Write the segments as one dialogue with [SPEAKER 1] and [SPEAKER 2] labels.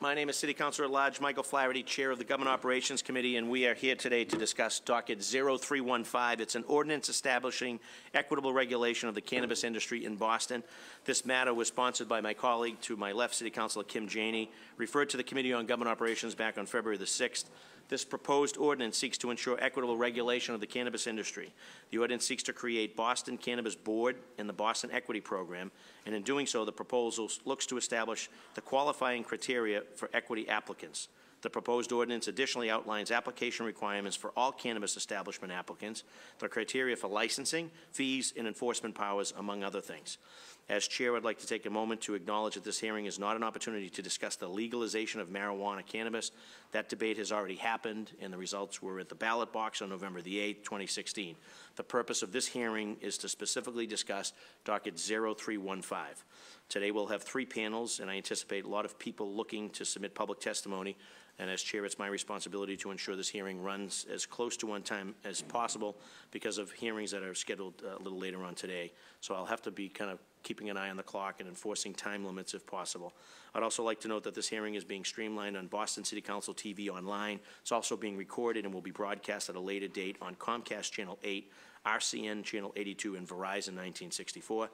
[SPEAKER 1] My name is City Councilor at Large Michael Flaherty, Chair of the Government Operations Committee, and we are here today to discuss docket 0315. It's an ordinance establishing equitable regulation of the cannabis industry in Boston. This matter was sponsored by my colleague to my left, City Councilor Kim Janey, referred to the Committee on Government Operations back on February the 6th. This proposed ordinance seeks to ensure equitable regulation of the cannabis industry. The ordinance seeks to create Boston Cannabis Board and the Boston Equity Program, and in doing so, the proposal looks to establish the qualifying criteria for equity applicants. The proposed ordinance additionally outlines application requirements for all cannabis establishment applicants, the criteria for licensing, fees, and enforcement powers, among other things. As chair, I'd like to take a moment to acknowledge that this hearing is not an opportunity to discuss the legalization of marijuana cannabis. That debate has already happened, and the results were at the ballot box on November the 8th, 2016. The purpose of this hearing is to specifically discuss docket 0315. Today we'll have three panels, and I anticipate a lot of people looking to submit public testimony. And as chair, it's my responsibility to ensure this hearing runs as close to on time as possible because of hearings that are scheduled uh, a little later on today. So I'll have to be kind of keeping an eye on the clock and enforcing time limits if possible. I'd also like to note that this hearing is being streamlined on Boston City Council TV online. It's also being recorded and will be broadcast at a later date on Comcast Channel 8, RCN Channel 82, and Verizon 1964.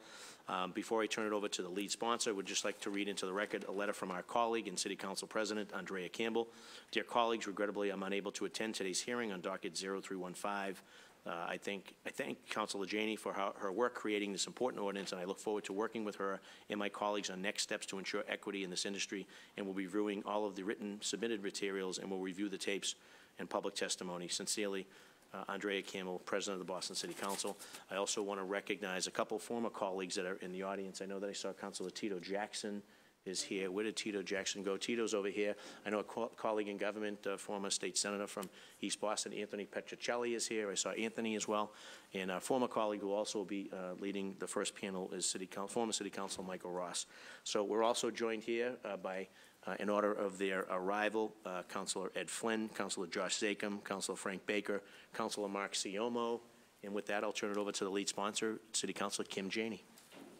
[SPEAKER 1] Um, Before I turn it over to the lead sponsor, I would just like to read into the record a letter from our colleague and City Council President, Andrea Campbell. Dear colleagues, regrettably, I'm unable to attend today's hearing on docket 0315. Uh, I think, I thank Councilor Janey for her, her work creating this important ordinance, and I look forward to working with her and my colleagues on next steps to ensure equity in this industry, and we'll be reviewing all of the written submitted materials, and we'll review the tapes and public testimony. Sincerely, uh, Andrea Campbell, President of the Boston City Council. I also want to recognize a couple former colleagues that are in the audience. I know that I saw Councilor Tito Jackson is here. Where did Tito Jackson go? Tito's over here. I know a co colleague in government, uh, former state senator from East Boston, Anthony Petruccelli is here. I saw Anthony as well. And a former colleague who also will be uh, leading the first panel is city former City Council Michael Ross. So we're also joined here uh, by uh, in order of their arrival, uh, Councilor Ed Flynn, Councilor Josh Zakim, Councilor Frank Baker, Councilor Mark Ciommo, and with that, I'll turn it over to the lead sponsor, City Councilor Kim Janey.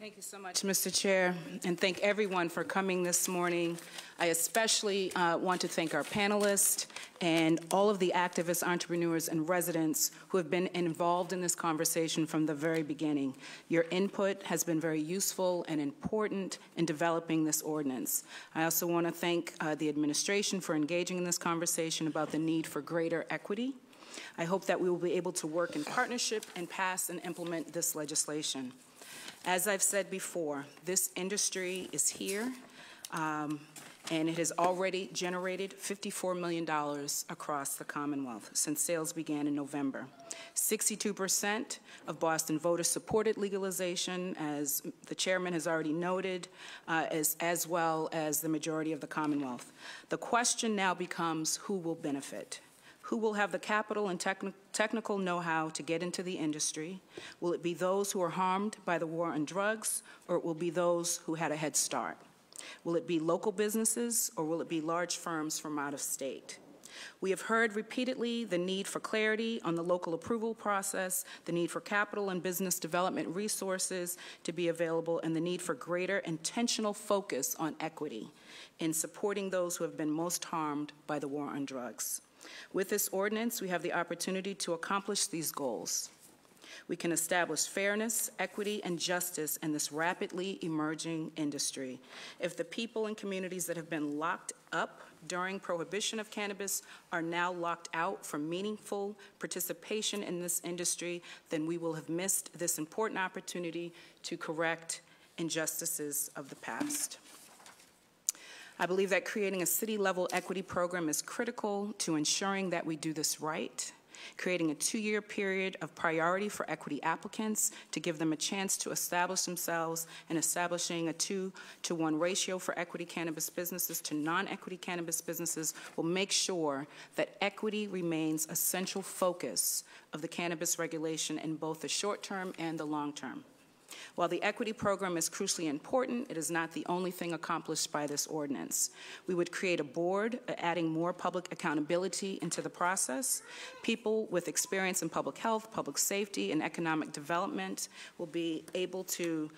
[SPEAKER 2] Thank you so much, Mr. Chair, and thank everyone for coming this morning. I especially uh, want to thank our panelists and all of the activists, entrepreneurs, and residents who have been involved in this conversation from the very beginning. Your input has been very useful and important in developing this ordinance. I also want to thank uh, the administration for engaging in this conversation about the need for greater equity. I hope that we will be able to work in partnership and pass and implement this legislation. As I've said before, this industry is here, um, and it has already generated $54 million across the Commonwealth since sales began in November. 62% of Boston voters supported legalization, as the chairman has already noted, uh, as, as well as the majority of the Commonwealth. The question now becomes who will benefit? Who will have the capital and techni technical know-how to get into the industry? Will it be those who are harmed by the war on drugs, or it will be those who had a head start? Will it be local businesses, or will it be large firms from out of state? We have heard repeatedly the need for clarity on the local approval process, the need for capital and business development resources to be available, and the need for greater intentional focus on equity in supporting those who have been most harmed by the war on drugs. With this ordinance, we have the opportunity to accomplish these goals. We can establish fairness, equity, and justice in this rapidly emerging industry. If the people and communities that have been locked up during prohibition of cannabis are now locked out from meaningful participation in this industry, then we will have missed this important opportunity to correct injustices of the past. I believe that creating a city-level equity program is critical to ensuring that we do this right, creating a two-year period of priority for equity applicants to give them a chance to establish themselves and establishing a two to one ratio for equity cannabis businesses to non-equity cannabis businesses will make sure that equity remains a central focus of the cannabis regulation in both the short term and the long term. While the equity program is crucially important, it is not the only thing accomplished by this ordinance. We would create a board, uh, adding more public accountability into the process. People with experience in public health, public safety, and economic development will be able to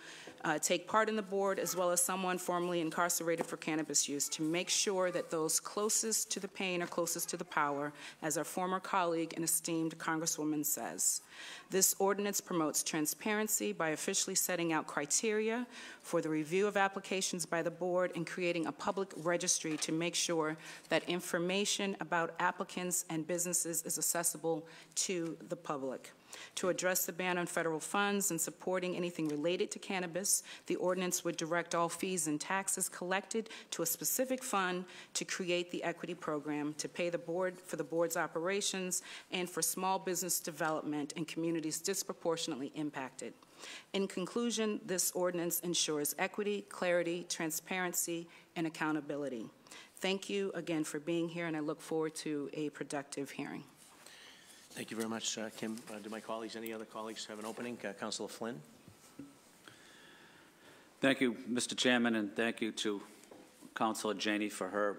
[SPEAKER 2] uh, take part in the board, as well as someone formerly incarcerated for cannabis use, to make sure that those closest to the pain are closest to the power, as our former colleague and esteemed Congresswoman says. This ordinance promotes transparency by officially setting out criteria for the review of applications by the board and creating a public registry to make sure that information about applicants and businesses is accessible to the public. To address the ban on federal funds and supporting anything related to cannabis, the ordinance would direct all fees and taxes collected to a specific fund to create the equity program, to pay the board for the board's operations, and for small business development in communities disproportionately impacted. In conclusion, this ordinance ensures equity, clarity, transparency, and accountability. Thank you again for being here, and I look forward to a productive hearing.
[SPEAKER 1] Thank you very much, uh, Kim. Uh, Do my colleagues, any other colleagues have an opening? Uh, Councilor Flynn?
[SPEAKER 3] Thank you, Mr. Chairman, and thank you to Councilor Janey for her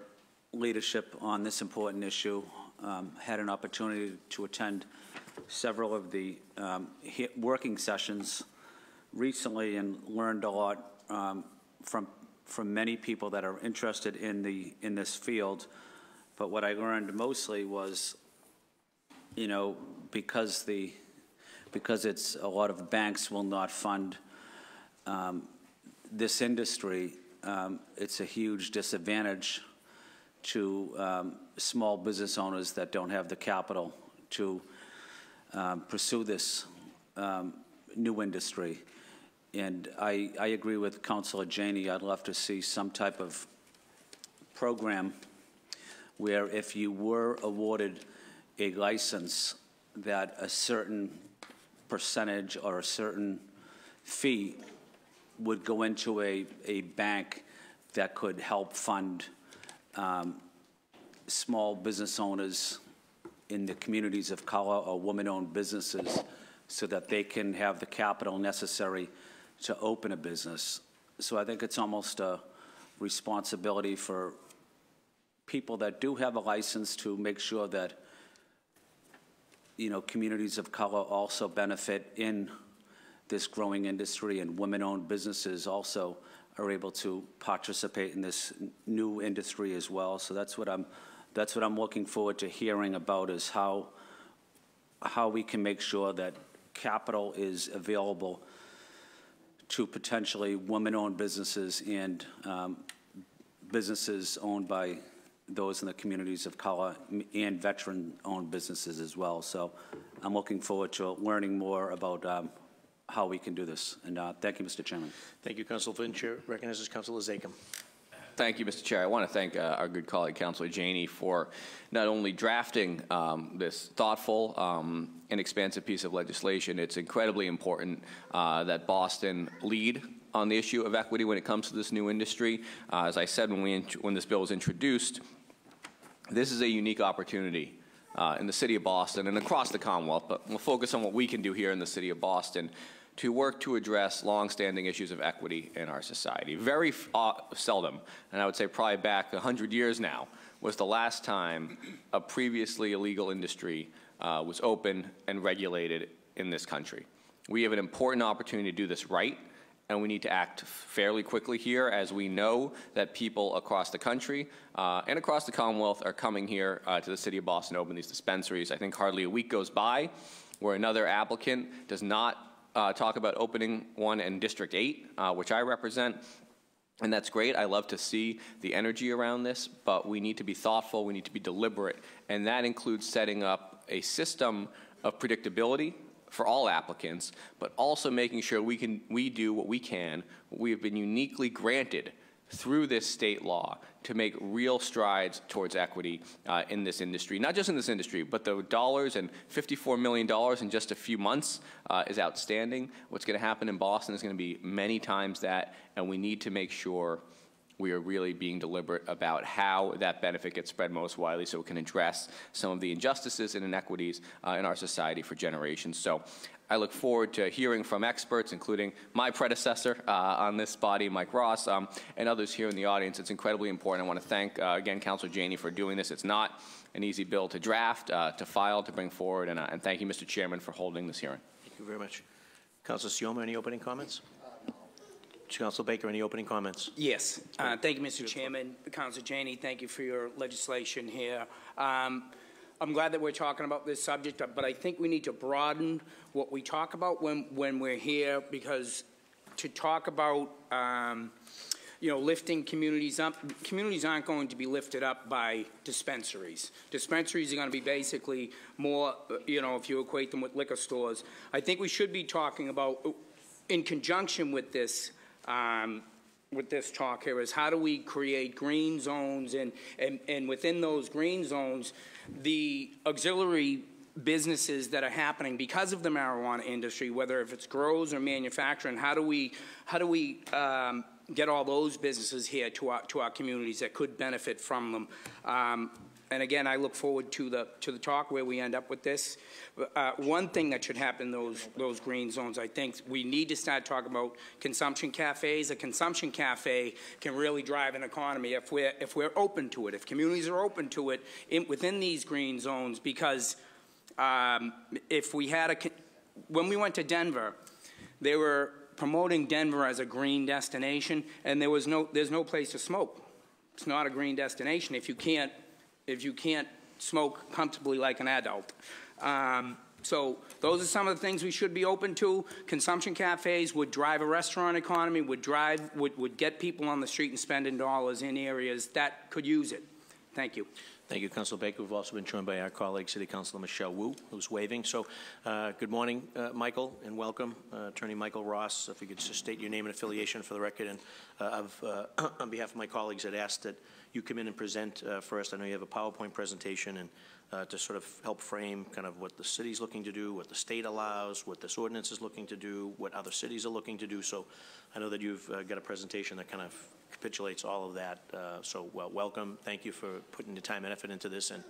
[SPEAKER 3] leadership on this important issue. Um, Had an opportunity to attend several of the um, working sessions recently and learned a lot um, from, from many people that are interested in the, in this field. But what I learned mostly was, you know, because the, because it's, a lot of banks will not fund um, this industry, um, it's a huge disadvantage to um, small business owners that don't have the capital to um, pursue this um, new industry. And I, I agree with Councilor Janey. I'd love to see some type of program where if you were awarded a license, that a certain percentage or a certain fee would go into a, a bank that could help fund um, small business owners in the communities of color or women-owned businesses so that they can have the capital necessary to open a business. So I think it's almost a responsibility for people that do have a license to make sure that, you know, communities of color also benefit in this growing industry and women-owned businesses also are able to participate in this new industry as well. So that's what I'm, that's what I'm looking forward to hearing about is how, how we can make sure that capital is available to potentially women-owned businesses and um, businesses owned by those in the communities of color and veteran-owned businesses as well. So I'm looking forward to learning more about um, how we can do this. And uh, thank you, Mr. Chairman.
[SPEAKER 1] Thank you, Councilor Flynn. Chair recognizes Councilor Zakim.
[SPEAKER 4] Thank you, Mr. Chair. I want to thank uh, our good colleague, Councilor Janey, for not only drafting um, this thoughtful and expansive piece of legislation, it's incredibly important uh, that Boston lead on the issue of equity when it comes to this new industry. Uh, As I said when, we, when this bill was introduced, this is a unique opportunity uh, in the city of Boston and across the Commonwealth, but we'll focus on what we can do here in the city of Boston to work to address longstanding issues of equity in our society. Very uh, seldom, and I would say probably back 100 years now, was the last time a previously illegal industry uh, was open and regulated in this country. We have an important opportunity to do this right and we need to act fairly quickly here as we know that people across the country uh, and across the Commonwealth are coming here uh, to the city of Boston to open these dispensaries. I think hardly a week goes by where another applicant does not uh, talk about opening one in District 8, uh, which I represent. And that's great. I love to see the energy around this, but we need to be thoughtful, we need to be deliberate, and that includes setting up a system of predictability for all applicants, but also making sure we can we do what we can, what we have been uniquely granted through this state law to make real strides towards equity uh, in this industry. Not just in this industry, but the dollars and $54 million in just a few months uh, is outstanding. What's going to happen in Boston is going to be many times that, and we need to make sure we are really being deliberate about how that benefit gets spread most widely so it can address some of the injustices and inequities uh, in our society for generations. So I look forward to hearing from experts, including my predecessor uh, on this body, Mike Ross, um, and others here in the audience. It's incredibly important. I want to thank, uh, again, Councilor Janey for doing this. It's not an easy bill to draft, uh, to file, to bring forward, and, uh, and thank you, Mr. Chairman, for holding this hearing.
[SPEAKER 1] Thank you very much. Councilor Ciommo, any opening comments? Council Baker, any opening comments?
[SPEAKER 5] Yes. Uh, Thank you, Mr. Chairman. Council Janey, thank you for your legislation here. Um, I'm glad that we're talking about this subject, but I think we need to broaden what we talk about when, when we're here, because to talk about, um, you know, lifting communities up, communities aren't going to be lifted up by dispensaries. Dispensaries are going to be basically more, uh, you know, if you equate them with liquor stores. I think we should be talking about, in conjunction with this, um, with this talk here is how do we create green zones and, and, and within those green zones, the auxiliary businesses that are happening because of the marijuana industry, whether if it's grows or manufacturing, how do we, how do we um, get all those businesses here to our, to our communities that could benefit from them? Um, and again, I look forward to the, to the talk where we end up with this. Uh, one thing that should happen those, those green zones, I think, we need to start talking about consumption cafes. A consumption cafe can really drive an economy if we're, if we're open to it, if communities are open to it in, within these green zones, because um, if we had a, when we went to Denver, they were promoting Denver as a green destination, and there was no, there's no place to smoke. It's not a green destination if you can't if you can't smoke comfortably like an adult. Um, so those are some of the things we should be open to. Consumption cafes would drive a restaurant economy, would drive, would, would get people on the street and spending dollars in areas that could use it. Thank you.
[SPEAKER 1] Thank you, Council Baker. We've also been joined by our colleague, City Councilor Michelle Wu, who's waving. So, uh, good morning, uh, Michael, and welcome. Uh, Attorney Michael Ross, if you could just state your name and affiliation for the record. And uh, of, uh, on behalf of my colleagues, I'd ask that you come in and present uh, first. I know you have a PowerPoint presentation and uh, to sort of help frame kind of what the city's looking to do, what the state allows, what this ordinance is looking to do, what other cities are looking to do. So I know that you've uh, got a presentation that kind of capitulates all of that. Uh, so well, welcome. Thank you for putting the time and effort into this, and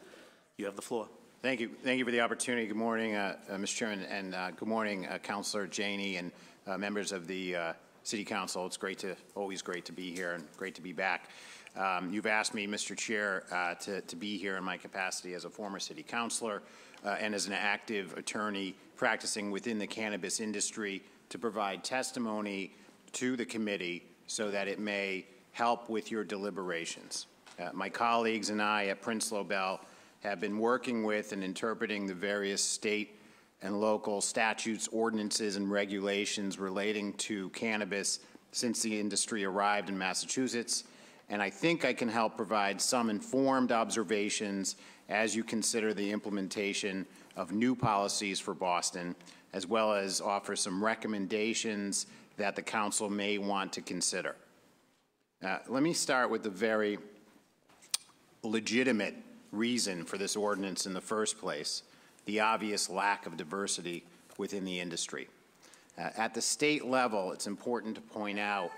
[SPEAKER 1] you have the floor.
[SPEAKER 6] Thank you. Thank you for the opportunity. Good morning, uh, uh, Mr. Chairman, and good morning, Councilor Janey and members of the City Council. It's great to, always great to be here and great to be back. Um, you've asked me, Mr. Chair, to, to be here in my capacity as a former City Councilor and as an active attorney practicing within the cannabis industry to provide testimony to the committee so that it may help with your deliberations. Uh, my colleagues and I at Prince Lobel have been working with and interpreting the various state and local statutes, ordinances, and regulations relating to cannabis since the industry arrived in Massachusetts. And I think I can help provide some informed observations as you consider the implementation of new policies for Boston, as well as offer some recommendations that the Council may want to consider. Uh, let me start with the very legitimate reason for this ordinance in the first place, the obvious lack of diversity within the industry. Uh, at the state level, it's important to point out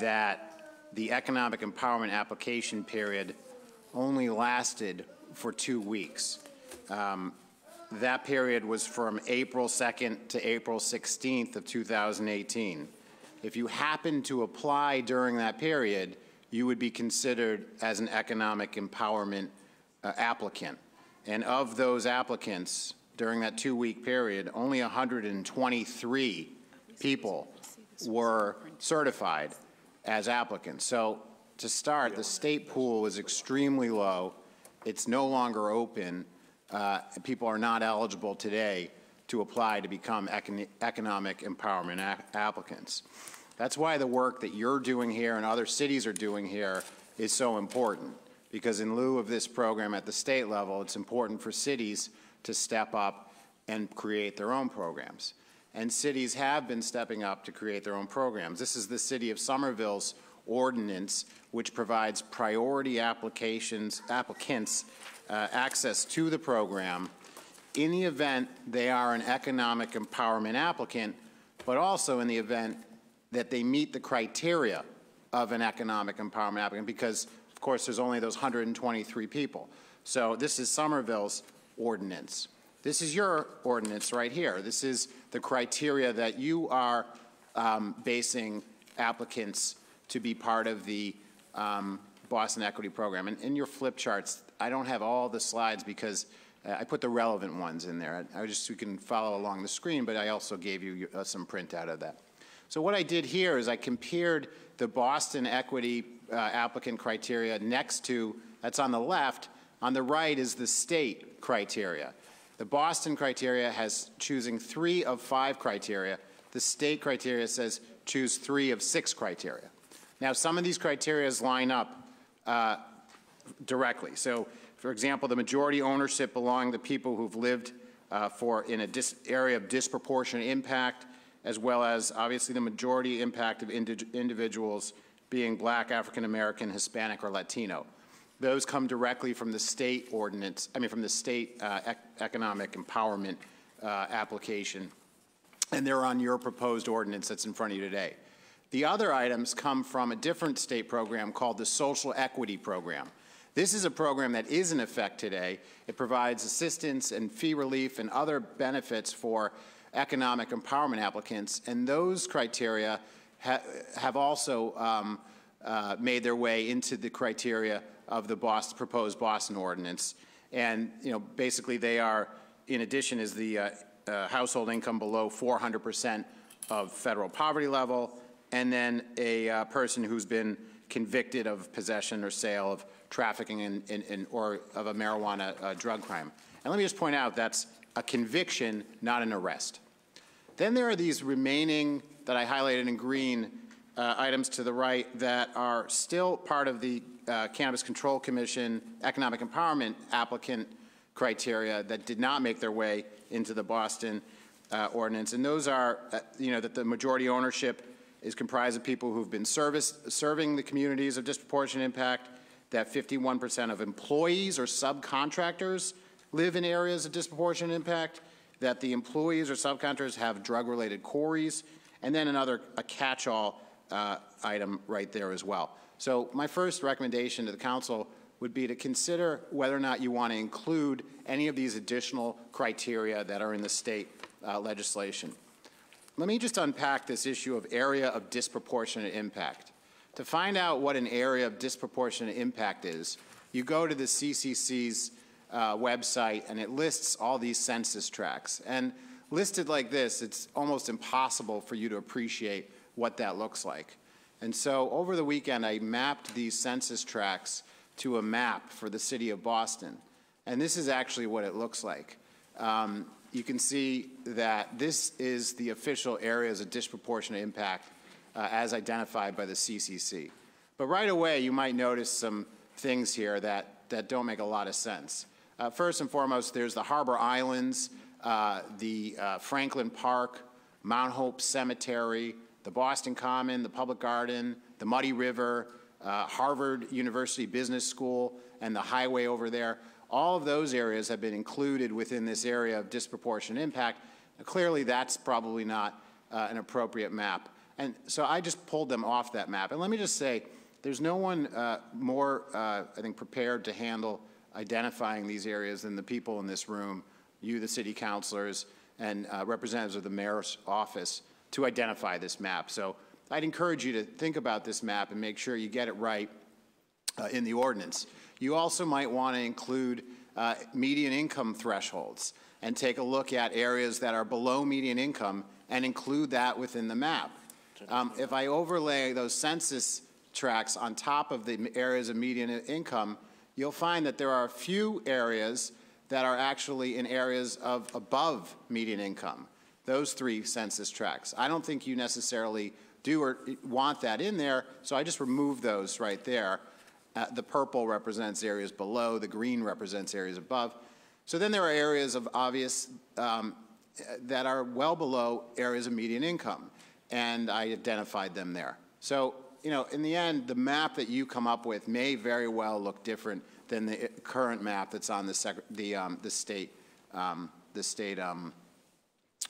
[SPEAKER 6] that the economic empowerment application period only lasted for two weeks. Um, that period was from April 2nd to April 16th of 2018. If you happened to apply during that period, you would be considered as an economic empowerment uh, applicant. And of those applicants during that two-week period, only 123 people were certified as applicants. So to start, the state pool is extremely low. It's no longer open. Uh, people are not eligible today to apply to become econ economic empowerment applicants. That's why the work that you're doing here and other cities are doing here is so important, because in lieu of this program at the state level, it's important for cities to step up and create their own programs. And cities have been stepping up to create their own programs. This is the city of Somerville's ordinance, which provides priority applications, applicants uh, access to the program in the event they are an economic empowerment applicant, but also in the event that they meet the criteria of an economic empowerment applicant because, of course, there's only those 123 people. So this is Somerville's ordinance. This is your ordinance right here. This is the criteria that you are um, basing applicants to be part of the um, Boston Equity Program. And in your flip charts, I don't have all the slides because uh, I put the relevant ones in there. I, I just, you can follow along the screen, but I also gave you uh, some printout of that. So what I did here is I compared the Boston equity uh, applicant criteria next to, that's on the left, on the right is the state criteria. The Boston criteria has choosing three of five criteria. The state criteria says choose three of six criteria. Now, some of these criteria line up uh, directly. So, for example, the majority ownership belonging to people who've lived uh, for in a dis- area of disproportionate impact, as well as obviously the majority impact of indi- individuals being black, African American, Hispanic, or Latino. Those come directly from the state ordinance, I mean, from the state uh, ec- economic empowerment uh, application, and they're on your proposed ordinance that's in front of you today. The other items come from a different state program called the Social Equity Program. This is a program that is in effect today. It provides assistance and fee relief and other benefits for economic empowerment applicants, and those criteria ha- have also um, uh, made their way into the criteria of the Boston, proposed Boston ordinance. And, you know, basically they are, in addition, is the uh, uh, household income below 400% of federal poverty level, and then a uh, person who's been convicted of possession or sale of trafficking in, in, in or of a marijuana uh, drug crime. And let me just point out that's a conviction, not an arrest. Then there are these remaining that I highlighted in green uh, items to the right that are still part of the uh, Cannabis Control Commission economic empowerment applicant criteria that did not make their way into the Boston uh, ordinance. And those are, uh, you know, that the majority ownership is comprised of people who've been service, serving the communities of disproportionate impact, that 51% of employees or subcontractors live in areas of disproportionate impact, that the employees or subcontractors have drug-related CORIs, and then another a catch-all uh, item right there as well. So my first recommendation to the council would be to consider whether or not you want to include any of these additional criteria that are in the state uh, legislation. Let me just unpack this issue of area of disproportionate impact. To find out what an area of disproportionate impact is, you go to the CCC's uh, website and it lists all these census tracts. And listed like this, it's almost impossible for you to appreciate what that looks like. And so over the weekend, I mapped these census tracts to a map for the city of Boston. And this is actually what it looks like. Um, you can see that this is the official areas of disproportionate impact uh, as identified by the CCC. But right away, you might notice some things here that, that don't make a lot of sense. Uh, first and foremost, there's the Harbor Islands, uh, the uh, Franklin Park, Mount Hope Cemetery, the Boston Common, the Public Garden, the Muddy River, uh, Harvard University Business School, and the highway over there. All of those areas have been included within this area of disproportionate impact. Now, clearly, that's probably not uh, an appropriate map. And so I just pulled them off that map. And let me just say, there's no one uh, more, uh, I think, prepared to handle identifying these areas than the people in this room, you, the city councilors, and uh, representatives of the mayor's office to identify this map. So I'd encourage you to think about this map and make sure you get it right uh, in the ordinance. You also might want to include uh, median income thresholds and take a look at areas that are below median income and include that within the map. Um, if I overlay those census tracts on top of the areas of median income, you'll find that there are a few areas that are actually in areas of above median income. Those three census tracts. I don't think you necessarily do or want that in there, so I just remove those right there. Uh, the purple represents areas below, the green represents areas above. So then there are areas of obvious um, that are well below areas of median income, and I identified them there. So, you know, in the end, the map that you come up with may very well look different than the current map that's on the, the, um, the state, um, the state um,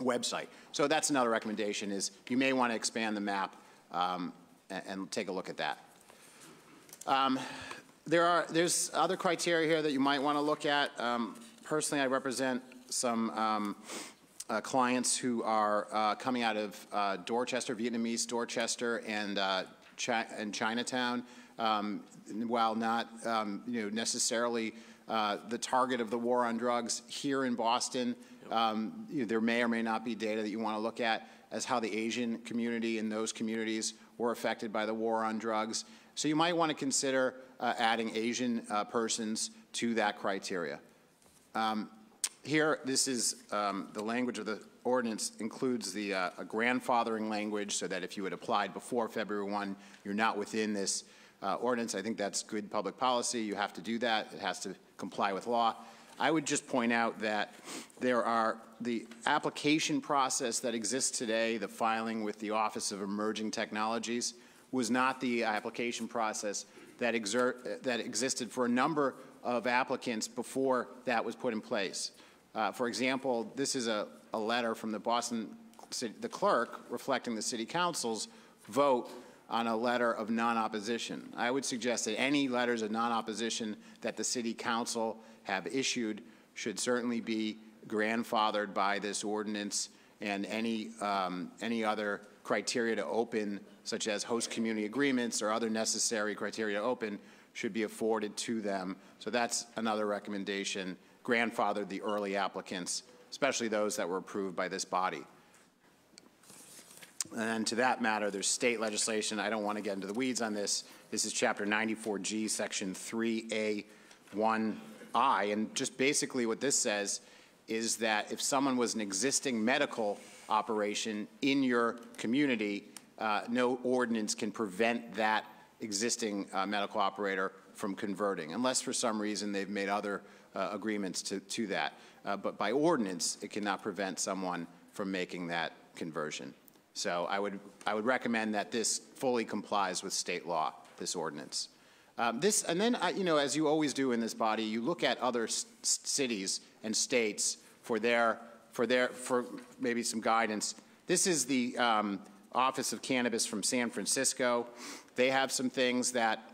[SPEAKER 6] website. So that's another recommendation is you may want to expand the map um, and, and, take a look at that. Um, there are, there's other criteria here that you might want to look at. Um, personally, I represent some um, uh, clients who are uh, coming out of uh, Dorchester, Vietnamese Dorchester, and, uh, Chi and Chinatown. Um, while not um, you know, necessarily uh, the target of the war on drugs here in Boston, um, you know, there may or may not be data that you want to look at. as how the Asian community and those communities were affected by the war on drugs. So you might want to consider uh, adding Asian uh, persons to that criteria. Um, here, this is um, the language of the ordinance includes the uh, grandfathering language so that if you had applied before February 1, you're not within this uh, ordinance. I think that's good public policy. You have to do that. It has to comply with law. I would just point out that there are the application process that exists today, the filing with the Office of Emerging Technologies, was not the application process that, exert, that existed for a number of applicants before that was put in place. Uh, for example, this is a, a letter from the Boston, city, the clerk, reflecting the City Council's vote on a letter of non-opposition. I would suggest that any letters of non-opposition that the City Council have issued should certainly be grandfathered by this ordinance and any, um, any other criteria to open, such as host community agreements or other necessary criteria to open, should be afforded to them. So that's another recommendation, grandfather the early applicants, especially those that were approved by this body. And to that matter, there's state legislation. I don't want to get into the weeds on this. This is Chapter 94G, Section 3A1I. And just basically what this says is that if someone was an existing medical operation in your community, uh, no ordinance can prevent that existing uh, medical operator from converting, unless for some reason they've made other uh, agreements to, to that. Uh, but by ordinance, it cannot prevent someone from making that conversion. So I would, I would recommend that this fully complies with state law, this ordinance. Um, this, and then, you know, as you always do in this body, you look at other cities and states for their, for their, for maybe some guidance. This is the um, Office of Cannabis from San Francisco. They have some things that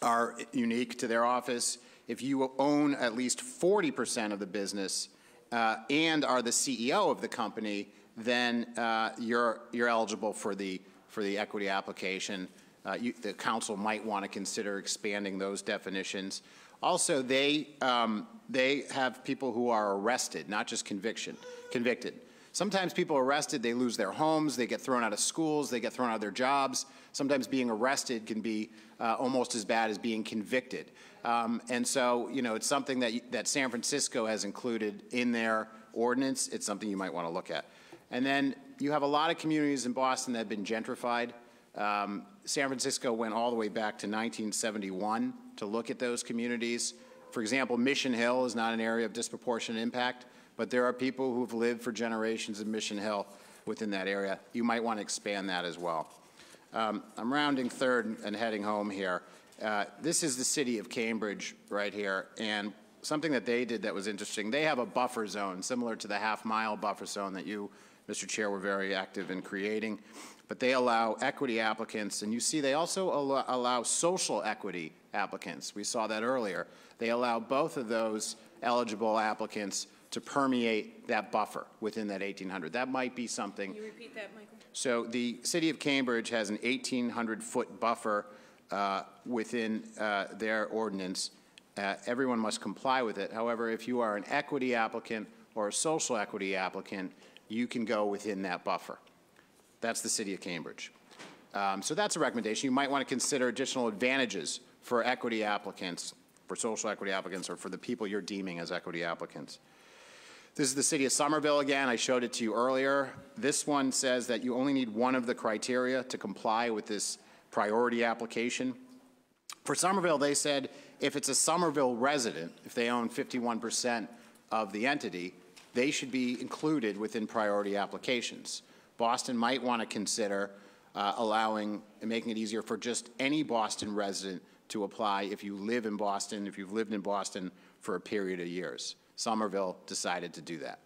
[SPEAKER 6] are unique to their office. If you own at least 40% of the business uh, and are the CEO of the company, then uh, you're, you're eligible for the, for the equity application. Uh, you, the council might want to consider expanding those definitions. Also, they, um, they have people who are arrested, not just conviction, convicted. Sometimes people are arrested, they lose their homes, they get thrown out of schools, they get thrown out of their jobs. Sometimes being arrested can be uh, almost as bad as being convicted. Um, and so, you know, it's something that, that San Francisco has included in their ordinance. It's something you might want to look at. And then you have a lot of communities in Boston that have been gentrified. Um, San Francisco went all the way back to 1971 to look at those communities. For example, Mission Hill is not an area of disproportionate impact, but there are people who have lived for generations in Mission Hill within that area. You might want to expand that as well. Um, I'm rounding third and heading home here. Uh, this is the city of Cambridge right here, and something that they did that was interesting, they have a buffer zone similar to the half mile buffer zone that you Mr. Chair, were very active in creating. But they allow equity applicants, and you see they also allow, allow social equity applicants. We saw that earlier. They allow both of those eligible applicants to permeate that buffer within that 1,800. That might be something.
[SPEAKER 2] Can you repeat that, Michael?
[SPEAKER 6] So the city of Cambridge has an 1,800-foot buffer uh, within uh, their ordinance. Uh, everyone must comply with it. However, if you are an equity applicant or a social equity applicant, you can go within that buffer. That's the city of Cambridge. Um, so that's a recommendation. You might want to consider additional advantages for equity applicants, for social equity applicants, or for the people you're deeming as equity applicants. This is the city of Somerville again. I showed it to you earlier. This one says that you only need one of the criteria to comply with this priority application. For Somerville, they said if it's a Somerville resident, if they own 51% of the entity, they should be included within priority applications. Boston might want to consider uh, allowing and making it easier for just any Boston resident to apply if you live in Boston, if you've lived in Boston for a period of years. Somerville decided to do that.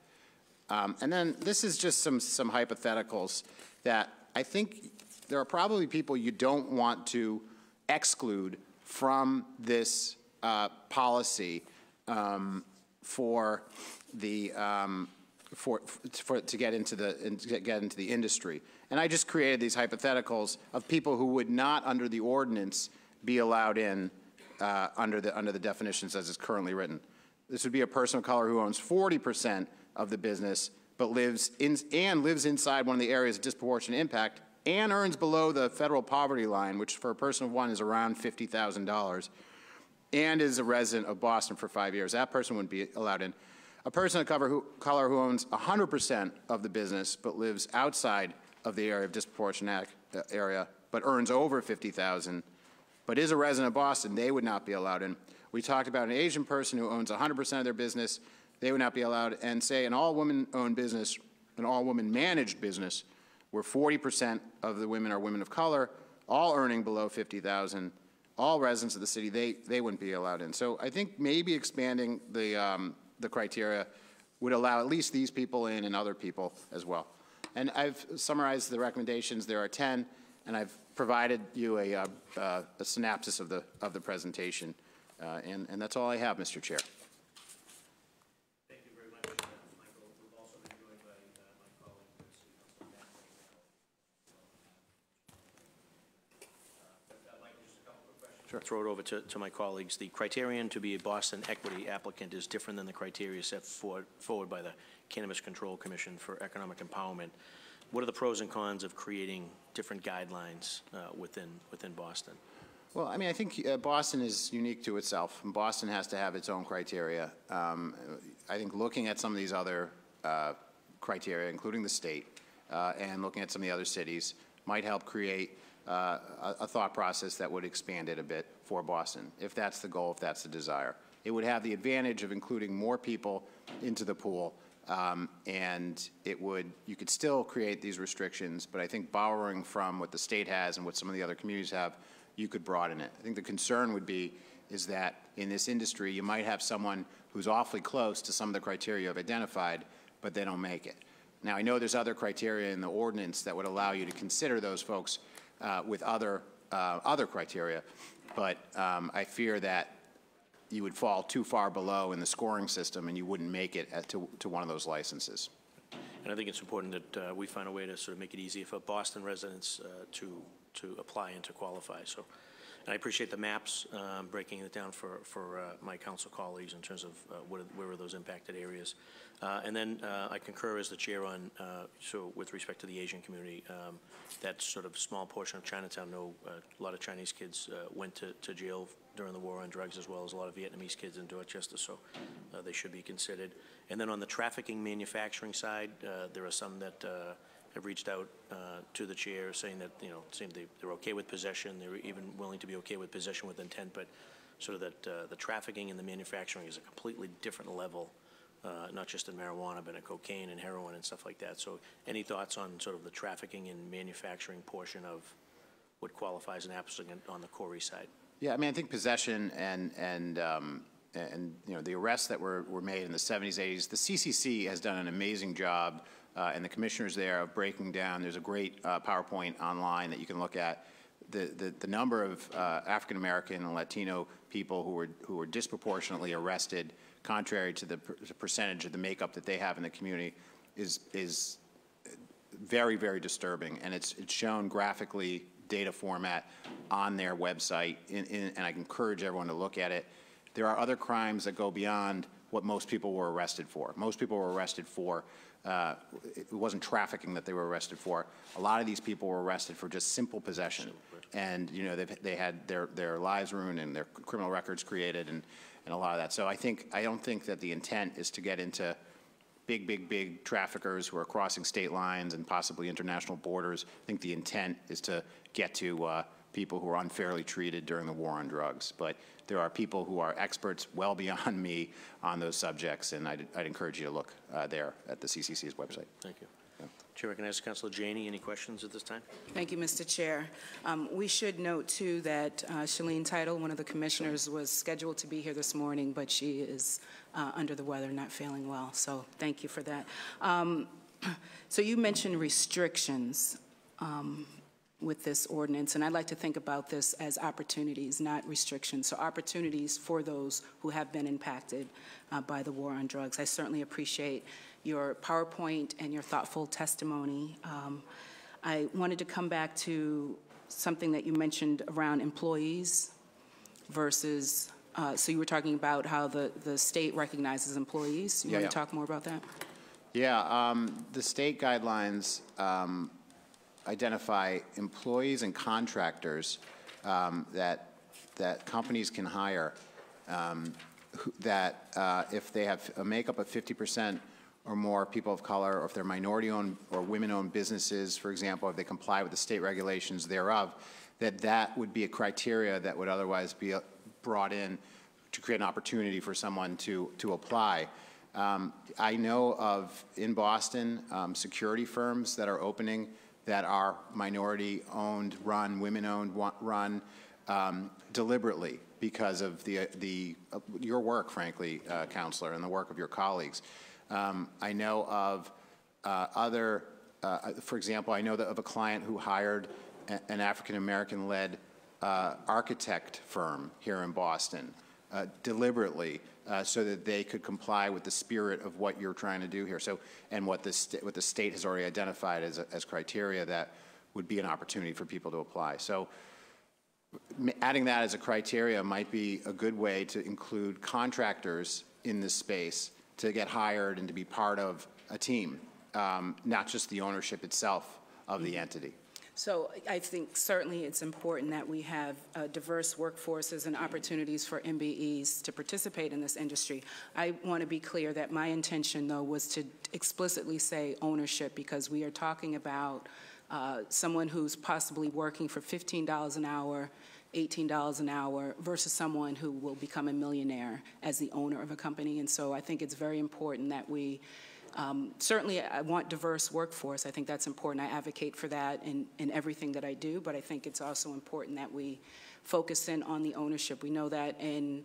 [SPEAKER 6] Um, and then this is just some, some hypotheticals that I think there are probably people you don't want to exclude from this uh, policy um, for the um, for, for to get into the to get into the industry. And I just created these hypotheticals of people who would not, under the ordinance, be allowed in uh, under the under the definitions as it's currently written. This would be a person of color who owns 40 percent of the business, but lives in, and lives inside one of the areas of disproportionate impact and earns below the federal poverty line, which for a person of one is around $50,000, and is a resident of Boston for five years, that person wouldn't be allowed in. A person of color who, color who owns 100% of the business but lives outside of the area of disproportionate area, but earns over 50,000, but is a resident of Boston, they would not be allowed in. We talked about an Asian person who owns 100% of their business, they would not be allowed, and say an all-woman-owned business, an all-woman-managed business, where 40% of the women are women of color, all earning below 50,000, all residents of the city, they, they wouldn't be allowed in. So I think maybe expanding the, um, the criteria would allow at least these people in and other people as well. And I've summarized the recommendations. There are 10, and I've provided you a, uh, uh, a synopsis of the, of the presentation. Uh, and, and that's all I have, Mr. Chair.
[SPEAKER 1] Thank you very much, uh, Michael. We've also been joined by uh, my colleague, uh, City Councilor Matt Sure. Throw it over to, to my colleagues. The criterion to be a Boston equity applicant is different than the criteria set forward, forward by the Cannabis Control Commission for Economic Empowerment. What are the pros and cons of creating different guidelines uh, within, within Boston?
[SPEAKER 6] Well, I mean, I think uh, Boston is unique to itself. and Boston has to have its own criteria. Um, I think looking at some of these other uh, criteria, including the state, uh, and looking at some of the other cities, might help create uh, a, a thought process that would expand it a bit for Boston, if that's the goal, if that's the desire. It would have the advantage of including more people into the pool, um, and it would, you could still create these restrictions, but I think borrowing from what the state has and what some of the other communities have, you could broaden it. I think the concern would be is that in this industry, you might have someone who's awfully close to some of the criteria you've identified, but they don't make it. Now, I know there's other criteria in the ordinance that would allow you to consider those folks uh, with other, uh, other criteria, but um, I fear that you would fall too far below in the scoring system and you wouldn't make it to, to one of those licenses.
[SPEAKER 1] And I think it's important that uh, we find a way to sort of make it easy for Boston residents uh, to, to apply and to qualify. So, and I appreciate the maps, um, breaking it down for, for uh, my council colleagues in terms of uh, what are, where are those impacted areas. Uh, And then uh, I concur as the chair on, uh, so with respect to the Asian community, um, that sort of small portion of Chinatown, know uh, a lot of Chinese kids uh, went to, to jail during the war on drugs, as well as a lot of Vietnamese kids in Dorchester, so uh, they should be considered. And then on the trafficking manufacturing side, uh, there are some that uh, have reached out uh, to the chair saying that, you know, seem they, they're okay with possession, they're even willing to be okay with possession with intent, but sort of that uh, the trafficking and the manufacturing is a completely different level, uh, not just in marijuana, but in cocaine and heroin and stuff like that. So any thoughts on sort of the trafficking and manufacturing portion of what qualifies an applicant on the CORI side?
[SPEAKER 6] Yeah, I mean, I think possession and, and, um, and, you know, the arrests that were, were made in the 70s, 80s, the CCC has done an amazing job, uh, and the commissioners there of breaking down, there's a great uh, PowerPoint online that you can look at, the, the, the number of uh, African-American and Latino people who were, who were disproportionately arrested, contrary to the, per- the percentage of the makeup that they have in the community, is, is very, very disturbing, and it's, it's shown graphically, data format on their website, in, in, and I encourage everyone to look at it. There are other crimes that go beyond what most people were arrested for. Most people were arrested for, uh, it wasn't trafficking that they were arrested for. A lot of these people were arrested for just simple possession. And, you know, they've, they had their, their lives ruined and their criminal records created and, and a lot of that. So I think, I don't think that the intent is to get into big, big, big traffickers who are crossing state lines and possibly international borders. I think the intent is to get to uh, people who are unfairly treated during the war on drugs. But there are people who are experts well beyond me on those subjects, and I'd, I'd encourage you to look uh, there at the CCC's website.
[SPEAKER 1] Thank you. Chair recognizes Councilor Janey. Any questions at this time?
[SPEAKER 2] Thank you, Mr. Chair. Um, We should note, too, that uh, Shaleen Title, one of the commissioners, was scheduled to be here this morning, but she is uh, under the weather, not feeling well, so thank you for that. Um, So you mentioned restrictions um, with this ordinance, and I'd like to think about this as opportunities, not restrictions. So opportunities for those who have been impacted uh, by the war on drugs. I certainly appreciate your PowerPoint and your thoughtful testimony. Um, I wanted to come back to something that you mentioned around employees versus, uh, so you were talking about how the, the state recognizes employees. You
[SPEAKER 6] Yeah,
[SPEAKER 2] want
[SPEAKER 6] yeah.
[SPEAKER 2] to talk more about that?
[SPEAKER 6] Yeah, um, the state guidelines um, identify employees and contractors um, that, that companies can hire um, who- that uh, if they have a makeup of 50% or more people of color, or if they're minority-owned or women-owned businesses, for example, if they comply with the state regulations thereof, that that would be a criteria that would otherwise be uh, brought in to create an opportunity for someone to, to apply. Um, I know of, in Boston, um, security firms that are opening that are minority-owned, run, women-owned, run um, deliberately because of the, the, uh, your work, frankly, uh, Councilor, and the work of your colleagues. Um, I know of uh, other, uh, for example, I know of a client who hired an African-American-led uh, architect firm here in Boston uh, deliberately uh, so that they could comply with the spirit of what you're trying to do here. So, and what the, what the state has already identified as, as criteria that would be an opportunity for people to apply. So m- adding that as a criteria might be a good way to include contractors in this space to get hired and to be part of a team, um, not just the ownership itself of the entity.
[SPEAKER 2] So I think certainly it's important that we have uh, diverse workforces and opportunities for MBEs to participate in this industry. I want to be clear that my intention, though, was to explicitly say ownership because we are talking about uh, someone who's possibly working for $15 an hour, $18 an hour versus someone who will become a millionaire as the owner of a company. And so I think it's very important that we um, Certainly, I want diverse workforce. I think that's important. I advocate for that in, in everything that I do, but I think it's also important that we focus in on the ownership. We know that in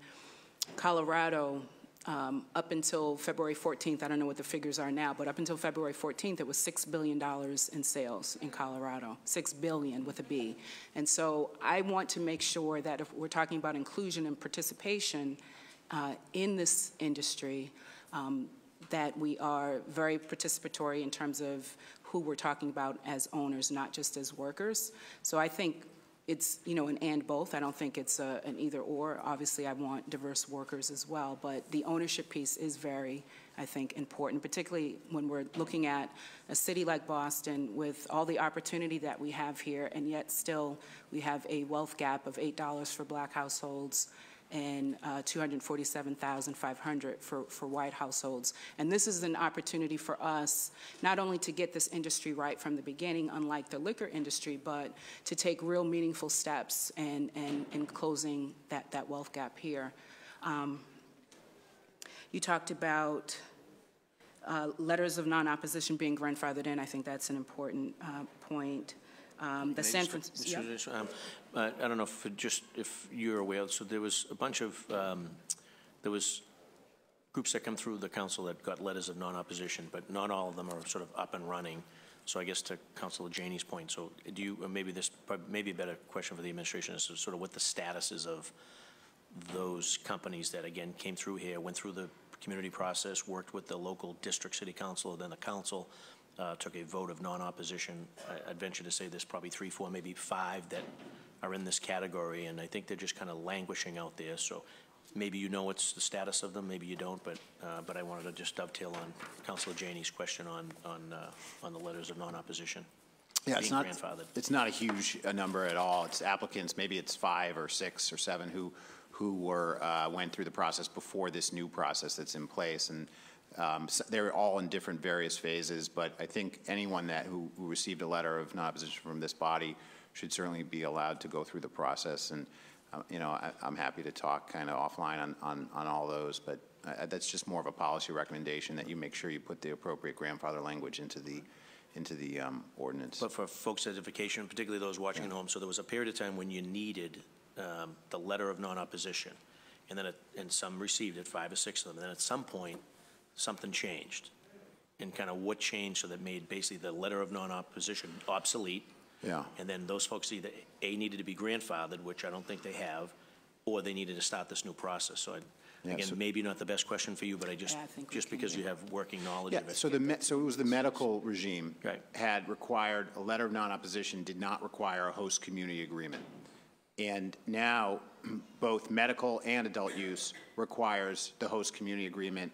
[SPEAKER 2] Colorado, um, up until February 14th, I don't know what the figures are now, but up until February 14th, it was $6 billion in sales in Colorado, 6 billion with a B. And so I want to make sure that if we're talking about inclusion and participation uh, in this industry, um, that we are very participatory in terms of who we're talking about as owners, not just as workers. So I think it's, you know, an and both. I don't think it's a, an either or. Obviously, I want diverse workers as well, but the ownership piece is very, I think, important, particularly when we're looking at a city like Boston with all the opportunity that we have here, and yet still we have a wealth gap of $8 for black households and uh, 247,500 for, for white households. And this is an opportunity for us not only to get this industry right from the beginning, unlike the liquor industry, but to take real meaningful steps and, and, and closing that, that wealth gap here. Um, you talked about uh, letters of non-opposition being grandfathered in. I think that's an important uh, point. Um, the San Francisco.
[SPEAKER 1] Um, I don't know if, just, if you're aware, so there was a bunch of, um, there was groups that come through the council that got letters of non-opposition, but not all of them are sort of up and running. So I guess to Councilor Janey's point, so do you, maybe this, maybe a better question for the administration is sort of what the status is of those companies that, again, came through here, went through the community process, worked with the local district city council, then the council, uh, took a vote of non-opposition. I'd venture to say there's probably three, four, maybe five that are in this category, and I think they're just kind of languishing out there. So maybe you know what's the status of them, maybe you don't, but, uh, but I wanted to just dovetail on Councilor Janey's question on, on, uh, on the letters of non-opposition.
[SPEAKER 6] Yeah, it's not, it's not a huge uh, number at all. It's applicants, maybe it's five or six or seven who, who were, uh, went through the process before this new process that's in place. And um, s- they're all in different various phases, but I think anyone that, who, who received a letter of non-opposition from this body should certainly be allowed to go through the process. And, uh, you know, I, I'm happy to talk kind of offline on, on, on all those, but uh, that's just more of a policy recommendation that you make sure you put the appropriate grandfather language into the, into the um, ordinance.
[SPEAKER 1] But for folks' edification, particularly those watching at home, so there was a period of time when you needed um, the letter of non-opposition, and then, it- and some received it, five or six of them, and then at some point, something changed. And kind of what changed so that made basically the letter of non-opposition obsolete?
[SPEAKER 6] Yeah.
[SPEAKER 1] And then those folks either, A, needed to be grandfathered, which I don't think they have, or they needed to start this new process. So, I-
[SPEAKER 6] Yeah,
[SPEAKER 1] again,
[SPEAKER 6] so-
[SPEAKER 1] maybe not the best question for you, but I just,
[SPEAKER 2] Yeah, I think
[SPEAKER 1] just because you have working knowledge
[SPEAKER 6] Yeah,
[SPEAKER 1] of it.
[SPEAKER 6] so the, me- so it was the medical regime.
[SPEAKER 1] Right.
[SPEAKER 6] Had required, a letter of non-opposition did not require a host community agreement. And now, both medical and adult use requires the host community agreement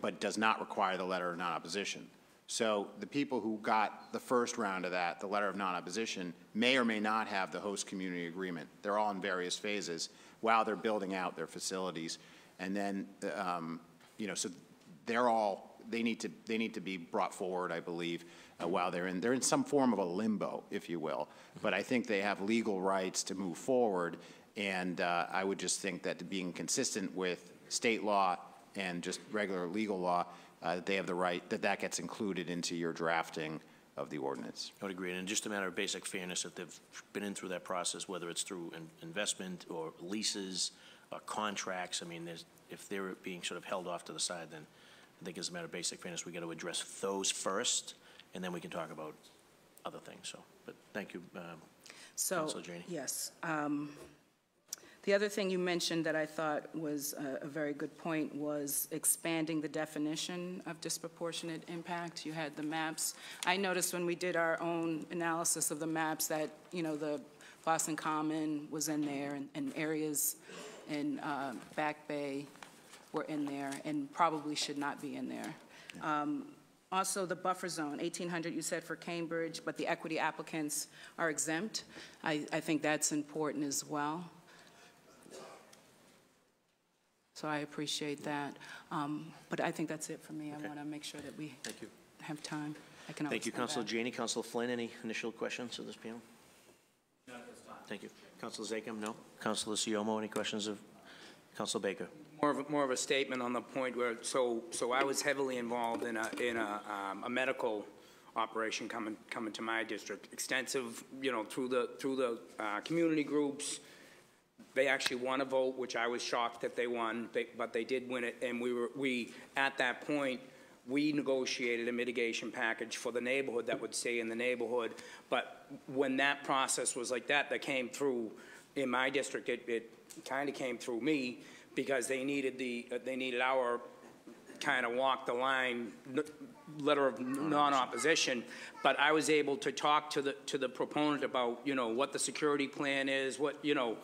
[SPEAKER 6] but does not require the letter of non-opposition. So the people who got the first round of that, the letter of non-opposition, may or may not have the host community agreement. They're all in various phases while they're building out their facilities. And then, um, you know, so they're all, they need to, they need to be brought forward, I believe, uh, while they're in, they're in some form of a limbo, if you will. But I think they have legal rights to move forward, and uh, I would just think that being consistent with state law and just regular legal law, uh, that they have the right, that that gets included into your drafting of the ordinance.
[SPEAKER 1] I would agree, and just a matter of basic fairness, if they've been in through that process, whether it's through in- investment or leases or contracts, I mean, there's, if they're being sort of held off to the side, then I think as a matter of basic fairness, we got to address those first, and then we can talk about other things, so, but thank you, um,
[SPEAKER 2] So,
[SPEAKER 1] Councilor Janey.
[SPEAKER 2] yes. um, The other thing you mentioned that I thought was a, a very good point was expanding the definition of disproportionate impact. You had the maps. I noticed when we did our own analysis of the maps that, you know, the Boston Common was in there and, and areas in uh, Back Bay were in there and probably should not be in there. Um, Also, the buffer zone, 1,800 you said for Cambridge, but the equity applicants are exempt. I, I think that's important as well. So I appreciate that. Um, But I think that's it for me. I want to make sure that we
[SPEAKER 1] thank you.
[SPEAKER 2] have time. I can
[SPEAKER 1] Thank you,
[SPEAKER 2] come
[SPEAKER 1] Councilor. Janey. Councilor Flynn, any initial questions of this panel? No, this time. Thank you. Councilor Zakim, no? Councilor Ciommo, any questions of Councilor Baker?
[SPEAKER 5] More of, a- more of a statement on the point where, so, so I was heavily involved in a, in a, um, a medical operation coming, coming to my district, extensive, you know, through the, through the, uh, community groups. They actually won a vote, which I was shocked that they won, they, but they did win it, and we were, we, at that point, we negotiated a mitigation package for the neighborhood that would stay in the neighborhood. But when that process was like that, that came through, in my district, it, it kind of came through me, because they needed the, uh, they needed our kind of walk the line, letter of non-opposition, but I was able to talk to the, to the proponent about, you know, what the security plan is, what, you know,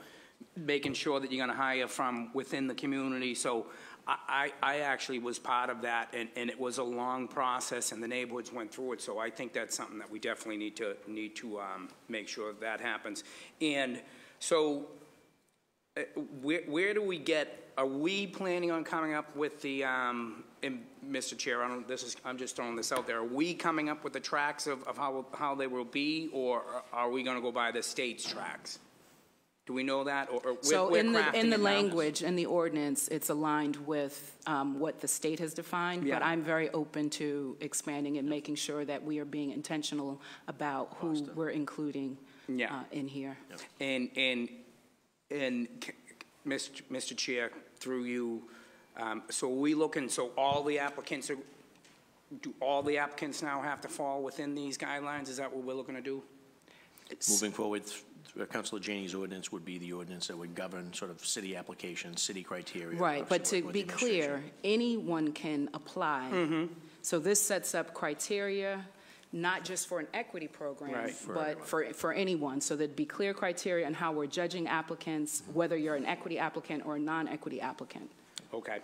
[SPEAKER 5] making sure that you're gonna hire from within the community, so I, I, actually was part of that, and, and it was a long process, and the neighborhoods went through it, so I think that's something that we definitely need to, need to, um, make sure that happens. And so, uh, Where, where do we get, are we planning on coming up with the, um, and Mr. Chair, I don't, this is, I'm just throwing this out there, are we coming up with the tracks of, of how, how they will be, or are we gonna go by the state's tracks? Do we know that, or, or we're,
[SPEAKER 2] So
[SPEAKER 5] we're
[SPEAKER 2] in the, in the language, in the ordinance, it's aligned with um, what the state has defined, but I'm very open to expanding and making sure that we are being intentional about who we're including
[SPEAKER 5] Yeah.
[SPEAKER 2] uh, in here.
[SPEAKER 5] And, and, and, Mr. Mr. Chair, through you, um, so are we looking, so all the applicants are, do all the applicants now have to fall within these guidelines? Is that what we're looking to do?
[SPEAKER 1] Moving forward, Councilor Janey's ordinance would be the ordinance that would govern sort of city applications, city criteria.
[SPEAKER 2] Right, but to be clear, anyone can apply.
[SPEAKER 5] Mm-hmm.
[SPEAKER 2] So this sets up criteria, not just for an equity program,
[SPEAKER 5] Right. For
[SPEAKER 2] but for, for anyone. So there'd be clear criteria on how we're judging applicants, whether you're an equity applicant or a non-equity applicant.
[SPEAKER 5] Okay,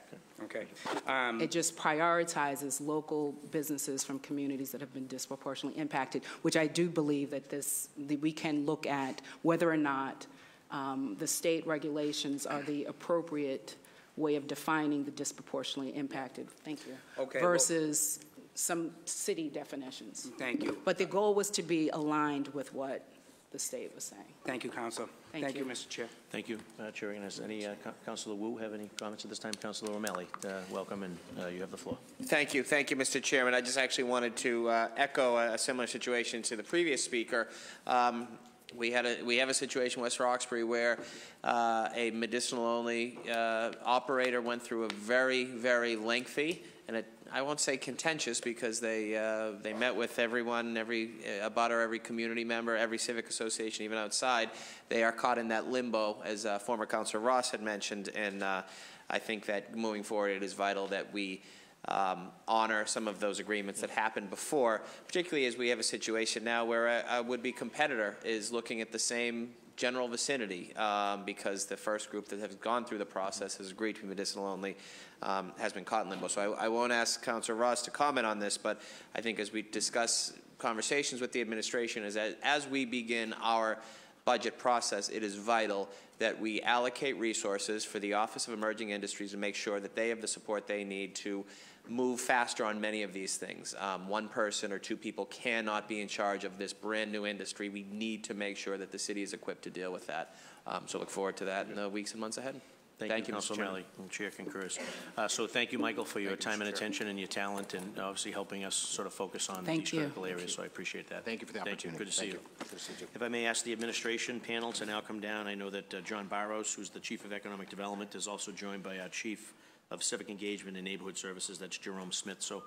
[SPEAKER 5] okay. Um,
[SPEAKER 2] It just prioritizes local businesses from communities that have been disproportionately impacted, which I do believe that this, that we can look at whether or not um, the state regulations are the appropriate way of defining the disproportionately impacted. Thank you.
[SPEAKER 5] Okay, well-
[SPEAKER 2] Versus some city definitions.
[SPEAKER 5] Thank you.
[SPEAKER 2] But the goal was to be aligned with what the state was saying.
[SPEAKER 5] Thank you, Councilor.
[SPEAKER 2] Thank you.
[SPEAKER 5] Mr. Chair.
[SPEAKER 1] Thank you, uh, Chair Egan. Any, uh, Co- Councilor Wu have any comments at this time? Councilor O'Malley, uh, welcome, and uh, you have the floor.
[SPEAKER 7] Thank you, thank you, Mr. Chairman. I just actually wanted to uh, echo a a similar situation to the previous speaker. Um, We had a, we have a situation in West Roxbury where uh, a medicinal-only uh, operator went through a very, very lengthy, and it- I won't say contentious, because they, uh, they met with everyone, every uh, abutter, every community member, every civic association, even outside. They are caught in that limbo, as uh, former Councilor Ross had mentioned, and uh, I think that moving forward, it is vital that we um, honor some of those agreements that happened before, particularly as we have a situation now where a, a would-be competitor is looking at the same general vicinity, um, because the first group that has gone through the process has agreed to be medicinal only, um, has been caught in limbo. So I, I won't ask Councilor Ross to comment on this, but I think as we discuss conversations with the administration, is that as we begin our budget process, it is vital that we allocate resources for the Office of Emerging Industries to make sure that they have the support they need to move faster on many of these things. Um, one person or two people cannot be in charge of this brand-new industry. We need to make sure that the city is equipped to deal with that. Um, so look forward to that in the weeks and months ahead.
[SPEAKER 1] Thank you,
[SPEAKER 7] Mr.
[SPEAKER 1] Councilor
[SPEAKER 7] Chairman.
[SPEAKER 1] O'Malley. And Chair concurs. Uh, So thank you, Michael, for your
[SPEAKER 6] Thank
[SPEAKER 1] time
[SPEAKER 6] Mr.
[SPEAKER 1] and
[SPEAKER 6] Chair.
[SPEAKER 1] attention and your talent and obviously helping us sort of focus on
[SPEAKER 2] Thank
[SPEAKER 1] these
[SPEAKER 2] you.
[SPEAKER 1] critical areas, so I appreciate that.
[SPEAKER 6] Thank you for the opportunity.
[SPEAKER 1] Good to see
[SPEAKER 6] Thank
[SPEAKER 1] you.
[SPEAKER 6] Good to see you.
[SPEAKER 1] If I may ask the administration panel to now come down, I know that uh, John Barros, who's the Chief of Economic Development, is also joined by our Chief of Civic Engagement and Neighborhood Services, that's Jerome Smith. So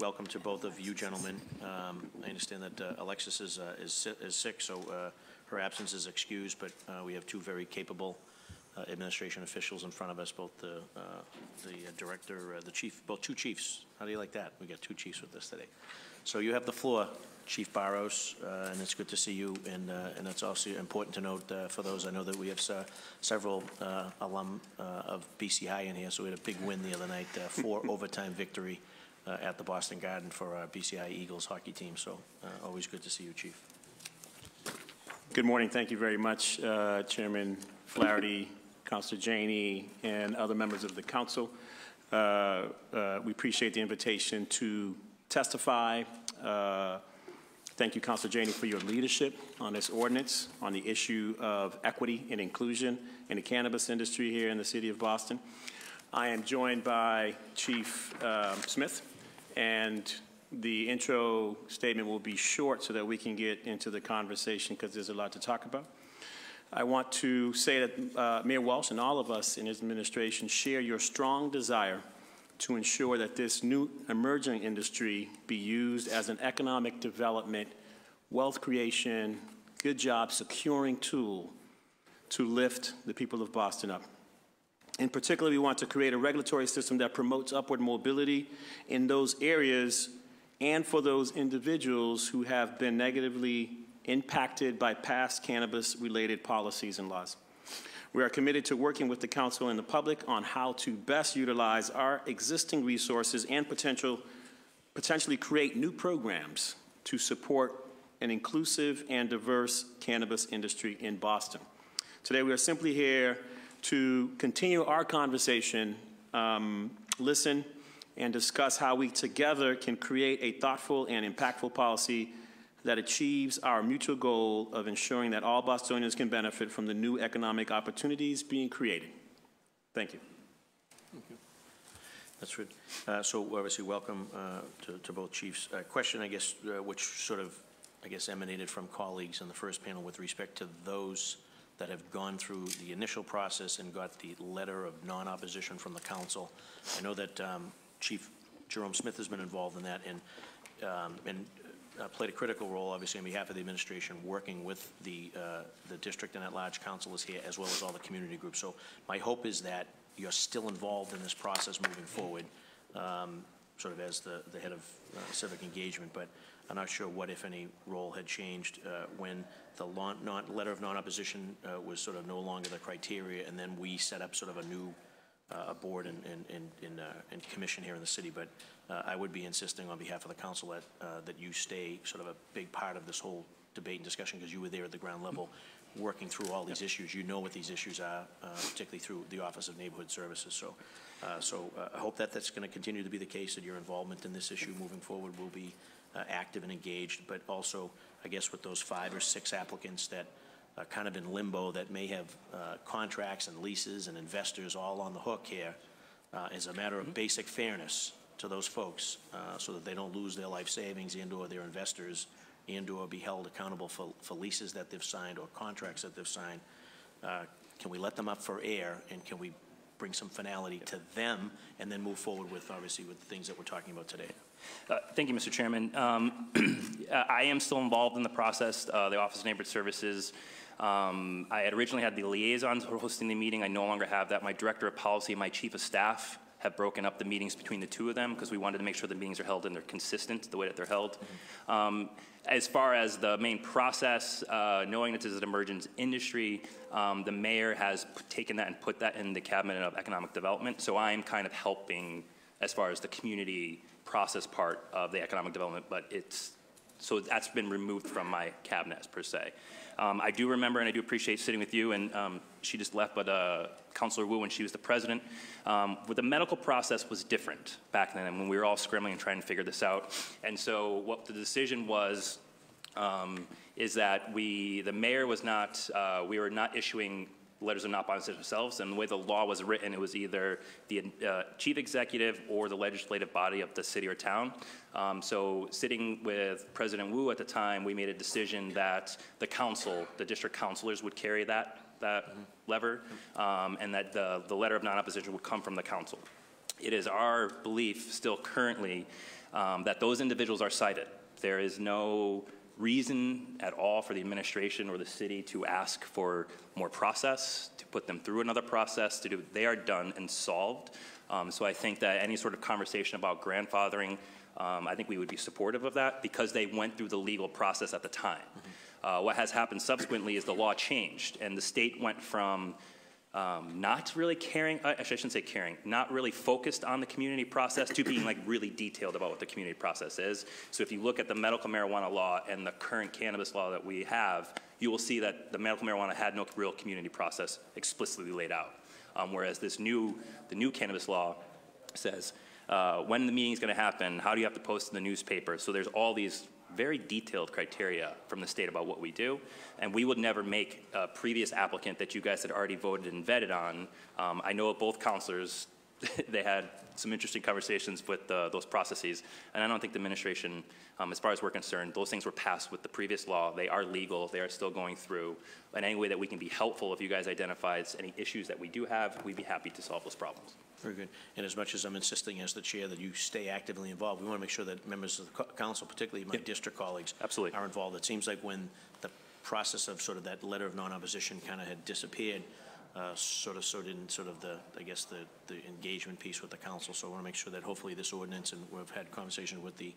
[SPEAKER 1] welcome to both of you gentlemen. Um, I understand that uh, Alexis is, uh, is si- is sick, so uh, her absence is excused, but uh, we have two very capable uh, administration officials in front of us, both the, uh, the director, the chief, both two chiefs. How do you like that? We got two chiefs with us today. So you have the floor, Chief Barros, uh, and it's good to see you. And, uh, and it's also important to note uh, for those, I know that we have se- several uh, alum uh, of BC High in here, so we had a big win the other night, uh, four overtime victory uh, at the Boston Garden for our BC High Eagles hockey team. So uh, always good to see you, Chief.
[SPEAKER 8] Good morning. Thank you very much, uh, Chairman Flaherty, Councilor Janey, and other members of the council. Uh, uh, We appreciate the invitation to testify. Uh, Thank you, Councilor Janey, for your leadership on this ordinance on the issue of equity and inclusion in the cannabis industry here in the city of Boston. I am joined by Chief um, Smith, and the intro statement will be short so that we can get into the conversation because there's a lot to talk about. I want to say that uh, Mayor Walsh and all of us in his administration share your strong desire to ensure that this new emerging industry be used as an economic development, wealth creation, good job securing tool to lift the people of Boston up. In particular, we want to create a regulatory system that promotes upward mobility in those areas and for those individuals who have been negatively impacted by past cannabis-related policies and laws. We are committed to working with the council and the public on how to best utilize our existing resources and potential, potentially create new programs to support an inclusive and diverse cannabis industry in Boston. Today, we are simply here to continue our conversation, um, listen, and discuss how we together can create a thoughtful and impactful policy that achieves our mutual goal of ensuring that all Bostonians can benefit from the new economic opportunities being created. Thank you. Thank you.
[SPEAKER 1] That's good. Uh, So obviously, welcome uh, to to both chiefs. Uh, Question, I guess, uh, which sort of, I guess, emanated from colleagues in the first panel with respect to those that have gone through the initial process and got the letter of non-opposition from the council. I know that um, Chief Jerome Smith has been involved in that and, um, and uh, played a critical role, obviously, on behalf of the administration, working with the, uh, the district and at-large councilors here, as well as all the community groups. So my hope is that you're still involved in this process moving forward, um, sort of as the, the head of uh, civic engagement, but I'm not sure what, if any, role had changed uh, when the letter of non-opposition uh, was sort of no longer the criteria, and then we set up sort of a new uh, a board and, and, and, and, uh, and commission here in the city, but uh, I would be insisting on behalf of the council that, uh, that you stay sort of a big part of this whole debate and discussion, because you were there at the ground level, working through all these issues. You know what these issues are, uh, particularly through the Office of Neighborhood Services. So, uh, so uh, I hope that that's going to continue to be the case, that your involvement in this issue moving forward will be uh, active and engaged, but also, I guess, with those five or six applicants that are kind of in limbo, that may have uh, contracts and leases and investors all on the hook here, uh, is a matter of basic fairness to those folks, uh, so that they don't lose their life savings and/or their investors, and/or be held accountable for, for leases that they've signed or contracts that they've signed. Uh, Can we let them up for air, and can we bring some finality to them, and then move forward with, obviously, with the things that we're talking about today?
[SPEAKER 9] Uh, Thank you, Mr. Chairman. Um, I am still involved in the process, uh, the Office of Neighborhood Services. Um, I had originally had the liaisons hosting the meeting. I no longer have that. My Director of Policy and my Chief of Staff have broken up the meetings between the two of them because we wanted to make sure the meetings are held and they're consistent the way that they're held. Um, as far as the main process, uh, knowing that this is an emergent industry, um, the mayor has taken that and put that in the cabinet of economic development. So I'm kind of helping as far as the community process part of the economic development, but it's so that's been removed from my cabinet per se. Um, I do remember and I do appreciate sitting with you, and um, she just left, but uh, Councilor Wu, when she was the president, um, the medical process was different back then, and when we were all scrambling and trying to figure this out. And so what the decision was um, is that we, the mayor was not, uh, we were not issuing letters of not opposition themselves. and the way the law was written, it was either the uh, chief executive or the legislative body of the city or town. Um, so sitting with President Wu at the time, we made a decision that the council, the district councilors would carry that, that lever, um, and that the, the letter of non-opposition would come from the council. It is our belief still currently um, that those individuals are sited. There is no reason at all for the administration or the city to ask for more process, to put them through another process, to do, they are done and solved. Um, so I think that any sort of conversation about grandfathering, um, I think we would be supportive of that because they went through the legal process at the time. Uh, what has happened subsequently is the law changed and the state went from um, not really caring, uh, actually I shouldn't say caring, not really focused on the community process to being like really detailed about what the community process is. So if you look at the medical marijuana law and the current cannabis law that we have, you will see that the medical marijuana had no real community process explicitly laid out. Um, whereas this new, the new cannabis law says uh, when the meeting is going to happen, how do you have to post in the newspaper? So there's all these very detailed criteria from the state about what we do, and we would never make a previous applicant that you guys had already voted and vetted on. Um, I know both councilors, they had some interesting conversations with uh, those processes, and I don't think the administration, um, as far as we're concerned, those things were passed with the previous law. They are legal. They are still going through. And any way that we can be helpful, if you guys identify any issues that we do have, we'd be happy to solve those problems.
[SPEAKER 1] Very good. And as much as I'm insisting as the chair that you stay actively involved, we want to make sure that members of the co- council, particularly my district colleagues,
[SPEAKER 9] Absolutely.
[SPEAKER 1] are involved. It seems like when the process of sort of that letter of non-opposition kind of had disappeared, uh, sort of, so didn't sort of the, I guess, the, the engagement piece with the council. So I want to make sure that hopefully this ordinance, and we've had conversation with the,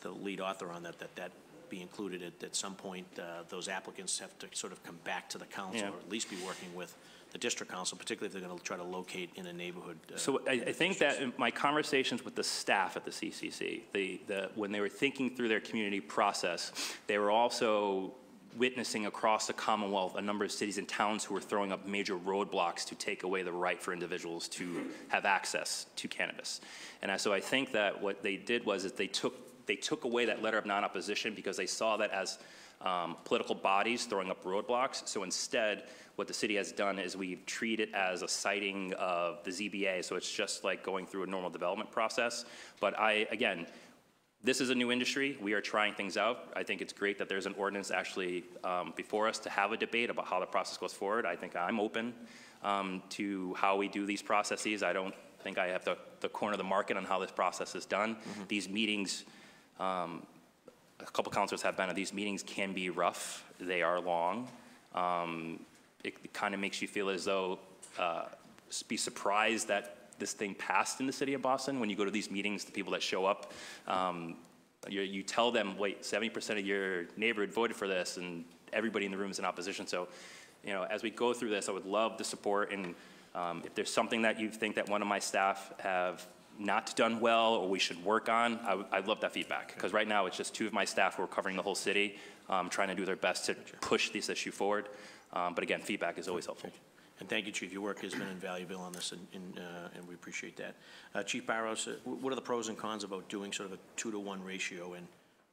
[SPEAKER 1] the lead author on that, that that be included at, at some point. Uh, Those applicants have to sort of come back to the council,
[SPEAKER 9] Yeah.
[SPEAKER 1] or at least be working with the district council, particularly if they're going to try to locate in a neighborhood. uh,
[SPEAKER 9] So I, I think that in my conversations with the staff at the CCC, the, the, when they were thinking through their community process, they were also witnessing across the Commonwealth a number of cities and towns who were throwing up major roadblocks to take away the right for individuals to have access to cannabis. And so I think that what they did was that they took, they took away that letter of non-opposition because they saw that as um, political bodies throwing up roadblocks. So instead, what the city has done is we've treated it as a siting of the ZBA, so it's just like going through a normal development process. But I, again, this is a new industry. We are trying things out. I think it's great that there's an ordinance actually um, before us to have a debate about how the process goes forward. I think I'm open um, to how we do these processes. I don't think I have the, the corner of the market on how this process is done. These meetings, um, a couple councilors have been at these meetings can be rough. They are long. Um, it kind of makes you feel as though uh, be surprised that this thing passed in the city of Boston. When you go to these meetings, the people that show up, um, you, you tell them, wait, 70% of your neighborhood voted for this, and everybody in the room is in opposition. So, you know, as we go through this, I would love the support, and um, if there's something that you think that one of my staff have not done well or we should work on, I I'd love that feedback. Because right now, it's just two of my staff who are covering the whole city, um, trying to do their best to push this issue forward. Um, but again, feedback is always helpful.
[SPEAKER 1] And thank you, Chief. Your work has been invaluable on this, and, and, uh, and we appreciate that. Uh, Chief Barros, uh, what are the pros and cons about doing sort of a two-to-one ratio, and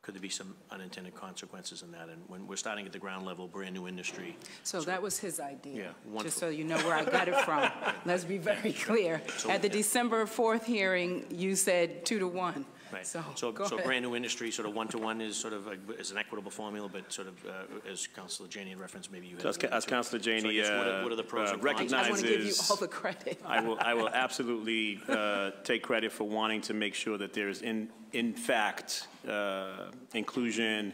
[SPEAKER 1] could there be some unintended consequences in that? And when we're starting at the ground level, brand-new industry,
[SPEAKER 2] So that was his idea.
[SPEAKER 1] Yeah, wonderful.
[SPEAKER 2] Just so you know where I got it from. Let's be very clear. At the December 4th hearing, you said two to one.
[SPEAKER 1] Right?
[SPEAKER 2] So,
[SPEAKER 1] So,
[SPEAKER 2] go
[SPEAKER 1] so
[SPEAKER 2] ahead.
[SPEAKER 1] brand-new industry, sort of one-to-one is sort of, a- is an equitable formula, but sort of, uh, as Councilor Janey had referenced, maybe you.
[SPEAKER 8] So as-
[SPEAKER 1] alluded
[SPEAKER 8] as
[SPEAKER 1] to.
[SPEAKER 8] Councilor
[SPEAKER 1] So I
[SPEAKER 8] Janey,
[SPEAKER 1] guess what are-
[SPEAKER 8] uh,
[SPEAKER 1] What are the pros
[SPEAKER 8] uh,
[SPEAKER 1] and cons?
[SPEAKER 2] I want to give you all the credit.
[SPEAKER 8] I will, I will absolutely uh, take credit for wanting to make sure that there's in, in fact, uh, inclusion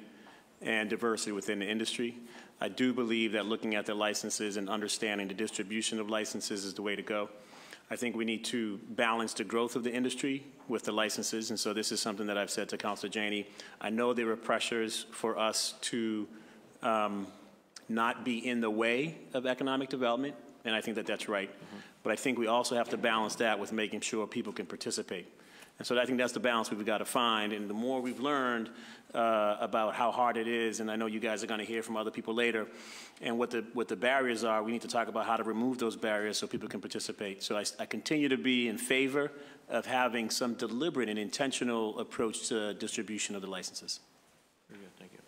[SPEAKER 8] and diversity within the industry. I do believe that looking at the licenses and understanding the distribution of licenses is the way to go. I think we need to balance the growth of the industry with the licenses, and so this is something that I've said to Councilor Janey. I know there are pressures for us to um, not be in the way of economic development, and I think that that's right. But I think we also have to balance that with making sure people can participate. And so I think that's the balance we've got to find. And the more we've learned uh, about how hard it is, and I know you guys are going to hear from other people later, and what the, what the barriers are, we need to talk about how to remove those barriers so people can participate. So I, I continue to be in favor of having some deliberate and intentional approach to distribution of the licenses.
[SPEAKER 1] Very good, thank you.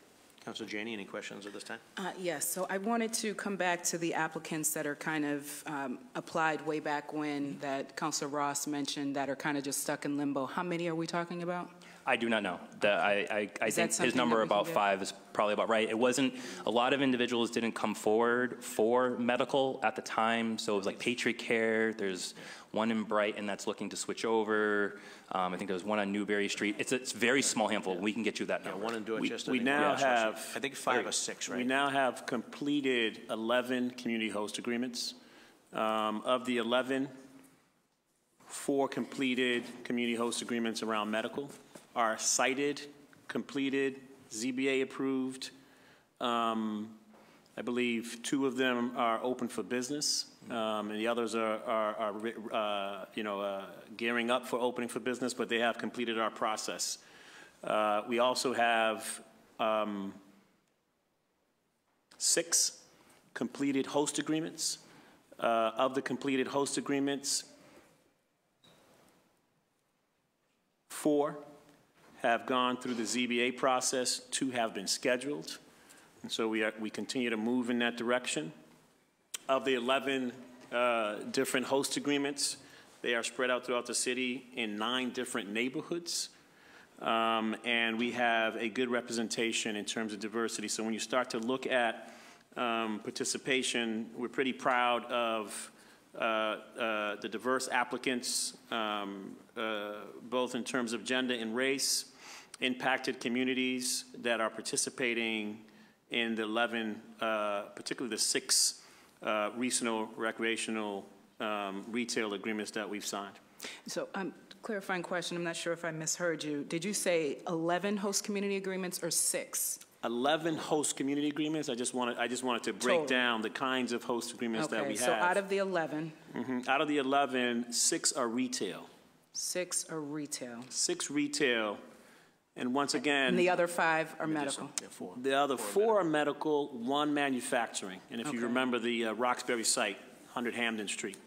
[SPEAKER 1] Councilor Janey, any questions at this time?
[SPEAKER 2] Uh, Yes, so I wanted to come back to the applicants that are kind of um, applied way back when, that Councilor Ross mentioned, that are kind of just stuck in limbo. How many are we talking about?
[SPEAKER 9] I do not know. The, I, I, I think his number about
[SPEAKER 2] get?
[SPEAKER 9] five is probably about right. It wasn't, a lot of individuals didn't come forward for medical at the time, so it was like Patriot Care, there's one in Brighton that's looking to switch over, um, I think there's one on Newbury Street. It's, it's a very small handful, we can get you that
[SPEAKER 1] Yeah,
[SPEAKER 9] number.
[SPEAKER 1] one in
[SPEAKER 8] We-
[SPEAKER 1] Dorchester. I
[SPEAKER 8] We
[SPEAKER 1] think,
[SPEAKER 8] now
[SPEAKER 1] yeah,
[SPEAKER 8] have.
[SPEAKER 1] I think five or six,
[SPEAKER 8] We
[SPEAKER 1] right?
[SPEAKER 8] now have completed 11 community host agreements. Um, Of the 11, four completed community host agreements around medical are sited, completed, ZBA approved. Um, I believe two of them are open for business, um, and the others are, are, are, uh, you know, uh, gearing up for opening for business, but they have completed our process. Uh, We also have um, six completed host agreements. Uh, Of the completed host agreements, four have gone through the ZBA process, two have been scheduled. And so we are, we continue to move in that direction. Of the 11 uh, different host agreements, they are spread out throughout the city in nine different neighborhoods. Um, and we have a good representation in terms of diversity. So when you start to look at um, participation, we're pretty proud of uh, uh, the diverse applicants, um, uh, both in terms of gender and race, impacted communities that are participating in the 11, uh, particularly the six uh, regional recreational um, retail agreements that we've signed.
[SPEAKER 2] So, um, clarifying question, I'm not sure if I misheard you. Did you say 11 host community agreements or six?
[SPEAKER 8] 11 host community agreements. I just wanted, I just wanted to break
[SPEAKER 2] Total.
[SPEAKER 8] down the kinds of host agreements that we
[SPEAKER 2] Okay,
[SPEAKER 8] have.
[SPEAKER 2] so out of the 11,
[SPEAKER 8] Mhm. Out of the 11, six are retail.
[SPEAKER 2] six are retail,
[SPEAKER 8] Six retail, and once again.
[SPEAKER 2] and the other five are medical?
[SPEAKER 8] The other four are medical, one manufacturing. And if you remember the uh, Roxbury site, 100 Hampden Street,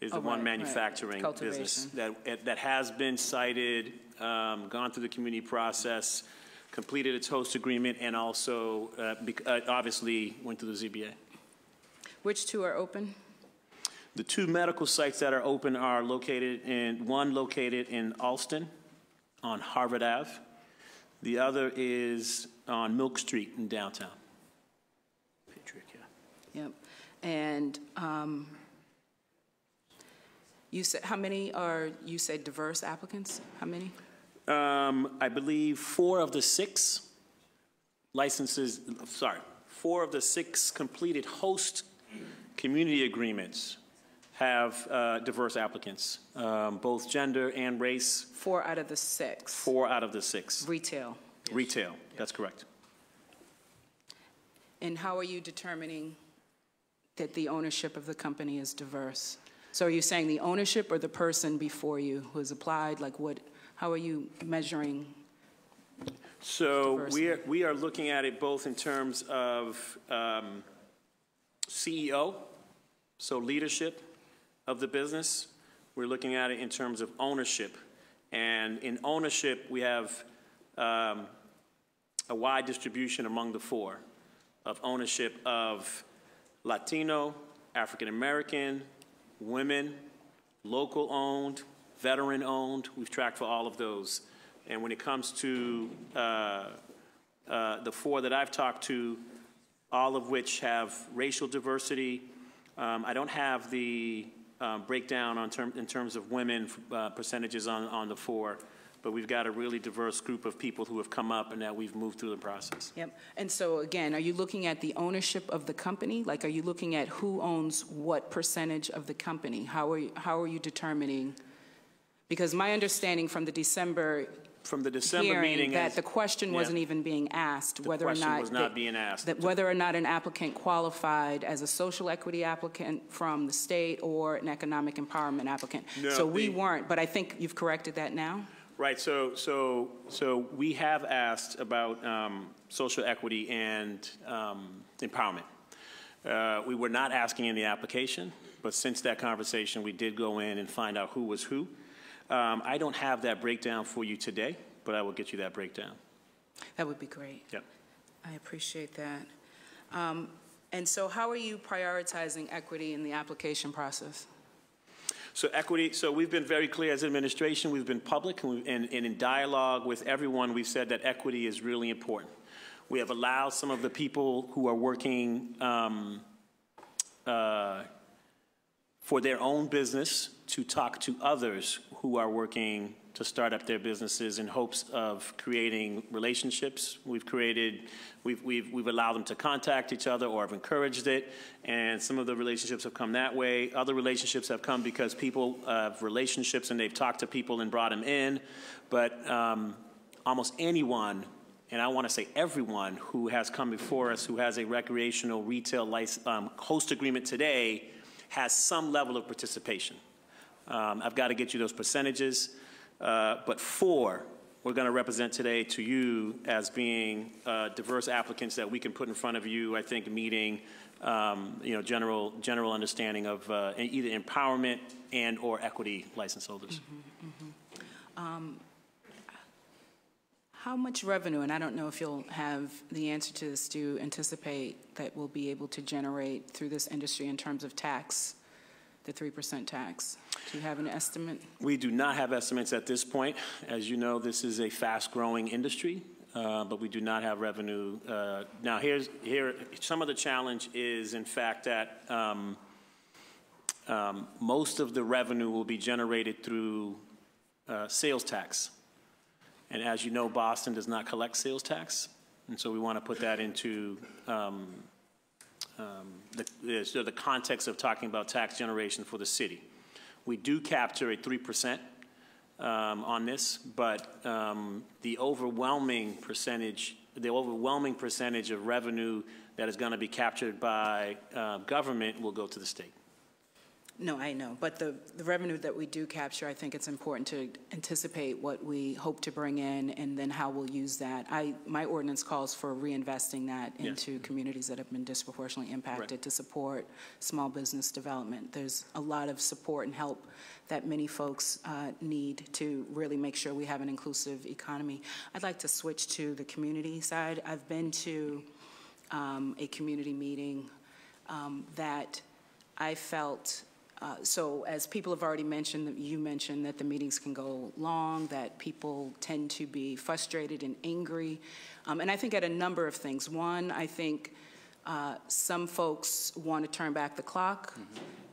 [SPEAKER 8] is the
[SPEAKER 2] Oh,
[SPEAKER 8] one
[SPEAKER 2] right, right.
[SPEAKER 8] manufacturing business
[SPEAKER 2] Cultivation.
[SPEAKER 8] that, that has been sited, um, gone through the community process, completed its host agreement, and also, uh, uh, obviously, went through the ZBA.
[SPEAKER 2] Which two are open?
[SPEAKER 8] The two medical sites that are open are located in, one located in Allston on Harvard Ave. The other is on Milk Street in downtown.
[SPEAKER 1] Patriot Care.
[SPEAKER 2] Yep. And um, you said, how many are, you said diverse applicants? How many?
[SPEAKER 8] Um, I believe four of the six licenses, sorry, four of the six completed host community agreements have uh, diverse applicants, um, both gender and race,
[SPEAKER 2] Four out of the six?
[SPEAKER 8] four out of the six.
[SPEAKER 2] Retail.
[SPEAKER 8] Retail, that's correct.
[SPEAKER 2] And how are you determining that the ownership of the company is diverse? So are you saying the ownership or the person before you who has applied? Like what, how are you measuring?
[SPEAKER 8] So
[SPEAKER 2] Diversity.
[SPEAKER 8] we are, we are looking at it both in terms of um, CEO, so leadership of the business. We're looking at it in terms of ownership. And in ownership, we have um, a wide distribution among the four of ownership of Latino, African American, women, local owned, veteran owned. We've tracked for all of those. And when it comes to uh, uh, the four that I've talked to, all of which have racial diversity, um, I don't have the um, breakdown on term, in terms of women uh, percentages on, on the four, but we've got a really diverse group of people who have come up and that we've moved through the process.
[SPEAKER 2] Yep. And so again, are you looking at the ownership of the company? Like, are you looking at who owns what percentage of the company? How are you, how are you determining? Because my understanding from the December
[SPEAKER 8] From the December meeting
[SPEAKER 2] that
[SPEAKER 8] is-
[SPEAKER 2] the question
[SPEAKER 8] Yeah.
[SPEAKER 2] wasn't even being asked,
[SPEAKER 8] The
[SPEAKER 2] whether or not.
[SPEAKER 8] was not
[SPEAKER 2] that-
[SPEAKER 8] being asked.
[SPEAKER 2] That whether or not an applicant qualified as a social equity applicant from the state or an economic empowerment applicant.
[SPEAKER 8] No,
[SPEAKER 2] So we
[SPEAKER 8] the-
[SPEAKER 2] weren't, but I think you've corrected that now?
[SPEAKER 8] Right, so, so, so we have asked about um, social equity and um, empowerment. Uh, We were not asking in the application, but since that conversation, we did go in and find out who was who. Um, I don't have that breakdown for you today, but I will get you that breakdown.
[SPEAKER 2] That would be great.
[SPEAKER 8] Yep.
[SPEAKER 2] I appreciate that. Um, And so how are you prioritizing equity in the application process?
[SPEAKER 8] So equity, so we've been very clear as administration, we've been public, and and and in dialogue with everyone, we've said that equity is really important. We have allowed some of the people who are working um, uh, for their own business to talk to others who are working to start up their businesses in hopes of creating relationships. We've created, we've, we've, we've allowed them to contact each other or have encouraged it, and some of the relationships have come that way. Other relationships have come because people have relationships and they've talked to people and brought them in. But um, almost anyone, and I want to say everyone who has come before us who has a recreational retail license, um, host agreement today has some level of participation. Um, I've got to get you those percentages, uh, but four we're going to represent today to you as being uh, diverse applicants that we can put in front of you. I think meeting, um, you know, general general understanding of uh, either empowerment and or equity license holders.
[SPEAKER 2] Um, How much revenue, and I don't know if you'll have the answer to this, do you anticipate that we'll be able to generate through this industry in terms of tax, the 3% tax? Do you have an estimate?
[SPEAKER 8] We do not have estimates at this point. As you know, this is a fast-growing industry, uh, but we do not have revenue. Uh, Now, here's, here, some of the challenge is, in fact, that um, um, most of the revenue will be generated through uh, sales tax. And as you know, Boston does not collect sales tax, and so we want to put that into um, um, the, the- context of talking about tax generation for the city. We do capture a 3% um, on this, but um, the overwhelming percentage, the overwhelming percentage of revenue that is going to be captured by uh, government will go to the state.
[SPEAKER 2] No, I know, but the, the revenue that we do capture, I think it's important to anticipate what we hope to bring in and then how we'll use that. I, my ordinance calls for reinvesting that
[SPEAKER 8] Yes.
[SPEAKER 2] into communities that have been disproportionately impacted to support small business development. There's a lot of support and help that many folks uh, need to really make sure we have an inclusive economy. I'd like to switch to the community side. I've been to um, a community meeting um, that I felt, uh, so as people have already mentioned, you mentioned that the meetings can go long, that people tend to be frustrated and angry. Um, And I think at a number of things. One, I think uh, some folks want to turn back the clock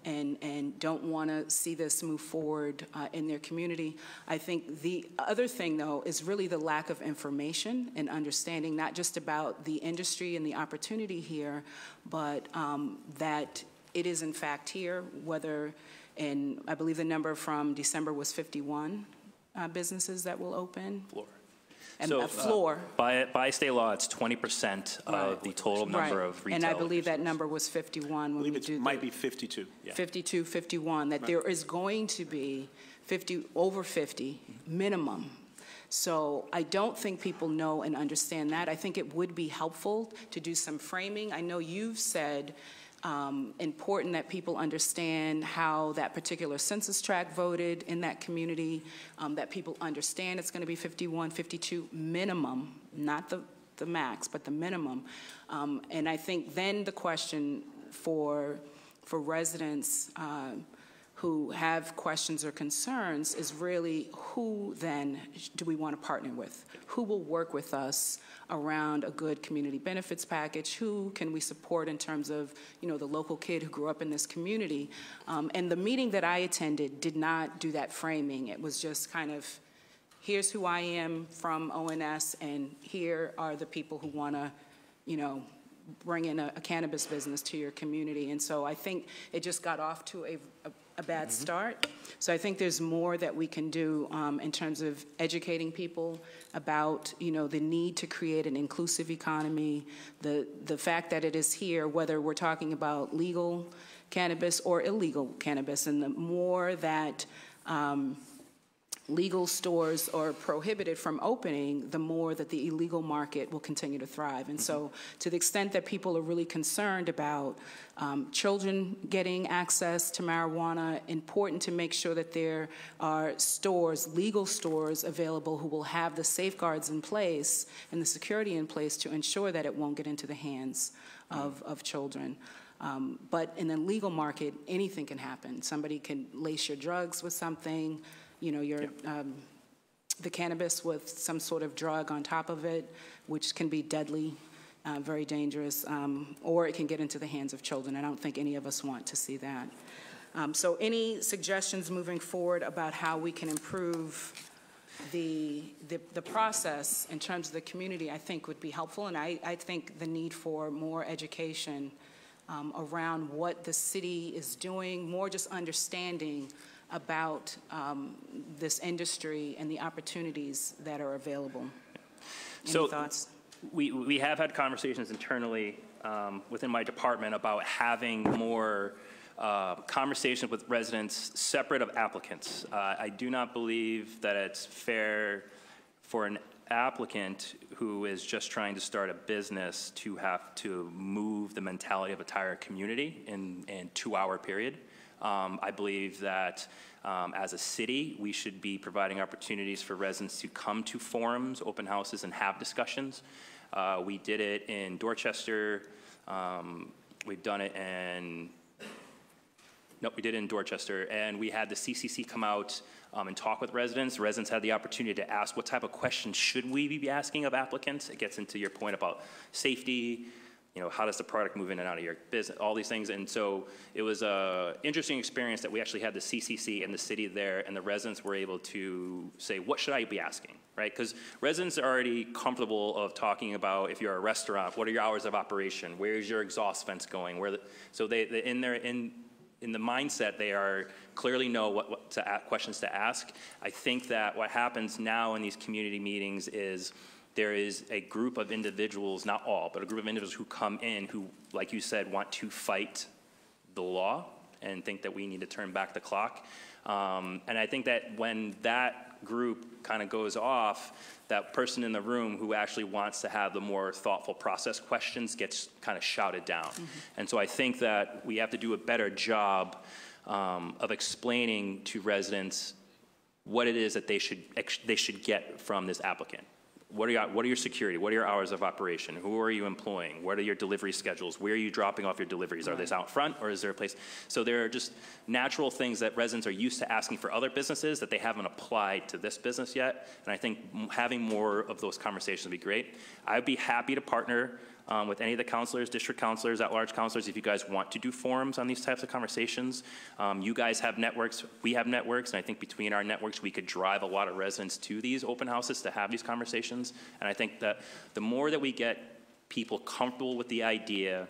[SPEAKER 2] and, and don't want to see this move forward uh, in their community. I think the other thing, though, is really the lack of information and understanding, not just about the industry and the opportunity here, but um, that it is in fact here, whether, and I believe the number from December was 51 uh, businesses that will open.
[SPEAKER 9] Floor.
[SPEAKER 2] And
[SPEAKER 9] So,
[SPEAKER 2] a
[SPEAKER 9] uh,
[SPEAKER 2] floor.
[SPEAKER 9] By, by state law, it's 20% of
[SPEAKER 2] Right.
[SPEAKER 9] the total number
[SPEAKER 2] Right.
[SPEAKER 9] of retail.
[SPEAKER 2] And I believe that number was 51
[SPEAKER 8] I
[SPEAKER 2] when we
[SPEAKER 8] believe
[SPEAKER 2] do
[SPEAKER 8] it
[SPEAKER 2] the.
[SPEAKER 8] might be 52, yeah.
[SPEAKER 2] 52, 51, that there is going to be 50, over 50 minimum. So I don't think people know and understand that. I think it would be helpful to do some framing. I know you've said um, important that people understand how that particular census tract voted in that community, um, that people understand it's going to be 51, 52 minimum, not the, the max, but the minimum. Um, and I think then the question for for residents uh, who have questions or concerns is really who then do we want to partner with? Who will work with us around a good community benefits package? Who can we support in terms of, you know, the local kid who grew up in this community? Um, and the meeting that I attended did not do that framing. It was just kind of here's who I am from ONS, and here are the people who want to, you know, bring in a a cannabis business to your community. And so I think it just got off to a, a- a bad start. So I think there's more that we can do um, in terms of educating people about, you know, the need to create an inclusive economy, the, the fact that it is here, whether we're talking about legal cannabis or illegal cannabis, and the more that um, legal stores are prohibited from opening, the more that the illegal market will continue to thrive. And so, to the extent that people are really concerned about um, children getting access to marijuana, important to make sure that there are stores, legal stores available who will have the safeguards in place and the security in place to ensure that it won't get into the hands of, of children. Um, but in the legal market, anything can happen. Somebody can lace your drugs with something, you know, your, um, the cannabis with some sort of drug on top of it, which can be deadly, uh, very dangerous, um, or it can get into the hands of children. I don't think any of us want to see that. Um, so, any suggestions moving forward about how we can improve the, the, the process in terms of the community, I think would be helpful. And I, I think the need for more education um, around what the city is doing, more just understanding about um, this industry and the opportunities that are available. Any
[SPEAKER 9] So-
[SPEAKER 2] thoughts?
[SPEAKER 9] We, we have had conversations internally um, within my department about having more uh, conversations with residents separate of applicants. Uh, I do not believe that it's fair for an applicant who is just trying to start a business to have to move the mentality of a entire community in in two-hour period. Um, I believe that um, as a city, we should be providing opportunities for residents to come to forums, open houses, and have discussions. Uh, we did it in Dorchester. Um, we've done it in Nope, we did it in Dorchester, and we had the CCC come out um, and talk with residents. Residents had the opportunity to ask what type of questions should we be asking of applicants. It gets into your point about safety, you know, how does the product move in and out of your business, all these things. And so it was a interesting experience that we actually had the CCC and the city there, and the residents were able to say, what should I be asking, right? Because residents are already comfortable of talking about if you're a restaurant, what are your hours of operation? Where's your exhaust fence going? Where the, so they, they in their in in the mindset, they are clearly know what, what to questions to ask. I think that what happens now in these community meetings is there is a group of individuals, not all, but a group of individuals who come in who, like you said, want to fight the law and think that we need to turn back the clock. Um, and I think that when that group kind of goes off, that person in the room who actually wants to have the more thoughtful process questions gets kind of shouted down. And so I think that we have to do a better job um, of explaining to residents what it is that they should, they should get from this applicant. What are, your, what are your security? What are your hours of operation? Who are you employing? What are your delivery schedules? Where are you dropping off your deliveries? Are these out front or is there a place? So there are just natural things that residents are used to asking for other businesses that they haven't applied to this business yet. And I think having more of those conversations would be great. I'd be happy to partner um, with any of the councilors, district councilors, at-large councilors, if you guys want to do forums on these types of conversations. Um, you guys have networks, we have networks, and I think between our networks, we could drive a lot of residents to these open houses to have these conversations. And I think that the more that we get people comfortable with the idea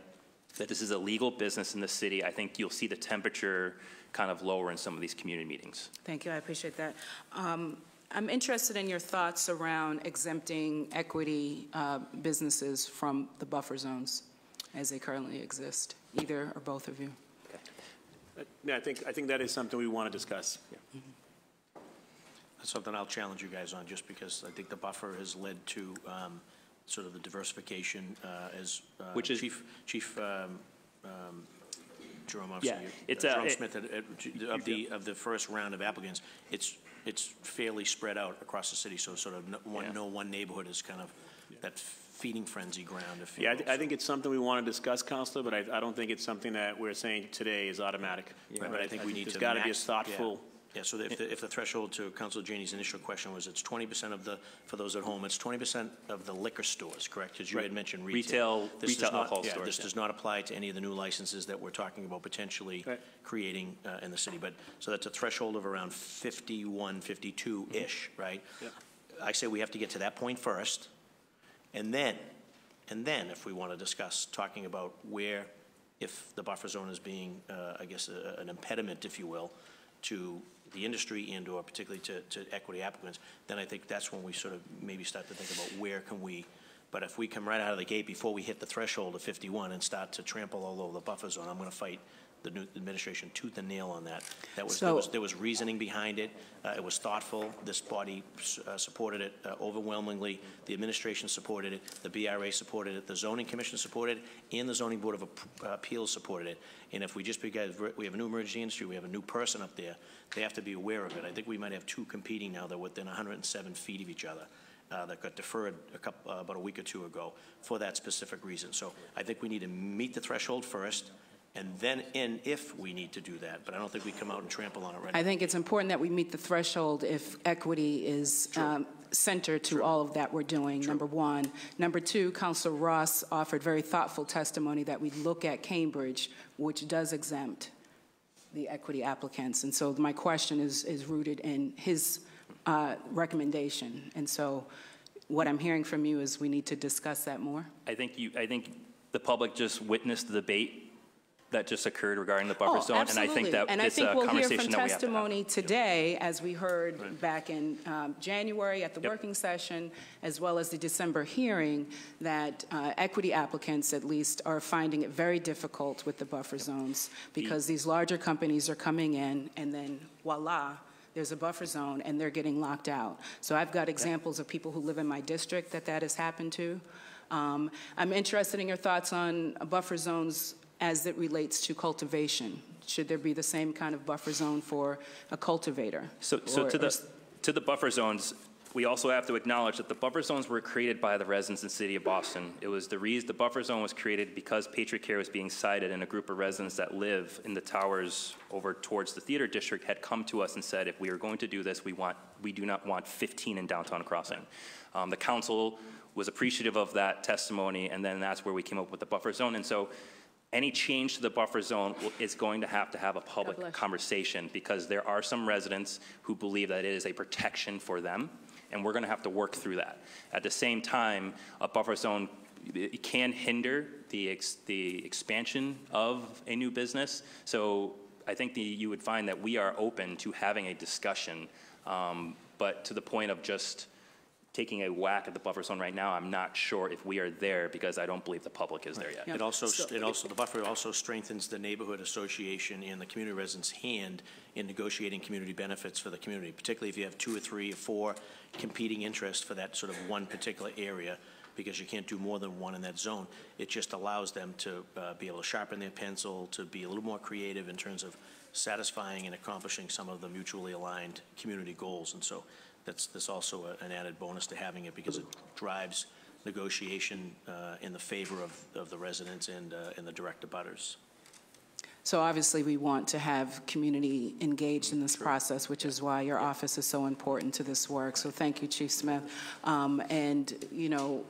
[SPEAKER 9] that this is a legal business in the city, I think you'll see the temperature kind of lower in some of these community meetings.
[SPEAKER 2] Thank you, I appreciate that. Um, I'm interested in your thoughts around exempting equity uh, businesses from the buffer zones as they currently exist, either or both of you.
[SPEAKER 8] Uh, Yeah, I think, I think that is something we want to discuss.
[SPEAKER 1] That's something I'll challenge you guys on, just because I think the buffer has led to um, sort of the diversification uh, as uh,
[SPEAKER 9] Which is-
[SPEAKER 1] Chief, Chief um, um, Jerome, I'm
[SPEAKER 9] Yeah, it's
[SPEAKER 1] uh,
[SPEAKER 9] a-
[SPEAKER 1] Jerome
[SPEAKER 9] it-
[SPEAKER 1] Smith, uh, uh, of the, of the first round of applicants, it's, it's fairly spread out across the city, so sort of no
[SPEAKER 8] Yeah.
[SPEAKER 1] one, no one neighborhood is kind of that feeding frenzy ground, if you
[SPEAKER 8] Yeah, I, th- I think it's something we want to discuss, Councilor, but I, I don't think it's something that we're saying today is automatic.
[SPEAKER 1] Right, but I think we need
[SPEAKER 8] There's
[SPEAKER 1] to
[SPEAKER 8] got to be a thoughtful
[SPEAKER 1] Yeah, so if, the- if the threshold to Council Janey's initial question was it's 20% of the, for those at home, it's 20% of the liquor stores, correct? Because you had mentioned retail.
[SPEAKER 9] Retail-
[SPEAKER 1] This does
[SPEAKER 9] retail
[SPEAKER 1] not-
[SPEAKER 9] alcohol
[SPEAKER 1] yeah,
[SPEAKER 9] stores,
[SPEAKER 1] This
[SPEAKER 9] yeah.
[SPEAKER 1] does not apply to any of the new licenses that we're talking about potentially
[SPEAKER 8] Right.
[SPEAKER 1] creating uh, in the city. But, so that's a threshold of around 51, 52-ish, right?
[SPEAKER 8] Yep.
[SPEAKER 1] I say we have to get to that point first, and then, and then if we want to discuss talking about where, if the buffer zone is being, uh, I guess, a- an impediment, if you will, to the industry and/or particularly to, to equity applicants, then I think that's when we sort of maybe start to think about where can we, but if we come right out of the gate before we hit the threshold of 51 and start to trample all over the buffer zone, I'm going to fight the new administration tooth and nail on that. That was, there was, there was reasoning behind it. Uh, It was thoughtful. This body uh, supported it uh, overwhelmingly. The administration supported it. The BRA supported it. The zoning commission supported it. And the zoning board of uh, appeals supported it. And if we just, because we have a new emergency industry, we have a new person up there, they have to be aware of it. I think we might have two competing now that are within 107 feet of each other uh, that got deferred a couple, uh, about a week or two ago for that specific reason. So I think we need to meet the threshold first, and then, and if we need to do that, but I don't think we come out and trample on it right
[SPEAKER 2] I think it's important that we meet the threshold if equity is um, center to all of that we're doing, number one. Number two, Councilor Ross offered very thoughtful testimony that we look at Cambridge, which does exempt the equity applicants. And so my question is, is rooted in his uh, recommendation. And so what I'm hearing from you is we need to discuss that more.
[SPEAKER 9] I think you, I think the public just witnessed the debate that just occurred regarding the buffer
[SPEAKER 2] Oh,
[SPEAKER 9] zone. And I think that
[SPEAKER 2] And I
[SPEAKER 9] it's
[SPEAKER 2] think
[SPEAKER 9] a
[SPEAKER 2] we'll hear
[SPEAKER 9] conversation
[SPEAKER 2] from
[SPEAKER 9] that we have to
[SPEAKER 2] today, as we heard back in um, January at the
[SPEAKER 9] Yep.
[SPEAKER 2] working session, as well as the December hearing, that uh, equity applicants, at least, are finding it very difficult with the buffer zones because these larger companies are coming in, and then voila, there's a buffer zone, and they're getting locked out. So I've got examples of people who live in my district that that has happened to. Um, I'm interested in your thoughts on buffer zones as it relates to cultivation. Should there be the same kind of buffer zone for a cultivator?
[SPEAKER 9] So, so
[SPEAKER 2] Or-
[SPEAKER 9] to the, to the buffer zones, we also have to acknowledge that the buffer zones were created by the residents in the city of Boston. It was the reason, the buffer zone was created because Patriot Care was being sited and a group of residents that live in the towers over towards the theater district had come to us and said, if we are going to do this, we want, we do not want 15 in downtown Crossing. Um, the council was appreciative of that testimony, and then that's where we came up with the buffer zone. And so any change to the buffer zone is going to have to have a public conversation because there are some residents who believe that it is a protection for them, and we're going to have to work through that. At the same time, a buffer zone can hinder the, ex, the expansion of a new business. So I think the, you would find that we are open to having a discussion, um, but to the point of just taking a whack at the buffer zone right now, I'm not sure if we are there because I don't believe the public is there yet.
[SPEAKER 2] Yeah.
[SPEAKER 1] It also,
[SPEAKER 2] So-
[SPEAKER 1] it also, the buffer also strengthens the neighborhood association and the community residents' hand in negotiating community benefits for the community, particularly if you have two or three or four competing interests for that sort of one particular area, because you can't do more than one in that zone. It just allows them to uh, be able to sharpen their pencil, to be a little more creative in terms of satisfying and accomplishing some of the mutually aligned community goals. And so that's, that's also a- an added bonus to having it because it drives negotiation uh, in the favor of, of the residents and, uh, and the direct abutters.
[SPEAKER 2] So obviously, we want to have community engaged in this process, which is why your office is so important to this work. So thank you, Chief Smith. Um, And, you know,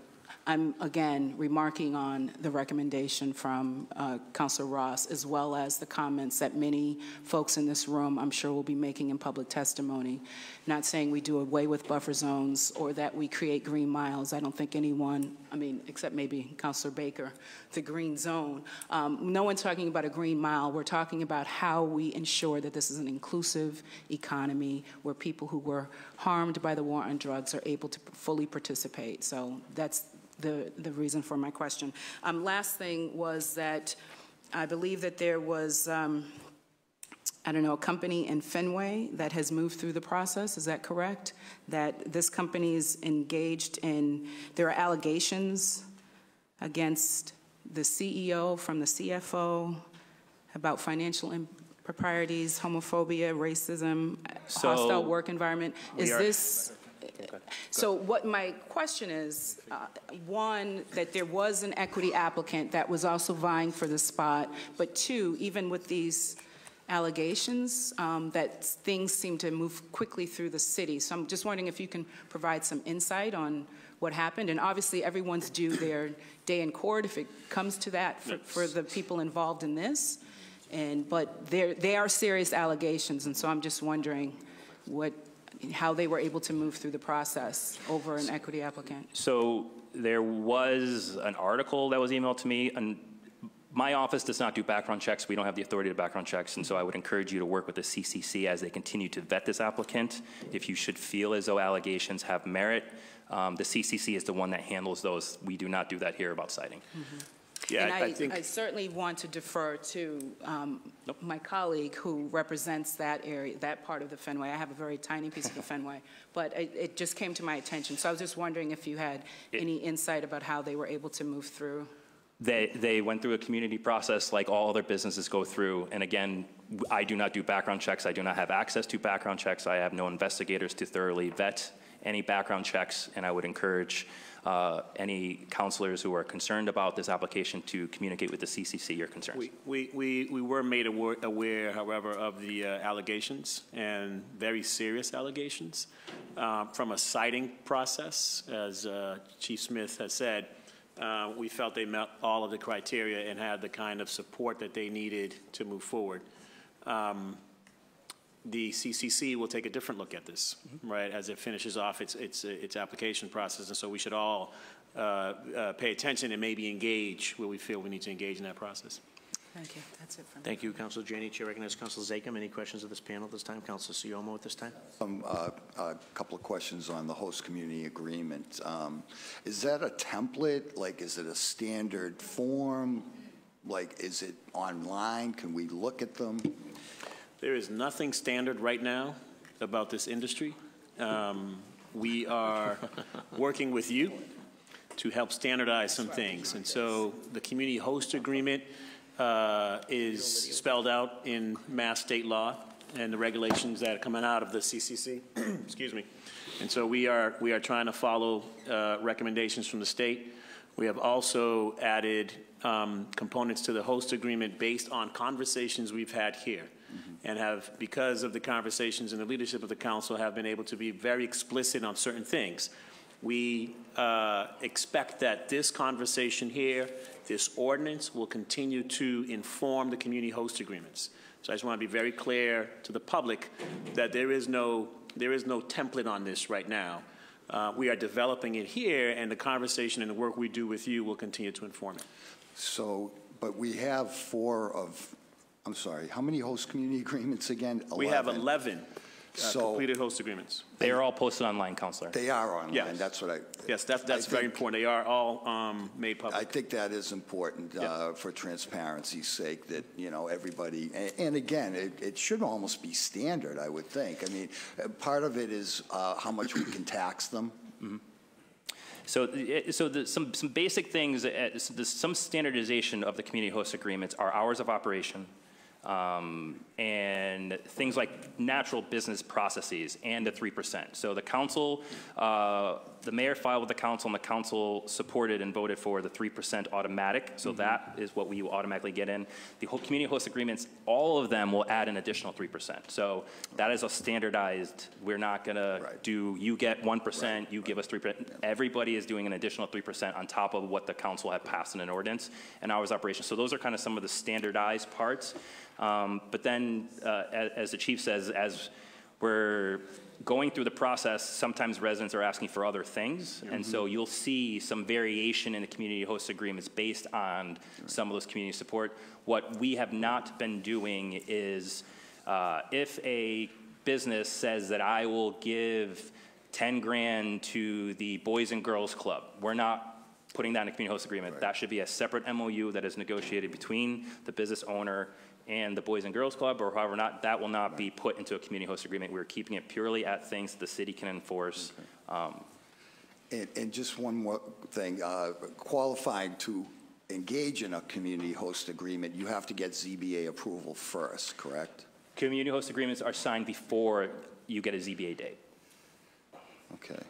[SPEAKER 2] I'm, again, remarking on the recommendation from uh, Councilor Ross, as well as the comments that many folks in this room, I'm sure, will be making in public testimony. Not saying we do away with buffer zones or that we create green miles. I don't think anyone, I mean, except maybe Councilor Baker, the green zone. Um, No one's talking about a green mile. We're talking about how we ensure that this is an inclusive economy where people who were harmed by the war on drugs are able to fully participate. So that's the, the reason for my question. Um, last thing was that I believe that there was, um, I don't know, a company in Fenway that has moved through the process, is that correct? That this company is engaged in, there are allegations against the CEO from the CFO about financial improprieties, homophobia, racism, hostile work environment. Is
[SPEAKER 9] are-
[SPEAKER 2] so what my question is, uh, one, that there was an equity applicant that was also vying for the spot, but two, even with these allegations um, that things seem to move quickly through the city. So I'm just wondering if you can provide some insight on what happened. And obviously, everyone's due their day in court if it comes to that for, for the people involved in this. And but they are serious allegations, and so I'm just wondering what how they were able to move through the process over an equity applicant.
[SPEAKER 9] So there was an article that was emailed to me, and my office does not do background checks. We don't have the authority to background checks, and so I would encourage you to work with the CCC as they continue to vet this applicant. If you should feel as though allegations have merit, um, the CCC is the one that handles those. We do not do that here about siting.
[SPEAKER 8] Yeah,
[SPEAKER 2] And
[SPEAKER 8] I I think.
[SPEAKER 2] I certainly want to defer to um, my colleague who represents that area, that part of the Fenway. I have a very tiny piece of the Fenway, but it, it just came to my attention. So I was just wondering if you had
[SPEAKER 9] It-
[SPEAKER 2] any insight about how they were able to move through.
[SPEAKER 9] They, they went through a community process like all other businesses go through. And again, I do not do background checks. I do not have access to background checks. I have no investigators to thoroughly vet any background checks. And I would encourage uh, any councilors who are concerned about this application to communicate with the CCC your concerns.
[SPEAKER 8] We, we, we we were made aware, aware, however, of the uh, allegations, and very serious allegations, uh, from a siting process. As uh, Chief Smith has said, uh, we felt they met all of the criteria and had the kind of support that they needed to move forward. Um, The CCC will take a different look at this, right, as it finishes off its, its, its application process, and so we should all uh, uh, pay attention and maybe engage where we feel we need to engage in that process.
[SPEAKER 2] Thank you. That's it for me.
[SPEAKER 1] Thank you, Councilor Janey. Chair recognizes Councilor Zakim. Any questions of this panel at this time? Councilor Ciommo at this time?
[SPEAKER 10] Um, uh, A couple of questions on the host community agreement. Um, Is that a template? Like, is it a standard form? Like, is it online? Can we look at them?
[SPEAKER 8] There is nothing standard right now about this industry. Um, We are working with you to help standardize some things. And so the community host agreement uh, is spelled out in mass state law and the regulations that are coming out of the CCC. Excuse me. And so we are, we are trying to follow uh, recommendations from the state. We have also added um, components to the host agreement based on conversations we've had here and have, because of the conversations and the leadership of the council, have been able to be very explicit on certain things. We uh, expect that this conversation here, this ordinance, will continue to inform the community host agreements. So I just want to be very clear to the public that there is no, there is no template on this right now. Uh, We are developing it here, and the conversation and the work we do with you will continue to inform it.
[SPEAKER 10] So, but we have four of, I'm sorry, how many host community agreements again?
[SPEAKER 8] We have 11 uh,
[SPEAKER 10] So-
[SPEAKER 8] completed host agreements.
[SPEAKER 9] They are all posted online, Councilor.
[SPEAKER 10] They are online,
[SPEAKER 8] Yes.
[SPEAKER 10] that's what I,
[SPEAKER 8] Yes, that's, that's very
[SPEAKER 10] think-
[SPEAKER 8] important. They are all um, made public.
[SPEAKER 10] I
[SPEAKER 8] public.
[SPEAKER 10] think that is important uh, for transparency's sake, that, you know, everybody, a- and again, it it should almost be standard, I would think. I mean, uh, part of it is uh, how much we can tax them.
[SPEAKER 9] So, uh, so the, some, some basic things, uh, s- the- some standardization of the community host agreements are hours of operation, um, and things like natural business processes and the 3%. So the council, uh, the mayor filed with the council, and the council supported and voted for the 3% automatic. So that is what we automatically get in. The whole community host agreements, all of them will add an additional 3%. So that is a standardized, we're not going to
[SPEAKER 10] Right.
[SPEAKER 9] do, you get 1%, you give us 3%. Everybody is doing an additional 3% on top of what the council had passed in an ordinance and hours operation. So those are kind of some of the standardized parts. Um, But then, uh, a- as the chief says, as we're going through the process, sometimes residents are asking for other things. And so you'll see some variation in the community host agreements based on some of those community support. What we have not been doing is, uh, if a business says that I will give 10 grand to the Boys and Girls Club, we're not putting that in a community host agreement. That should be a separate MOU that is negotiated between the business owner and the Boys and Girls Club, or however not, that will not be put into a community host agreement. We're keeping it purely at things the city can enforce. Um,
[SPEAKER 10] And, and just one more thing, uh, qualifying to engage in a community host agreement, you have to get ZBA approval first, correct?
[SPEAKER 9] Community host agreements are signed before you get a ZBA date.
[SPEAKER 10] Okay.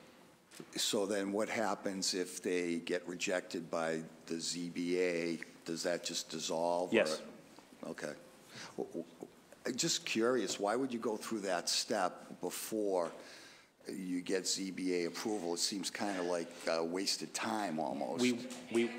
[SPEAKER 10] So then what happens if they get rejected by the ZBA? Does that just dissolve? or-
[SPEAKER 9] Yes.
[SPEAKER 10] Okay. W- w- I'm just curious, why would you go through that step before you get ZBA approval? It seems kind of like uh, wasted time almost.
[SPEAKER 9] We, we,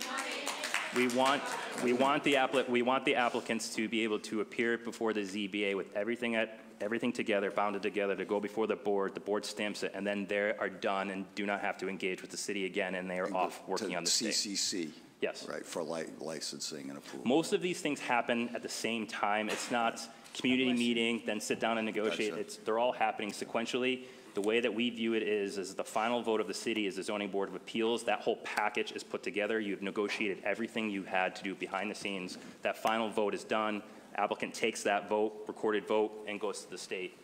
[SPEAKER 9] we want, we want the applicant, we want the applicants to be able to appear before the ZBA with everything at, everything together, bounded together, to go before the board, the board stamps it, and then they are done and do not have to engage with the city again, and they are off working on the state.
[SPEAKER 10] CCC.
[SPEAKER 9] Yes.
[SPEAKER 10] Right, for li- licensing and approval.
[SPEAKER 9] Most of these things happen at the same time. It's not community meeting, then sit down and negotiate.
[SPEAKER 10] Gotcha.
[SPEAKER 9] It's, they're all happening sequentially. The way that we view it is, is the final vote of the city is the zoning board of appeals. That whole package is put together. You've negotiated everything you had to do behind the scenes. That final vote is done. Applicant takes that vote, recorded vote, and goes to the state,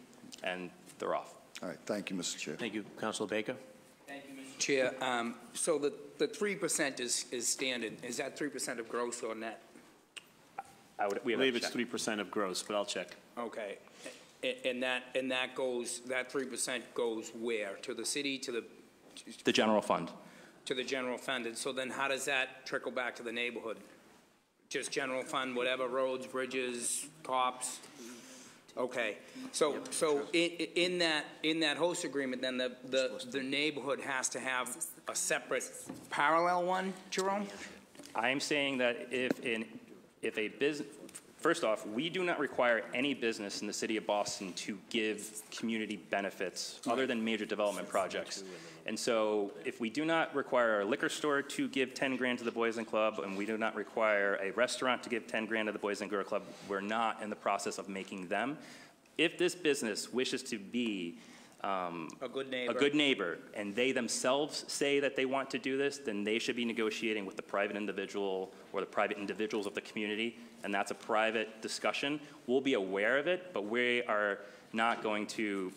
[SPEAKER 9] and they're off.
[SPEAKER 10] All right, thank you, Mr. Chair.
[SPEAKER 1] Thank you, Councilor Baker.
[SPEAKER 5] Chair, um, so the, the three percent is, is standard. Is that three percent of gross or net?
[SPEAKER 9] I would, we
[SPEAKER 8] I believe it's three percent of gross, but I'll check.
[SPEAKER 5] Okay. A- And that, and that goes, that three percent goes where? To the city, to the,
[SPEAKER 9] The general fund.
[SPEAKER 5] to the general fund? And so then how does that trickle back to the neighborhood? Just general fund, whatever, roads, bridges, cops? Okay, so, so in, in that, in that host agreement, then the, the, the neighborhood has to have a separate parallel one, Jerome?
[SPEAKER 9] I am saying that if in, if a business, first off, we do not require any business in the city of Boston to give community benefits other than major development projects. And so if we do not require a liquor store to give 10 grand to the Boys and Club, and we do not require a restaurant to give 10 grand to the Boys and Girl Club, we're not in the process of making them. If this business wishes to be um,
[SPEAKER 5] A good neighbor?
[SPEAKER 9] a good neighbor, and they themselves say that they want to do this, then they should be negotiating with the private individual or the private individuals of the community, and that's a private discussion. We'll be aware of it, but we are not going to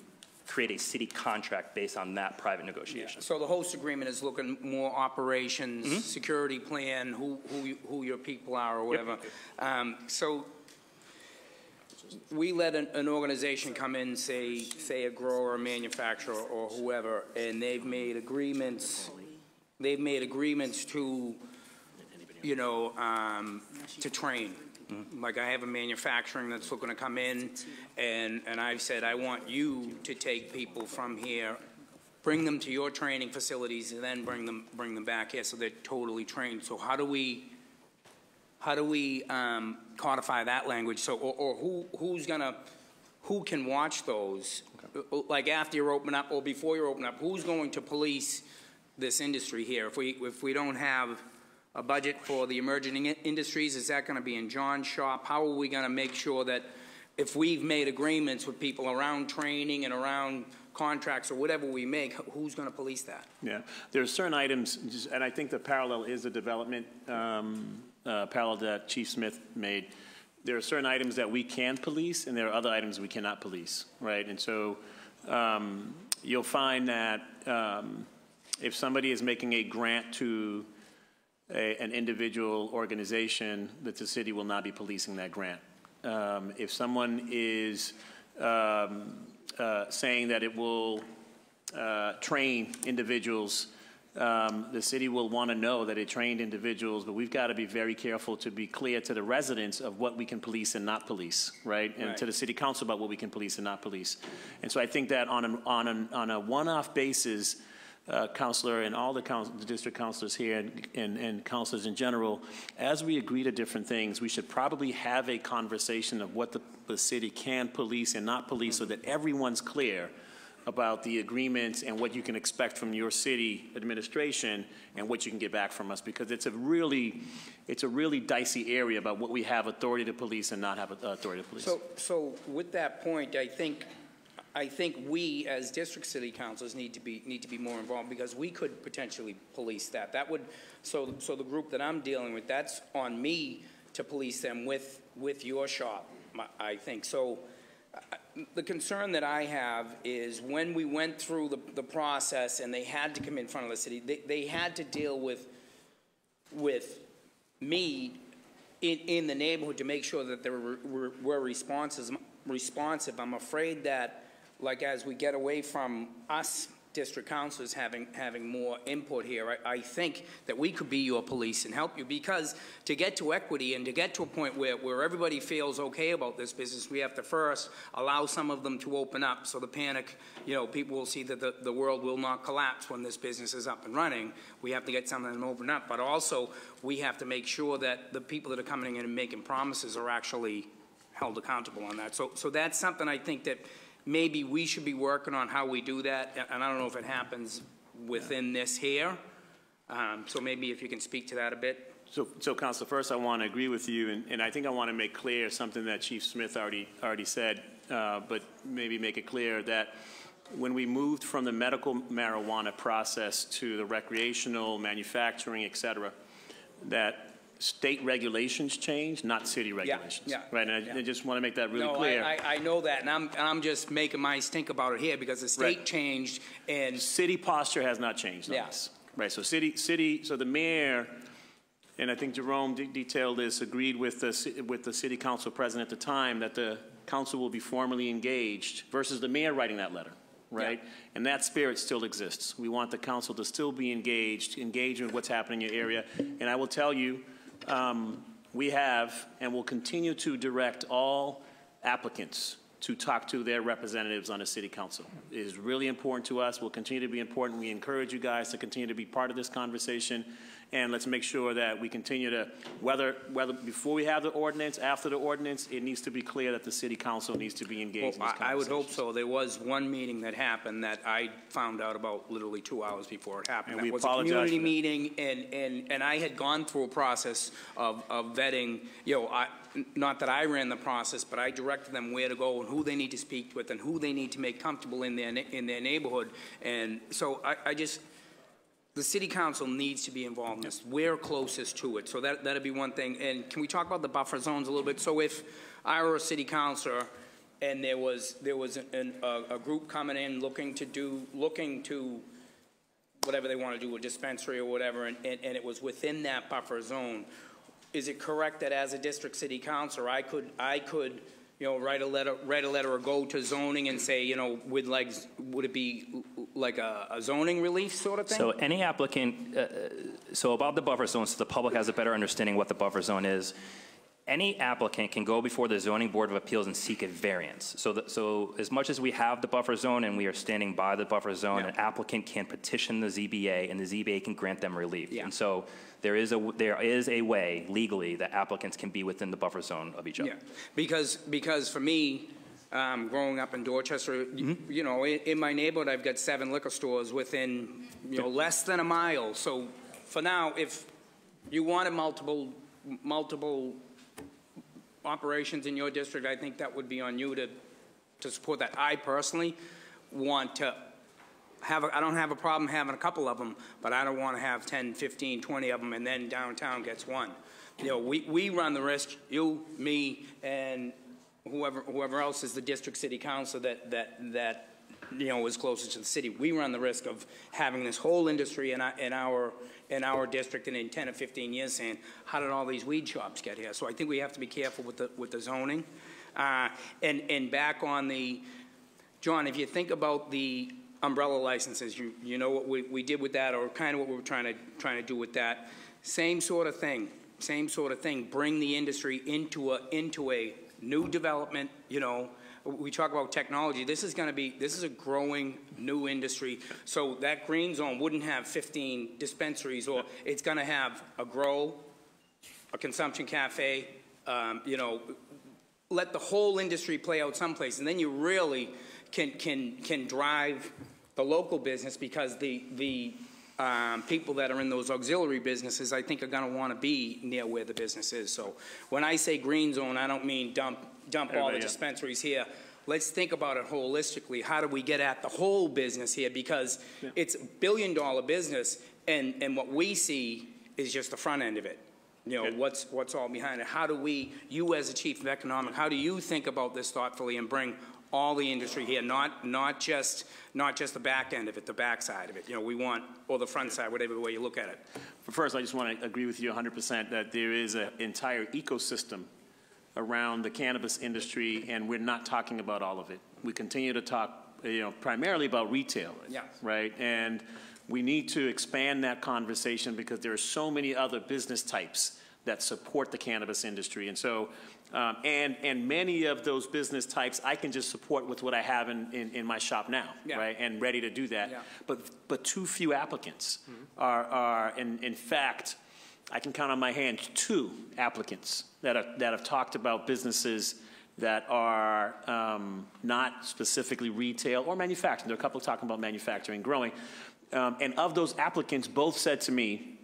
[SPEAKER 9] create a city contract based on that private negotiation.
[SPEAKER 5] So the host agreement is looking more operations, security plan, who, who, you- who your people are or whatever. Um, so we let an, an organization come in, say, say a grower, a manufacturer, or whoever, and they've made agreements, they've made agreements to, you know, um, to train. Like I have a manufacturing that's looking to come in, and, and I've said, I want you to take people from here, bring them to your training facilities, and then bring them, bring them back here, so they're totally trained. So how do we, how do we um, codify that language? So, or, or who, who's gonna, who can watch those? Like after you open up, or before you open up, who's going to police this industry here? If we, if we don't have a budget for the emerging in- industries, is that gonna be in John's shop? How are we gonna make sure that if we've made agreements with people around training and around contracts or whatever we make, who's gonna police that?
[SPEAKER 8] Yeah, there are certain items, and I think the parallel is the development um, uh, parallel that Chief Smith made. There are certain items that we can police, and there are other items we cannot police, right? And so um, you'll find that um, if somebody is making a grant to a, an individual organization, that the city will not be policing that grant. Um, if someone is um, uh, saying that it will uh, train individuals, um, the city will want to know that it trained individuals, but we've got to be very careful to be clear to the residents of what we can police and not police, right? And to the city council about what we can police and not police. And so I think that on a, on a, on a one-off basis, uh, councilor and all the, council, the district councilors here and, and, and councilors in general, as we agree to different things, we should probably have a conversation of what the, the city can police and not police so that everyone's clear about the agreements and what you can expect from your city administration and what you can get back from us because it's a really, it's a really dicey area about what we have authority to police and not have authority to police.
[SPEAKER 5] So, so with that point, I think, I think we, as district city councils, need to be, need to be more involved, because we could potentially police that. That would, so, so the group that I'm dealing with, that's on me to police them with, with your shop, I think. So, uh, the concern that I have is when we went through the, the process and they had to come in front of the city, they, they had to deal with, with me in, in the neighborhood to make sure that they were, were- were responses, responsive. I'm afraid that, like, as we get away from us district councilors having, having more input here. I, I think that we could be your police and help you, because to get to equity and to get to a point where, where everybody feels okay about this business, we have to first allow some of them to open up, so the panic, you know, people will see that the, the world will not collapse when this business is up and running. We have to get some of them open up, but also, we have to make sure that the people that are coming in and making promises are actually held accountable on that. So, so that's something I think that maybe we should be working on how we do that, and- and I don't know if it happens within this here. Um, So maybe if you can speak to that a bit.
[SPEAKER 8] So, so Council, first I want to agree with you, and, and I think I want to make clear something that Chief Smith already, already said, uh, but maybe make it clear that when we moved from the medical marijuana process to the recreational, manufacturing, et cetera, that state regulations change, not city regulations.
[SPEAKER 5] yeah,
[SPEAKER 8] Right, and I-
[SPEAKER 5] yeah.
[SPEAKER 8] I just want to make that really
[SPEAKER 5] No,
[SPEAKER 8] clear.
[SPEAKER 5] I, I know that, and I'm, and I'm just making my stink about it here because the state
[SPEAKER 8] Right.
[SPEAKER 5] changed and,
[SPEAKER 8] City posture has not changed on
[SPEAKER 5] Yeah.
[SPEAKER 8] this. Right, so city, city, so the mayor, and I think Jerome de- detailed this, agreed with the, with the city council president at the time that the council will be formally engaged versus the mayor writing that letter, right? And that spirit still exists. We want the council to still be engaged, engaged with what's happening in your area. And I will tell you, um, we have and will continue to direct all applicants to talk to their representatives on the city council. It is really important to us, will continue to be important. We encourage you guys to continue to be part of this conversation. And let's make sure that we continue to, whether, whether, before we have the ordinance, after the ordinance, it needs to be clear that the city council needs to be engaged in
[SPEAKER 5] well,
[SPEAKER 8] this
[SPEAKER 5] I I would hope so. There was one meeting that happened that I found out about literally two hours before it happened.
[SPEAKER 8] And we
[SPEAKER 5] That was a
[SPEAKER 8] apologize
[SPEAKER 5] community
[SPEAKER 8] for that.
[SPEAKER 5] meeting, and, and, and I had gone through a process of, of vetting, you know, I, not that I ran the process, but I directed them where to go and who they need to speak with and who they need to make comfortable in their, ne- in their neighborhood. And so I, I just, the city council needs to be involved in this. We're closest to it, so that, that'd be one thing. And can we talk about the buffer zones a little bit? So if I were a city councilor and there was, there was an, a, a group coming in looking to do, looking to whatever they want to do, a dispensary or whatever, and, and, and it was within that buffer zone, is it correct that as a district city councilor, I could, I could, you know, write a letter, write a letter or go to zoning and say, you know, would like, would it be like a, a zoning relief sort of thing?
[SPEAKER 9] So any applicant, uh, so about the buffer zone, so the public has a better understanding what the buffer zone is, any applicant can go before the zoning board of appeals and seek a variance. So, that, so as much as we have the buffer zone and we are standing by the buffer zone, an applicant can petition the ZBA and the ZBA can grant them relief.
[SPEAKER 5] Yeah.
[SPEAKER 9] And so there is a there is a way legally that applicants can be within the buffer zone of each other.
[SPEAKER 5] Yeah, because, because for me, um, growing up in Dorchester, y- you know, in, in my neighborhood, I've got seven liquor stores within, you know, less than a mile. So for now, if you wanted multiple, multiple operations in your district, I think that would be on you to, to support that. I personally want to have, a- I don't have a problem having a couple of them, but I don't want to have 10, 15, 20 of them, and then downtown gets one. You know, we, we run the risk, you, me, and whoever, whoever else is the district city council that, that, that, you know, was closest to the city. We run the risk of having this whole industry in our, in our, in our district and in 10 or 15 years saying, how did all these weed shops get here? So I think we have to be careful with the, with the zoning. Uh, and, and back on the, John, if you think about the umbrella licenses, you, you know what we, we did with that, or kind of what we were trying to, trying to do with that. Same sort of thing, same sort of thing. Bring the industry into a, into a new development, you know. We talk about technology. This is going to be, this is a growing new industry. So that green zone wouldn't have 15 dispensaries, or it's going to have a grow, a consumption cafe, um, you know, let the whole industry play out someplace, and then you really can, can, can drive the local business because the, the um, people that are in those auxiliary businesses, I think, are going to want to be near where the business is. So when I say green zone, I don't mean dump, dump all the
[SPEAKER 8] yeah.
[SPEAKER 5] dispensaries here. Let's think about it holistically. How do we get at the whole business here? Because it's a billion-dollar business, and, and what we see is just the front end of it. You know,
[SPEAKER 8] Yeah.
[SPEAKER 5] what's, what's all behind it? How do we, you as a chief of economic, how do you think about this thoughtfully and bring all the industry here, not, not just, not just the back end of it, the back side of it? You know, we want, or the front side, whatever way you look at it.
[SPEAKER 8] First, I just want to agree with you 100% that there is an entire ecosystem around the cannabis industry, and we're not talking about all of it. We continue to talk you know, primarily about retail.
[SPEAKER 5] Yeah.
[SPEAKER 8] Right? And we need to expand that conversation because there are so many other business types that support the cannabis industry. And so, um, and, and many of those business types I can just support with what I have in, in, in my shop now,
[SPEAKER 5] Yeah.
[SPEAKER 8] right? And ready to do that.
[SPEAKER 5] Yeah.
[SPEAKER 8] But, but too few applicants are, are, in, in fact, I can count on my hand two applicants that have, that have talked about businesses that are um, not specifically retail or manufacturing. There are a couple talking about manufacturing growing. Um, and of those applicants, both said to me,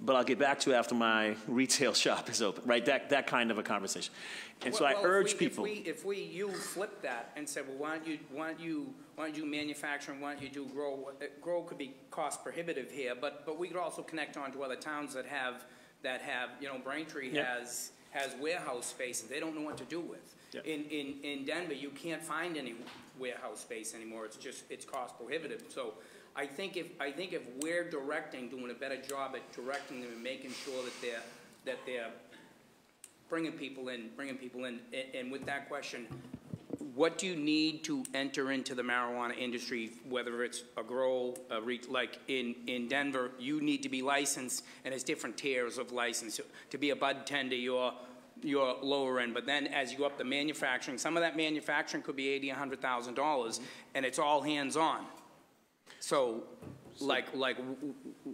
[SPEAKER 8] but I'll get back to after my retail shop is open, right? That, that kind of a conversation. And so I
[SPEAKER 5] Well, if
[SPEAKER 8] urge
[SPEAKER 5] we-
[SPEAKER 8] people.
[SPEAKER 5] If we, if we, you flip that and say, well, why don't you, why don't you, why don't you manufacture and why don't you do grow? Grow could be cost prohibitive here, but, but we could also connect on to other towns that have, that have, you know, Braintree
[SPEAKER 8] Yeah.
[SPEAKER 5] has, has warehouse space and they don't know what to do with.
[SPEAKER 8] Yeah.
[SPEAKER 5] In, in, in Denver, you can't find any warehouse space anymore. It's just, it's cost prohibitive. So I think if, I think if we're directing, doing a better job at directing them and making sure that they're, that they're bringing people in, bringing people in. A- And with that question, what do you need to enter into the marijuana industry, whether it's a grow, a like in, in Denver, you need to be licensed, and there's different tiers of license. To be a bud tender, you're, you're lower end, but then as you go up the manufacturing, some of that manufacturing could be eighty, a hundred thousand dollars, and it's all hands-on. So, like, like,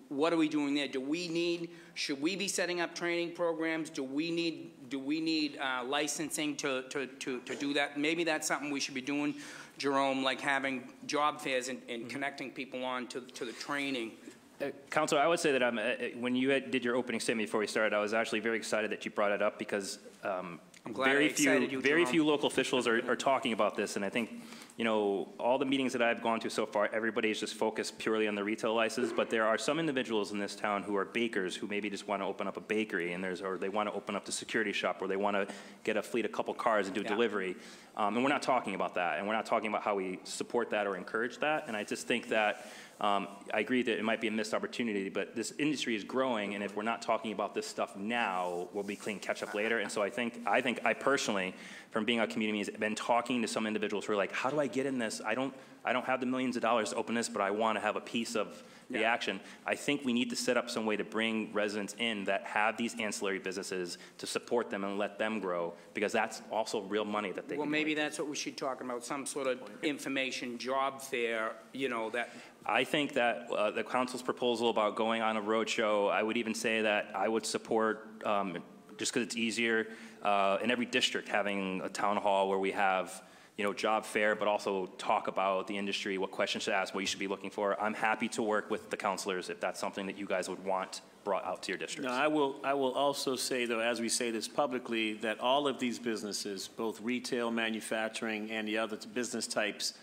[SPEAKER 5] what are we doing there? Do we need, should we be setting up training programs? Do we need, do we need uh, licensing to, to, to, to do that? Maybe that's something we should be doing, Jerome, like having job fairs and, and connecting people on to, to the training.
[SPEAKER 9] Uh, Councilor, I would say that I'm, uh, uh, when you had- did your opening statement before we started, I was actually very excited that you brought it up because um, very few,
[SPEAKER 5] you,
[SPEAKER 9] very few local officials are, are talking about this. And I think, you know, all the meetings that I've gone to so far, everybody's just focused purely on the retail license. But there are some individuals in this town who are bakers who maybe just want to open up a bakery and there's, or they want to open up the security shop or they want to get a fleet, a couple cars and do
[SPEAKER 5] Yeah.
[SPEAKER 9] delivery. Um, and we're not talking about that. And we're not talking about how we support that or encourage that. And I just think that um, I agree that it might be a missed opportunity, but this industry is growing, and if we're not talking about this stuff now, we'll be playing catch up later. And so I think, I think, I personally, from being on community have been talking to some individuals who are like, "How do I get in this? I don't, I don't have the millions of dollars to open this, but I want to have a piece of the
[SPEAKER 5] Yeah.
[SPEAKER 9] action." I think we need to set up some way to bring residents in that have these ancillary businesses to support them and let them grow, because that's also real money that they.
[SPEAKER 5] Well, maybe that's what we should talk about, some sort of information job fair, you know, that,
[SPEAKER 9] I think that uh, the council's proposal about going on a roadshow, I would even say that I would support, um, just because it's easier, uh, in every district, having a town hall where we have, you know, job fair, but also talk about the industry, what questions to ask, what you should be looking for. I'm happy to work with the councilors if that's something that you guys would want brought out to your districts.
[SPEAKER 8] No, I will, I will also say, though, as we say this publicly, that all of these businesses, both retail, manufacturing, and the other business types,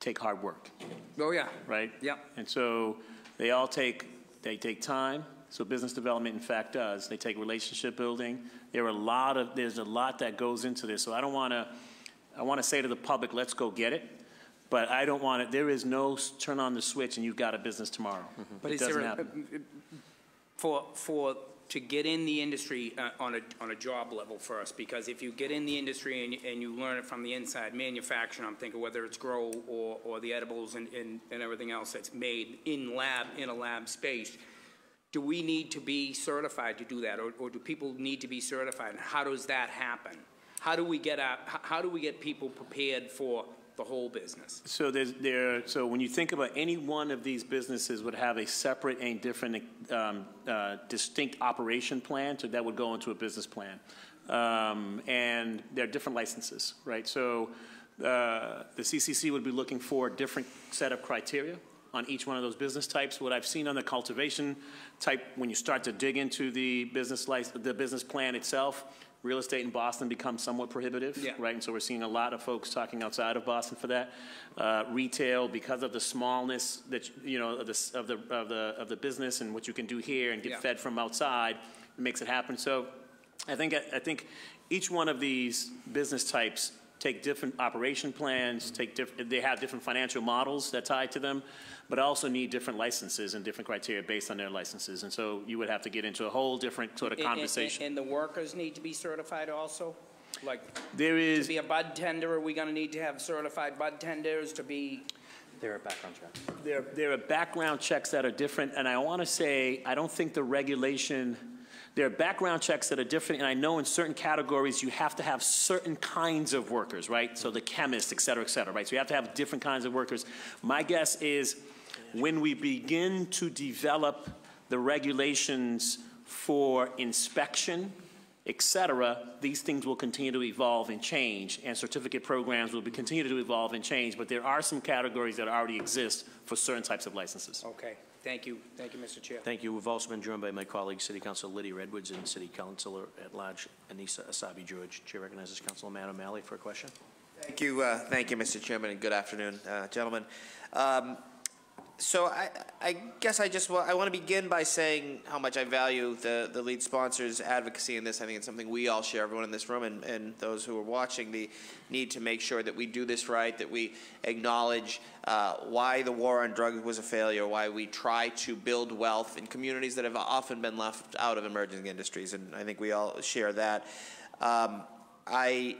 [SPEAKER 8] take hard work,
[SPEAKER 5] oh, yeah.
[SPEAKER 8] right?
[SPEAKER 5] Yep.
[SPEAKER 8] And so they all take, they take time. So business development, in fact, does. They take relationship building. There are a lot of, there's a lot that goes into this. So I don't want to, I want to say to the public, let's go get it. But I don't want it, there is no s- turn on the switch and you've got a business tomorrow. Mm-hmm.
[SPEAKER 5] But
[SPEAKER 8] It
[SPEAKER 5] is there,
[SPEAKER 8] doesn't
[SPEAKER 5] a-
[SPEAKER 8] happen.
[SPEAKER 5] for, for, to get in the industry uh, on a, on a job level first, because if you get in the industry and, you- and you learn it from the inside, manufacturing, I'm thinking whether it's grow or, or the edibles and, and, and everything else that's made in lab, in a lab space, do we need to be certified to do that, or, or do people need to be certified, and how does that happen? How do we get our, how do we get people prepared for the whole business?
[SPEAKER 8] So there's, there, so when you think about any one of these businesses would have a separate and different, um, uh, distinct operation plan, so that would go into a business plan. Um, and there are different licenses, right? So, uh, the CCC would be looking for a different set of criteria on each one of those business types. What I've seen on the cultivation type, when you start to dig into the business the business plan itself, real estate in Boston becomes somewhat prohibitive,
[SPEAKER 5] Yeah.
[SPEAKER 8] right? And so we're seeing a lot of folks talking outside of Boston for that. Uh, retail, because of the smallness that, you know, of the, of the, of the, of the business and what you can do here and get
[SPEAKER 5] Yeah.
[SPEAKER 8] fed from outside, it makes it happen. So I think, I think each one of these business types take different operation plans, take diff, they have different financial models that tie to them, but also need different licenses and different criteria based on their licenses. And so you would have to get into a whole different sort of
[SPEAKER 5] And- and-
[SPEAKER 8] conversation.
[SPEAKER 5] And the workers need to be certified also? Like,
[SPEAKER 8] There
[SPEAKER 5] to
[SPEAKER 8] is,
[SPEAKER 5] be a bud tender, are we gonna need to have certified bud tenders to be?
[SPEAKER 9] There are background checks.
[SPEAKER 8] there, there are background checks that are different, and I want to say, I don't think the regulation, there are background checks that are different, and I know in certain categories, you have to have certain kinds of workers, right? So the chemist, et cetera, et cetera, right? So you have to have different kinds of workers. My guess is, when we begin to develop the regulations for inspection, et cetera, these things will continue to evolve and change, and certificate programs will be, continue to evolve and change, but there are some categories that already exist for certain types of licenses.
[SPEAKER 5] Okay, thank you, thank you, Mr. Chair.
[SPEAKER 1] Thank you. We've also been joined by my colleague, City Councilor Lydia Edwards, and City Councilor at Large Annissa Essaibi George. Chair recognizes Councilman O'Malley for a question.
[SPEAKER 7] Thank you, uh, thank you, Mr. Chairman, and good afternoon, uh, gentlemen. Um, So I, I guess I just, wa- I want to begin by saying how much I value the, the lead sponsor's advocacy in this. I think it's something we all share, everyone in this room and, and those who are watching, the need to make sure that we do this right, that we acknowledge uh, why the war on drugs was a failure, why we try to build wealth in communities that have often been left out of emerging industries, and I think we all share that. Um, I,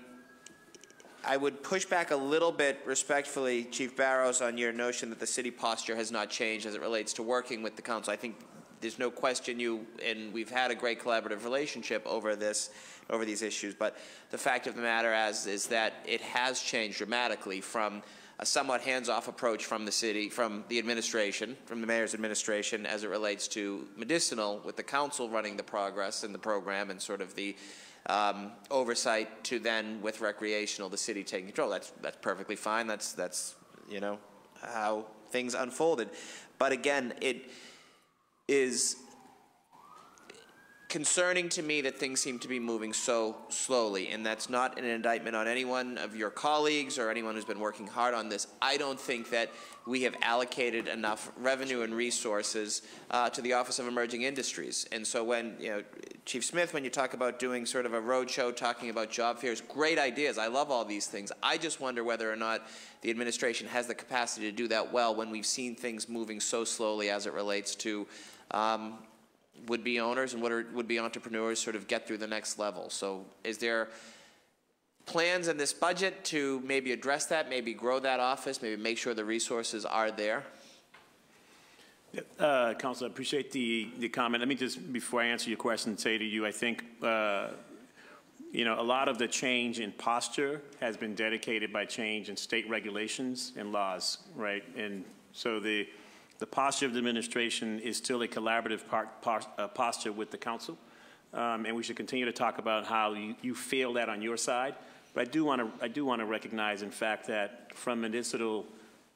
[SPEAKER 7] I would push back a little bit respectfully, Chief Barros, on your notion that the city posture has not changed as it relates to working with the council. I think there's no question you, and we've had a great collaborative relationship over this, over these issues, but the fact of the matter as is that it has changed dramatically from a somewhat hands-off approach from the city, from the administration, from the mayor's administration, as it relates to medicinal, with the council running the progress and the program and sort of the um, oversight to then with recreational, the city taking control. That's that's perfectly fine. That's that's you know how things unfolded. But again, it is concerning to me that things seem to be moving so slowly, and that's not an indictment on anyone of your colleagues or anyone who's been working hard on this. I don't think that we have allocated enough revenue and resources uh, to the Office of Emerging Industries. And so when, you know, Chief Smith, when you talk about doing sort of a roadshow, talking about job fairs, great ideas. I love all these things. I just wonder whether or not the administration has the capacity to do that well when we've seen things moving so slowly as it relates to um, would-be owners and would- would-be entrepreneurs sort of get through the next level. So is there plans in this budget to maybe address that, maybe grow that office, maybe make sure the resources are there?
[SPEAKER 8] Uh, Council, I appreciate the, the comment. Let me just, before I answer your question, say to you, I think, uh, you know, a lot of the change in posture has been dedicated by change in state regulations and laws, right? And so the, the posture of the administration is still a collaborative uh, posture with the council. Um, and we should continue to talk about how you, you feel that on your side. But I do want to, I do want to recognize, in fact, that from medicinal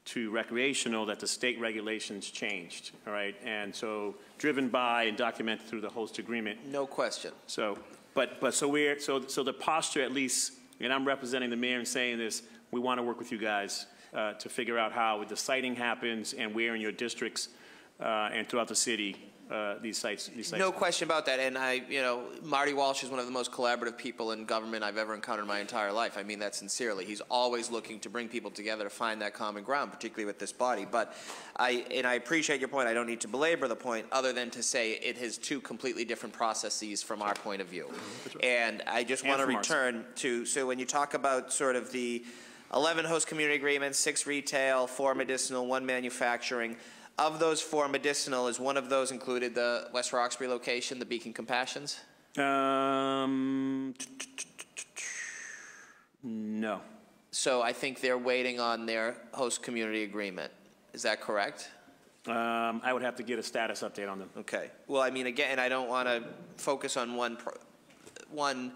[SPEAKER 8] to recreational, that the state regulations changed, all right? And so driven by and documented through the host agreement,
[SPEAKER 7] No question.
[SPEAKER 8] so, but, but so we're, so, so the posture at least, and I'm representing the mayor and saying this, we want to work with you guys uh, to figure out how the siting happens and where in your districts uh, and throughout the city uh, these sites, these sites.
[SPEAKER 7] No question about that. And I, you know, Marty Walsh is one of the most collaborative people in government I've ever encountered in my entire life. I mean that sincerely. He's always looking to bring people together to find that common ground, particularly with this body. But I, and I appreciate your point. I don't need to belabor the point other than to say it has two completely different processes from our point of view. And I just want to
[SPEAKER 8] ours.
[SPEAKER 7] return to, so when you talk about sort of the 11 host community agreements, six retail, four medicinal, one manufacturing, of those four medicinal, is one of those included the West Roxbury location, the Beacon Compassions?
[SPEAKER 8] Um, no.
[SPEAKER 7] So I think they're waiting on their host community agreement. Is that correct?
[SPEAKER 8] Um, I would have to get a status update on them.
[SPEAKER 7] Okay. Well, I mean, again, I don't want to focus on one, pro- one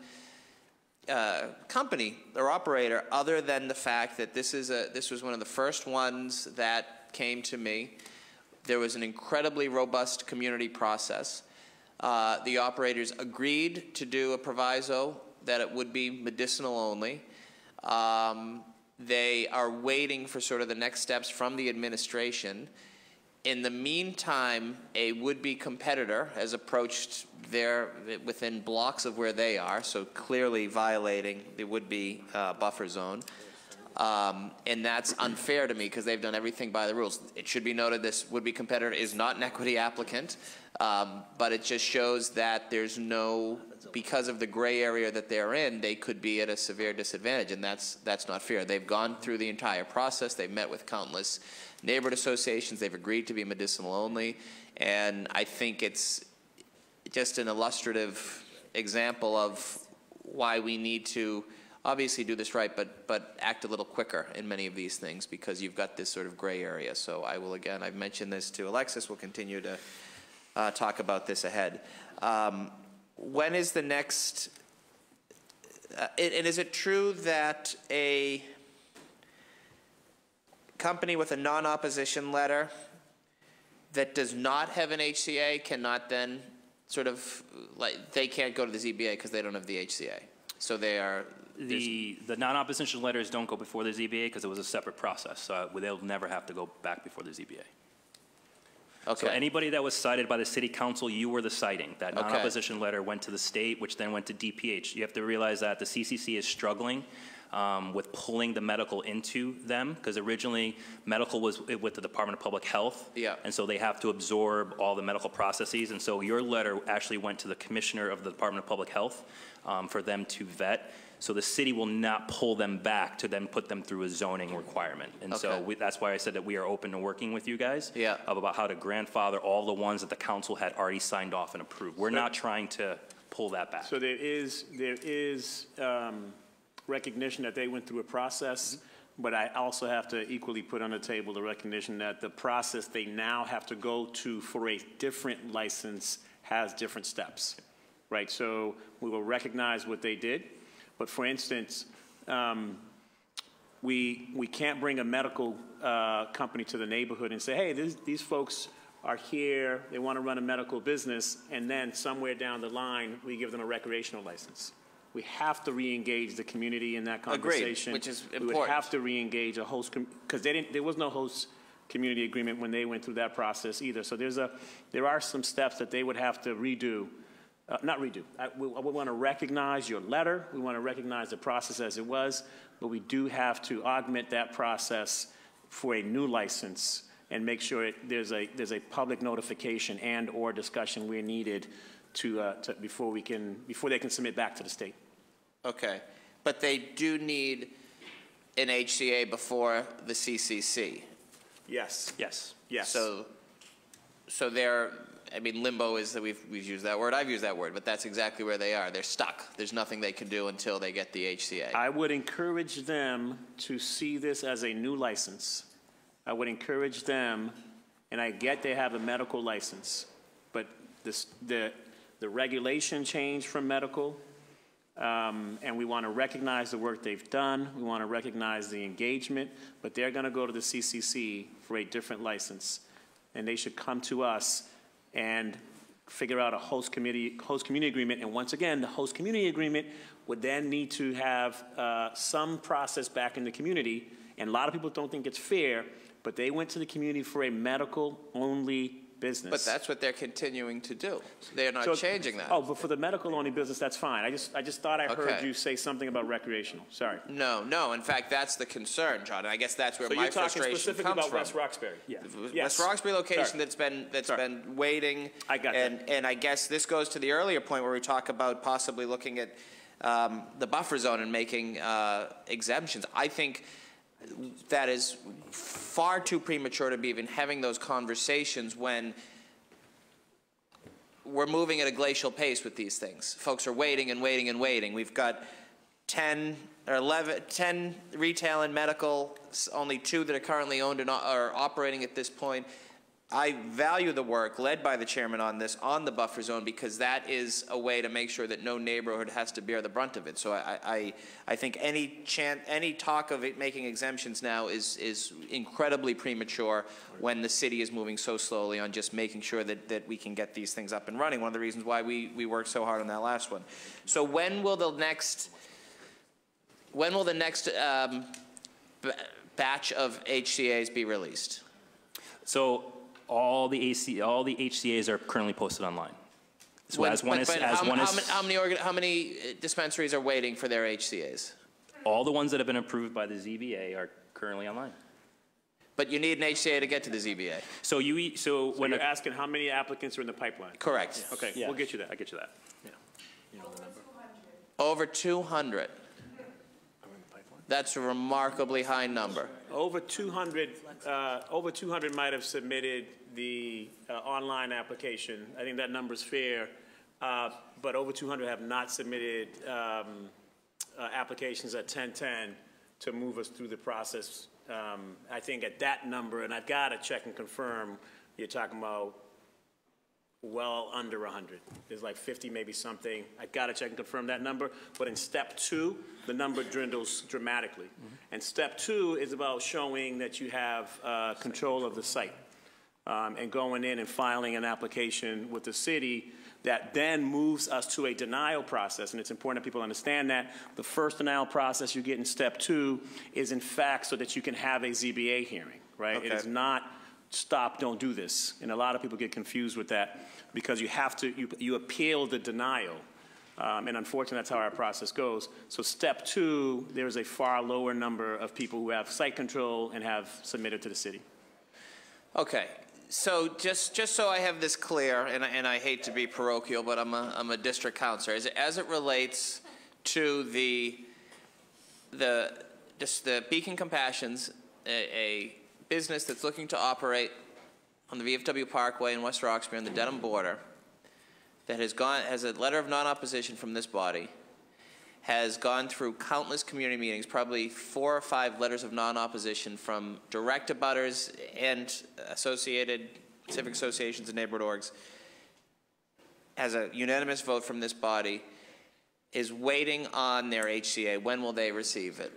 [SPEAKER 7] uh, company or operator, other than the fact that this is a, this was one of the first ones that came to me. There was an incredibly robust community process. Uh, The operators agreed to do a proviso that it would be medicinal only. Um, They are waiting for sort of the next steps from the administration. In the meantime, a would-be competitor has approached their, within blocks of where they are, so clearly violating the would-be uh, buffer zone. Um, And that's unfair to me because they've done everything by the rules. It should be noted, this would-be competitor is not an equity applicant. Um, But it just shows that there's no, because of the gray area that they're in, they could be at a severe disadvantage, and that's, that's not fair. They've gone through the entire process, they've met with countless neighborhood associations, they've agreed to be medicinal only, and I think it's just an illustrative example of why we need to obviously do this right, but, but act a little quicker in many of these things because you've got this sort of gray area. So I will, again, I've mentioned this to Alexis, we'll continue to uh, talk about this ahead. Um, When is the next, uh, and and is it true that a company with a non-opposition letter that does not have an HCA cannot then sort of, like, they can't go to the ZBA because they don't have the HCA? So they are,
[SPEAKER 9] The, the non-opposition letters don't go before the ZBA because it was a separate process, so they'll never have to go back before the ZBA. So
[SPEAKER 7] okay,
[SPEAKER 9] anybody that was sited by the city council, you were the siting. That non-opposition letter went to the state, which then went to DPH. You have to realize that the CCC is struggling um, with pulling the medical into them, because originally, medical was with the Department of Public Health.
[SPEAKER 7] Yeah.
[SPEAKER 9] And so they have to absorb all the medical processes, and so your letter actually went to the Commissioner of the Department of Public Health um, for them to vet. So the city will not pull them back to then put them through a zoning requirement. And so we- that's why I said that we are open to working with you guys
[SPEAKER 7] Yeah.
[SPEAKER 9] of about how to grandfather all the ones that the council had already signed off and approved. We're not trying to pull that back.
[SPEAKER 8] So there is, there is um, recognition that they went through a process, but I also have to equally put on the table the recognition that the process they now have to go to for a different license has different steps, right? So we will recognize what they did, but for instance, um, we, we can't bring a medical uh, company to the neighborhood and say, hey, these, these folks are here, they want to run a medical business, and then somewhere down the line, we give them a recreational license. We have to re-engage the community in that
[SPEAKER 7] Agreed,
[SPEAKER 8] conversation.
[SPEAKER 7] which is important.
[SPEAKER 8] We would have to re-engage a host, because they didn't, there was no host community agreement when they went through that process either. So there's a, there are some steps that they would have to redo, uh, not redo. I, we, we want to recognize your letter, we want to recognize the process as it was, but we do have to augment that process for a new license and make sure it, there's a, there's a public notification and/or discussion where needed to, uh, to, before we can, before they can submit back to the state.
[SPEAKER 7] Okay. But they do need an HCA before the CCC.
[SPEAKER 8] Yes,
[SPEAKER 9] Yes.
[SPEAKER 8] yes.
[SPEAKER 7] So, so they're, I mean, limbo is that we've, we've used that word, I've used that word, but that's exactly where they are. They're stuck. There's nothing they can do until they get the HCA.
[SPEAKER 8] I would encourage them to see this as a new license. I would encourage them, and I get they have a medical license, but this, the, the regulation changed from medical, um, and we want to recognize the work they've done. We want to recognize the engagement, but they're going to go to the CCC for a different license, and they should come to us and figure out a host committee, host community agreement. And once again, the host community agreement would then need to have uh, some process back in the community. And a lot of people don't think it's fair, but they went to the community for a medical-only business.
[SPEAKER 7] But that's what they're continuing to do. They're not
[SPEAKER 8] So-
[SPEAKER 7] changing that.
[SPEAKER 8] Oh, but for the medical-only business, that's fine. I just, I just thought I heard you say something about recreational. Sorry.
[SPEAKER 7] No, no, in fact, that's the concern, John, and I guess that's where
[SPEAKER 8] So
[SPEAKER 7] my
[SPEAKER 8] you're talking
[SPEAKER 7] frustration
[SPEAKER 8] specifically
[SPEAKER 7] comes
[SPEAKER 8] about
[SPEAKER 7] from.
[SPEAKER 8] West Roxbury? Yeah.
[SPEAKER 7] West Roxbury location
[SPEAKER 8] Sorry.
[SPEAKER 7] that's been, that's
[SPEAKER 8] Sorry.
[SPEAKER 7] been waiting.
[SPEAKER 8] I got
[SPEAKER 7] and,
[SPEAKER 8] that.
[SPEAKER 7] And I guess this goes to the earlier point where we talk about possibly looking at um, the buffer zone and making uh, exemptions. I think that is far too premature to be even having those conversations when we're moving at a glacial pace with these things. Folks are waiting and waiting and waiting. We've got 10 or 11, 10 retail and medical, only two that are currently owned and are operating at this point. I value the work led by the chairman on this, on the buffer zone, because that is a way to make sure that no neighborhood has to bear the brunt of it. So I, I, I think any any talk of it making exemptions now is, is incredibly premature when the city is moving so slowly on just making sure that, that we can get these things up and running. One of the reasons why we, we worked so hard on that last one. So when will the next, when will the next um, batch of HCA's be released?
[SPEAKER 9] So all the AC, all the HCA's are currently posted online. So
[SPEAKER 7] When-
[SPEAKER 9] as one
[SPEAKER 7] but-
[SPEAKER 9] is,
[SPEAKER 7] but
[SPEAKER 9] as
[SPEAKER 7] how,
[SPEAKER 9] one
[SPEAKER 7] how
[SPEAKER 9] is,
[SPEAKER 7] many, how many, organ, how many uh, dispensaries are waiting for their HCA's?
[SPEAKER 9] all the ones that have been approved by the ZBA are currently online.
[SPEAKER 7] But you need an HCA to get to the ZBA.
[SPEAKER 9] So you, e- so
[SPEAKER 8] So
[SPEAKER 9] when,
[SPEAKER 8] you're
[SPEAKER 9] a-
[SPEAKER 8] asking how many applicants are in the pipeline?
[SPEAKER 7] Correct.
[SPEAKER 8] Okay,
[SPEAKER 9] yeah,
[SPEAKER 8] we'll get you that.
[SPEAKER 9] I get you that. Yeah.
[SPEAKER 7] You know Over 200. That's a remarkably high number.
[SPEAKER 8] Over 200, uh, over 200 might have submitted the uh, online application. I think that number is fair. Uh, But over 200 have not submitted um, uh, applications at 1010 to move us through the process. Um, I think at that number, and I've got to check and confirm, you're talking about well under 100. There's like 50, maybe something. I got to check and confirm that number. But in step two, the number dwindles dramatically. And step two is about showing that you have uh, control of the site um, and going in and filing an application with the city that then moves us to a denial process. And it's important that people understand that. The first denial process you get in step two is in fact so that you can have a ZBA hearing, right? It
[SPEAKER 7] Okay.
[SPEAKER 8] is not stop, don't do this. And a lot of people get confused with that because you have to, you, you appeal the denial. Um, and unfortunately, that's how our process goes. So step two, there is a far lower number of people who have site control and have submitted to the city.
[SPEAKER 7] Okay, so just, just so I have this clear, and, I- and I hate to be parochial, but I'm a, I'm a district councilor, as, it- as it relates to the, the, just the Beacon Compassions, a, a business that's looking to operate on the VFW Parkway in West Roxbury on the Dedham border, that has gone, has a letter of non-opposition from this body, has gone through countless community meetings, probably four or five letters of non-opposition from direct abutters and associated civic associations and neighborhood orgs, has a unanimous vote from this body, is waiting on their HCA. When will they receive it?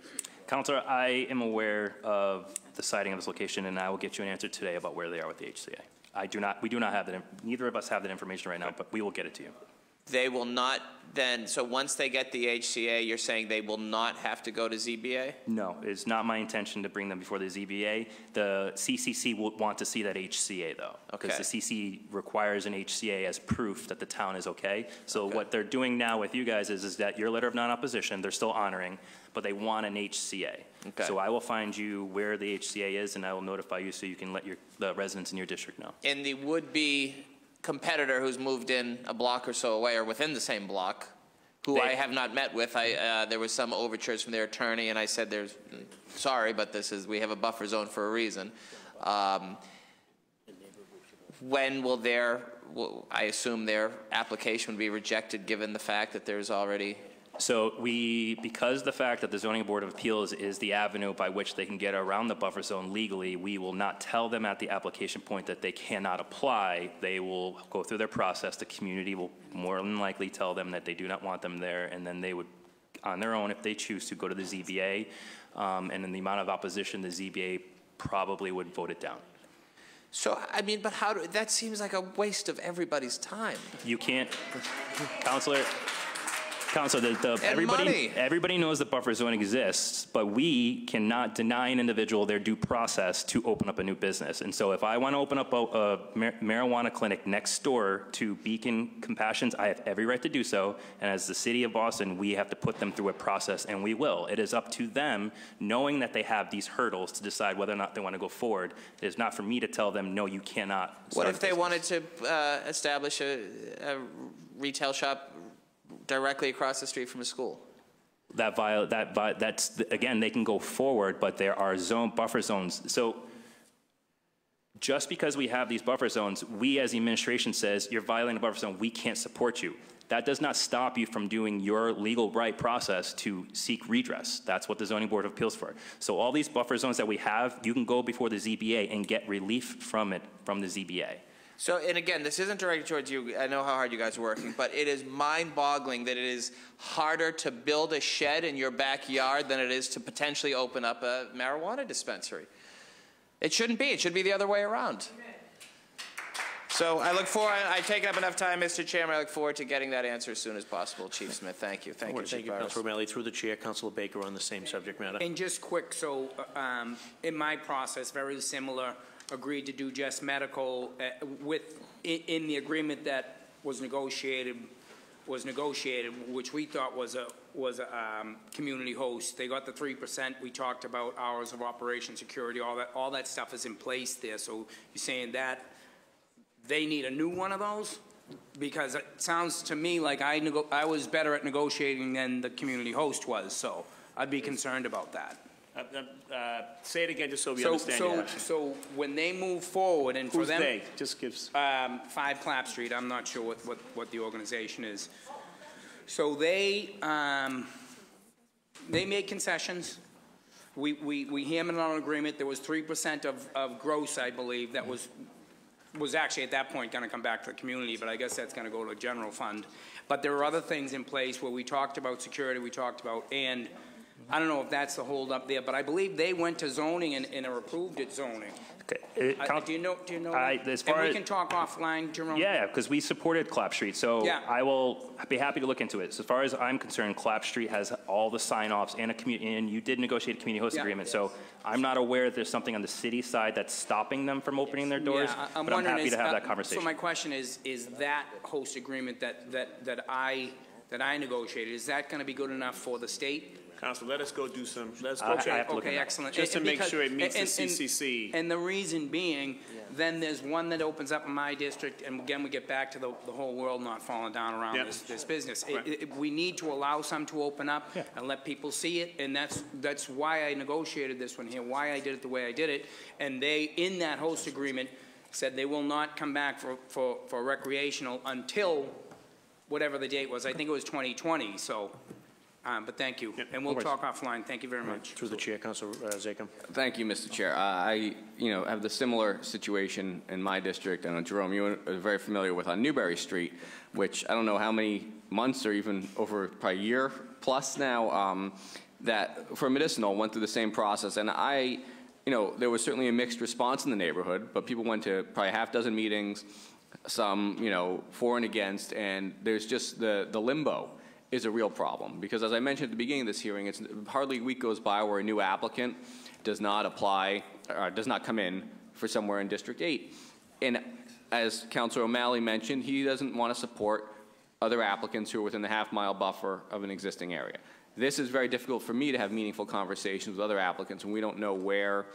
[SPEAKER 9] Councilor, I am aware of the siting of this location, and I will get you an answer today about where they are with the HCA. I do not, we do not have that, neither of us have that information right now, but we will get it to you.
[SPEAKER 7] They will not then, so once they get the HCA, you're saying they will not have to go to ZBA?
[SPEAKER 9] No, it's not my intention to bring them before the ZBA. The CCC will want to see that HCA, though. Because
[SPEAKER 7] Okay.
[SPEAKER 9] the CC requires an HCA as proof that the town is okay. So what they're doing now with you guys is, is that your letter of non-opposition, they're still honoring, but they want an HCA.
[SPEAKER 7] Okay.
[SPEAKER 9] So I will find you where the HCA is, and I will notify you so you can let your, the residents in your district know.
[SPEAKER 7] And the would-be competitor who's moved in a block or so away or within the same block, who I have not met with, I, uh, there was some overtures from their attorney, and I said, there's, sorry, but this is, we have a buffer zone for a reason. Um, When will their, I assume their application would be rejected, given the fact that there's already,
[SPEAKER 9] So we, because the fact that the zoning board of appeals is the avenue by which they can get around the buffer zone legally, we will not tell them at the application point that they cannot apply. They will go through their process. The community will more than likely tell them that they do not want them there, and then they would, on their own, if they choose to, go to the ZBA. Um, And in the amount of opposition, the ZBA probably would vote it down.
[SPEAKER 7] so, I mean, but how, do that seems like a waste of everybody's time.
[SPEAKER 9] You can't, Councilor, Councilor, the, the, everybody,
[SPEAKER 7] money.
[SPEAKER 9] everybody knows the buffer zone exists, but we cannot deny an individual their due process to open up a new business. And so if I want to open up a, a mar- marijuana clinic next door to Beacon Compassions, I have every right to do so. And as the city of Boston, we have to put them through a process, and we will. It is up to them, knowing that they have these hurdles, to decide whether or not they want to go forward. It is not for me to tell them, no, you cannot.
[SPEAKER 7] What if they
[SPEAKER 9] business."
[SPEAKER 7] wanted to uh, establish a, a retail shop directly across the street from a school?
[SPEAKER 9] that viol, that, vi- that's, again, they can go forward, but there are zone, buffer zones. So just because we have these buffer zones, we as the administration says, you're violating the buffer zone, we can't support you. That does not stop you from doing your legal right process to seek redress. That's what the zoning board of appeals for. So all these buffer zones that we have, you can go before the ZBA and get relief from it, from the ZBA.
[SPEAKER 7] So, and again, this isn't directed towards you. I know how hard you guys are working, but it is mind-boggling that it is harder to build a shed in your backyard than it is to potentially open up a marijuana dispensary. It shouldn't be. It should be the other way around. So I look forward, I've taken up enough time, Mr. Chairman. I look forward to getting that answer as soon as possible. Chief Smith, thank you. Thank you,
[SPEAKER 1] Thank
[SPEAKER 7] Chief
[SPEAKER 1] you, Councilor O'Malley. Through the chair, Councilor Baker on the same subject matter.
[SPEAKER 5] And just quick, so uh, um, in my process, very similar, agreed to do just medical uh, with, in, in the agreement that was negotiated, was negotiated, which we thought was a, was um, community host. They got the 3%. We talked about hours of operation, security, all that, all that stuff is in place there. So you're saying that they need a new one of those? Because it sounds to me like I I was better at negotiating than the community host was, so I'd be concerned about that.
[SPEAKER 8] Uh, uh, uh, Say it again, just so we
[SPEAKER 5] So,
[SPEAKER 8] understand your
[SPEAKER 5] so,
[SPEAKER 8] question.
[SPEAKER 5] so when they move forward and for
[SPEAKER 8] Who's
[SPEAKER 5] them.
[SPEAKER 8] they? Just gives,
[SPEAKER 5] Um, Five Clapp Street, I'm not sure what, what, what the organization is. So they, um, they made concessions. We, we, we hammered out an agreement, there was three percent of, of gross, I believe, that was, was actually at that point gonna come back to the community, but I guess that's gonna go to a general fund. But there are other things in place where we talked about security, we talked about, and I don't know if that's the holdup there, but I believe they went to zoning and, and are approved at zoning.
[SPEAKER 9] Okay, uh,
[SPEAKER 5] Do you know, do you know?
[SPEAKER 9] I-
[SPEAKER 5] that?
[SPEAKER 9] as far
[SPEAKER 5] And we
[SPEAKER 9] as-
[SPEAKER 5] can talk offline, Jerome?
[SPEAKER 9] Yeah, because we supported Clapp Street, so
[SPEAKER 5] Yeah.
[SPEAKER 9] I will be happy to look into it. So as far as I'm concerned, Clapp Street has all the sign-offs and a community, and you did negotiate a community host
[SPEAKER 5] Yeah.
[SPEAKER 9] agreement. So I'm not aware if there's something on the city side that's stopping them from opening their doors,
[SPEAKER 5] Yeah, I'm
[SPEAKER 9] but I'm happy
[SPEAKER 5] is,
[SPEAKER 9] to have
[SPEAKER 5] uh,
[SPEAKER 9] that conversation.
[SPEAKER 5] So my question is, is that host agreement that, that, that I, that I negotiated, is that gonna be good enough for the state?
[SPEAKER 8] Council, let us go do some, let's go
[SPEAKER 9] I
[SPEAKER 8] check.
[SPEAKER 9] have to look
[SPEAKER 5] Okay,
[SPEAKER 9] into that.
[SPEAKER 5] excellent.
[SPEAKER 8] Just to
[SPEAKER 5] And-
[SPEAKER 8] make
[SPEAKER 5] because-
[SPEAKER 8] sure it meets the
[SPEAKER 5] and- and-
[SPEAKER 8] CCC.
[SPEAKER 5] And the reason being, then there's one that opens up in my district, and again, we get back to the, the whole world not falling down around
[SPEAKER 8] Yep.
[SPEAKER 5] this, this business. It-
[SPEAKER 8] Right.
[SPEAKER 5] it- We need to allow some to open up and let people see it, and that's, that's why I negotiated this one here, why I did it the way I did it. And they, in that host agreement, said they will not come back for, for, for recreational until whatever the date was. I think it was 2020, so, um, but thank you. And we'll
[SPEAKER 1] no worries.
[SPEAKER 5] talk offline. Thank you very much.
[SPEAKER 1] Through the chair, Council uh, Zakim.
[SPEAKER 4] Thank you, Mr. Chair. Uh, I, you know, have the similar situation in my district, and Jerome, you are very familiar with on Newbury Street, which I don't know how many months or even over probably a year plus now, um, that for medicinal went through the same process. And I, you know, there was certainly a mixed response in the neighborhood, but people went to probably a half dozen meetings, some, you know, for and against, and there's just the, the limbo is a real problem. Because as I mentioned at the beginning of this hearing, it's hardly a week goes by where a new applicant does not apply, or does not come in for somewhere in District 8. And as Councilor O'Malley mentioned, he doesn't want to support other applicants who are within the half-mile buffer of an existing area. This is very difficult for me to have meaningful conversations with other applicants when we don't know where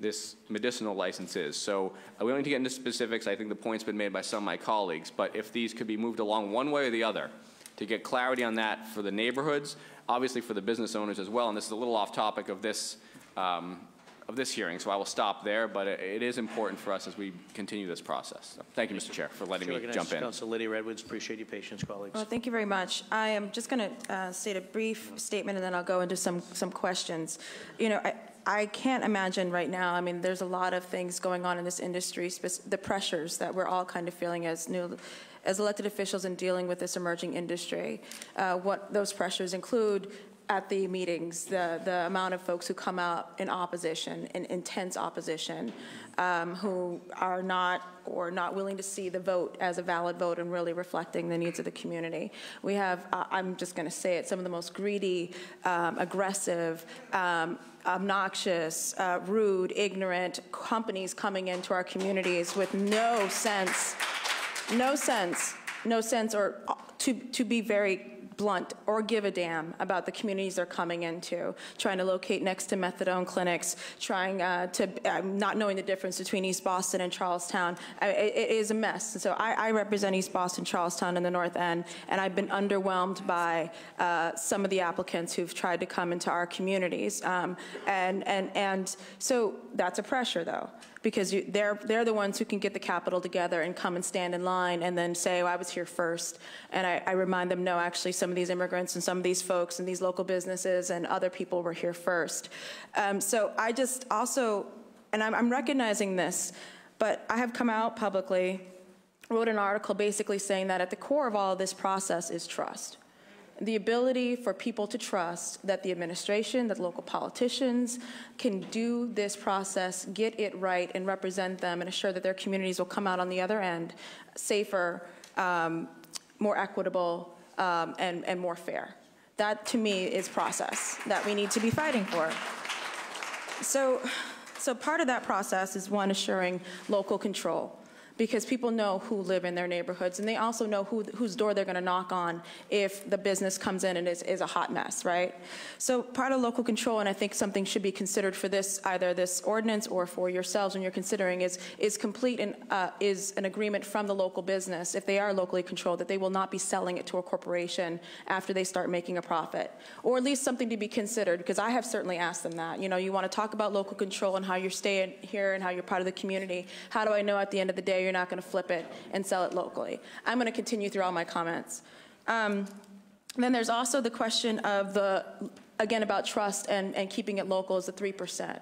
[SPEAKER 4] this medicinal license is. So uh, we don't need to get into specifics. I think the point's been made by some of my colleagues. But if these could be moved along one way or the other, to get clarity on that for the neighborhoods, obviously for the business owners as well. And this is a little off topic of this, um, of this hearing, so I will stop there. But it, it is important for us as we continue this process. So, thank you, Mr. Chair, for letting me jump in.
[SPEAKER 1] Council Lydia Edwards, appreciate your patience, colleagues.
[SPEAKER 11] Well, thank you very much. I am just going to uh, state a brief statement, and then I'll go into some, some questions. You know, I, I can't imagine right now, I mean, there's a lot of things going on in this industry, the pressures that we're all kind of feeling as new, as elected officials in dealing with this emerging industry. Uh, What those pressures include at the meetings, the, the amount of folks who come out in opposition, in intense opposition, um, who are not or not willing to see the vote as a valid vote and really reflecting the needs of the community. We have, uh, I'm just going to say it, some of the most greedy, um, aggressive, um, obnoxious, uh, rude, ignorant companies coming into our communities with no sense, no sense, no sense, or to, to be very blunt or give a damn about the communities they're coming into, trying to locate next to methadone clinics, trying uh, to, uh, not knowing the difference between East Boston and Charlestown. I, it, it is a mess. So I, I represent East Boston, Charlestown, and the North End, and I've been underwhelmed by uh, some of the applicants who've tried to come into our communities. Um, and, and, and so that's a pressure, though because you, they're, they're the ones who can get the capital together and come and stand in line and then say, oh, I was here first. And I, I remind them, no, actually, some of these immigrants and some of these folks and these local businesses and other people were here first. Um, so I just also, and I'm, I'm recognizing this, but I have come out publicly, wrote an article basically saying that at the core of all of this process is trust the ability for people to trust that the administration, that local politicians can do this process, get it right, and represent them and assure that their communities will come out on the other end safer, um, more equitable, um, and, and more fair. That, to me, is process that we need to be fighting for. So, so part of that process is one, assuring local control because people know who live in their neighborhoods and they also know who, whose door they're going to knock on if the business comes in and is, is a hot mess, right? So part of local control, and I think something should be considered for this, either this ordinance or for yourselves when you're considering, is, is complete and uh, is an agreement from the local business, if they are locally controlled, that they will not be selling it to a corporation after they start making a profit. Or at least something to be considered, because I have certainly asked them that. You know, you want to talk about local control and how you're staying here and how you're part of the community. How do I know at the end of the day you're not going to flip it and sell it locally? I'm going to continue through all my comments. Um, then there's also the question of the, again, about trust and, and keeping it local is the 3%.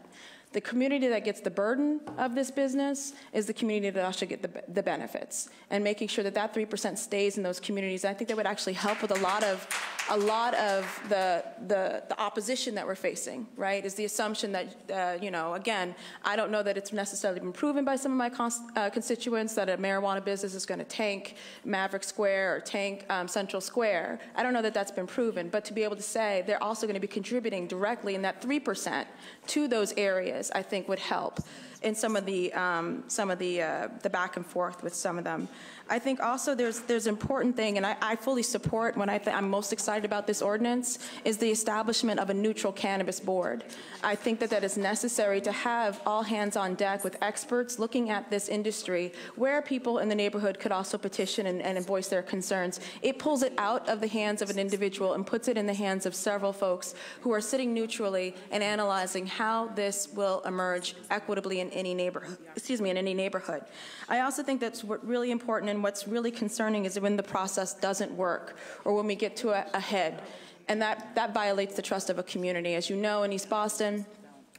[SPEAKER 11] The community that gets the burden of this business is the community that actually get the, the benefits. And making sure that that 3% stays in those communities, I think that would actually help with a lot of, a lot of the, the, the opposition that we're facing, right? Is the assumption that, uh, you know, again, I don't know that it's necessarily been proven by some of my uh, constituents that a marijuana business is going to tank Maverick Square or tank um, Central Square. I don't know that that's been proven, but to be able to say they're also going to be contributing directly in that 3% to those areas, I think would help in some of the um, some of the uh, the back and forth with some of them. I think also there's there's an important thing, and I, I fully support when I I'm most excited about this ordinance is the establishment of a neutral cannabis board. I think that that is necessary to have all hands on deck with experts looking at this industry, where people in the neighborhood could also petition and, and voice their concerns. It pulls it out of the hands of an individual and puts it in the hands of several folks who are sitting neutrally and analyzing how this will emerge equitably in any neighborhood. Excuse me, in any neighborhood. I also think that's really important and what's really concerning is when the process doesn't work or when we get to a, a head. And that, that violates the trust of a community. As you know, in East Boston,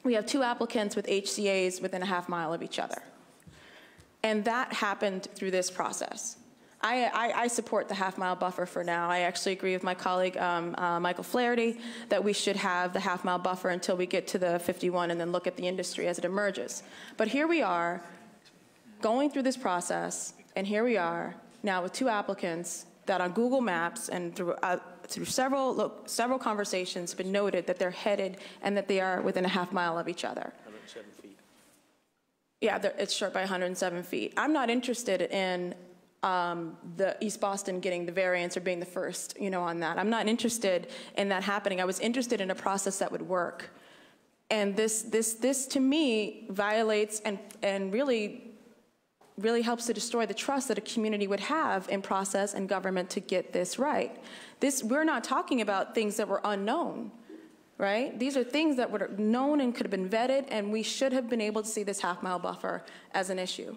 [SPEAKER 11] we have two applicants with HCAs within a half mile of each other. And that happened through this process. I, I, I, support the half mile buffer for now. I actually agree with my colleague um, uh, Michael Flaherty that we should have the half mile buffer until we get to the 51 and then look at the industry as it emerges. But here we are going through this process, and here we are now with two applicants that on Google Maps and through, uh, through several, look, several conversations have been noted that they're headed and that they are within a half mile of each other.
[SPEAKER 1] 107 feet.
[SPEAKER 11] Yeah, it's short by 107 feet. I'm not interested in um, the East Boston getting the variance or being the first, you know, on that. I'm not interested in that happening. I was interested in a process that would work. And this, this, this to me violates and, and really, really helps to destroy the trust that a community would have in process and government to get this right. This, we're not talking about things that were unknown, right? These are things that were known and could have been vetted, and we should have been able to see this half mile buffer as an issue.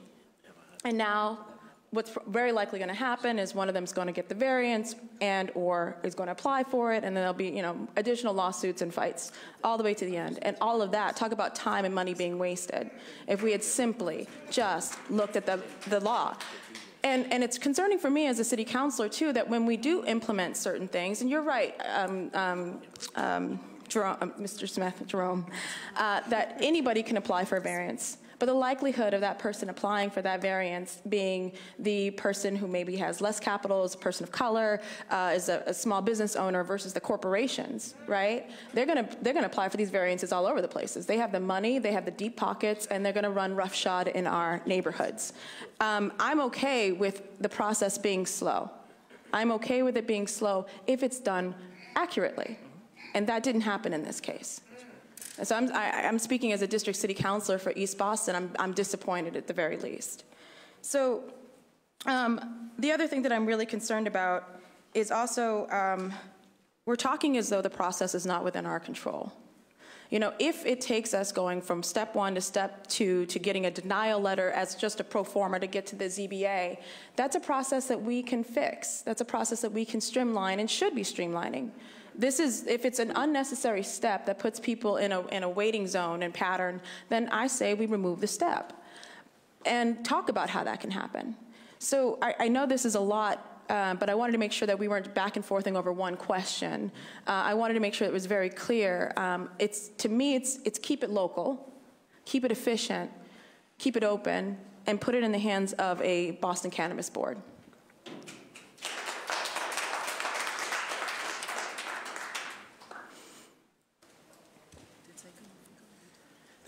[SPEAKER 11] And now what's very likely going to happen is one of them is going to get the variance and or is going to apply for it and then there'll be you know additional lawsuits and fights all the way to the end and all of that talk about time and money being wasted if we had simply just looked at the, the law and, and it's concerning for me as a city councilor too that when we do implement certain things and you're right um, um, um, Jerome, uh, Mr. Smith, Jerome, uh, that anybody can apply for a variance. But the likelihood of that person applying for that variance being the person who maybe has less capital, is a person of color, uh, is a, a, small business owner versus the corporations, right? They're gonna they're gonna apply for these variances all over the places. They have the money, they have the deep pockets, and they're gonna run roughshod in our neighborhoods. Um, I'm okay with the process being slow. I'm okay with it being slow if it's done accurately. And that didn't happen in this case. So I'm, I, am speaking as a district city councilor for East Boston. I'm, I'm disappointed at the very least. So um, the other thing that I'm really concerned about is also um, we're talking as though the process is not within our control. You know, if it takes us going from step one to step two to getting a denial letter as just a pro forma to get to the ZBA, that's a process that we can fix. That's a process that we can streamline and should be streamlining. This is, if it's an unnecessary step that puts people in a, in a waiting zone and pattern, then I say we remove the step and talk about how that can happen. So I, I know this is a lot uh, but I wanted to make sure that we weren't back and forthing over one question. Uh, I wanted to make sure it was very clear. Um, it's to me, it's it's keep it local, keep it efficient, keep it open, and put it in the hands of a Boston Cannabis Board.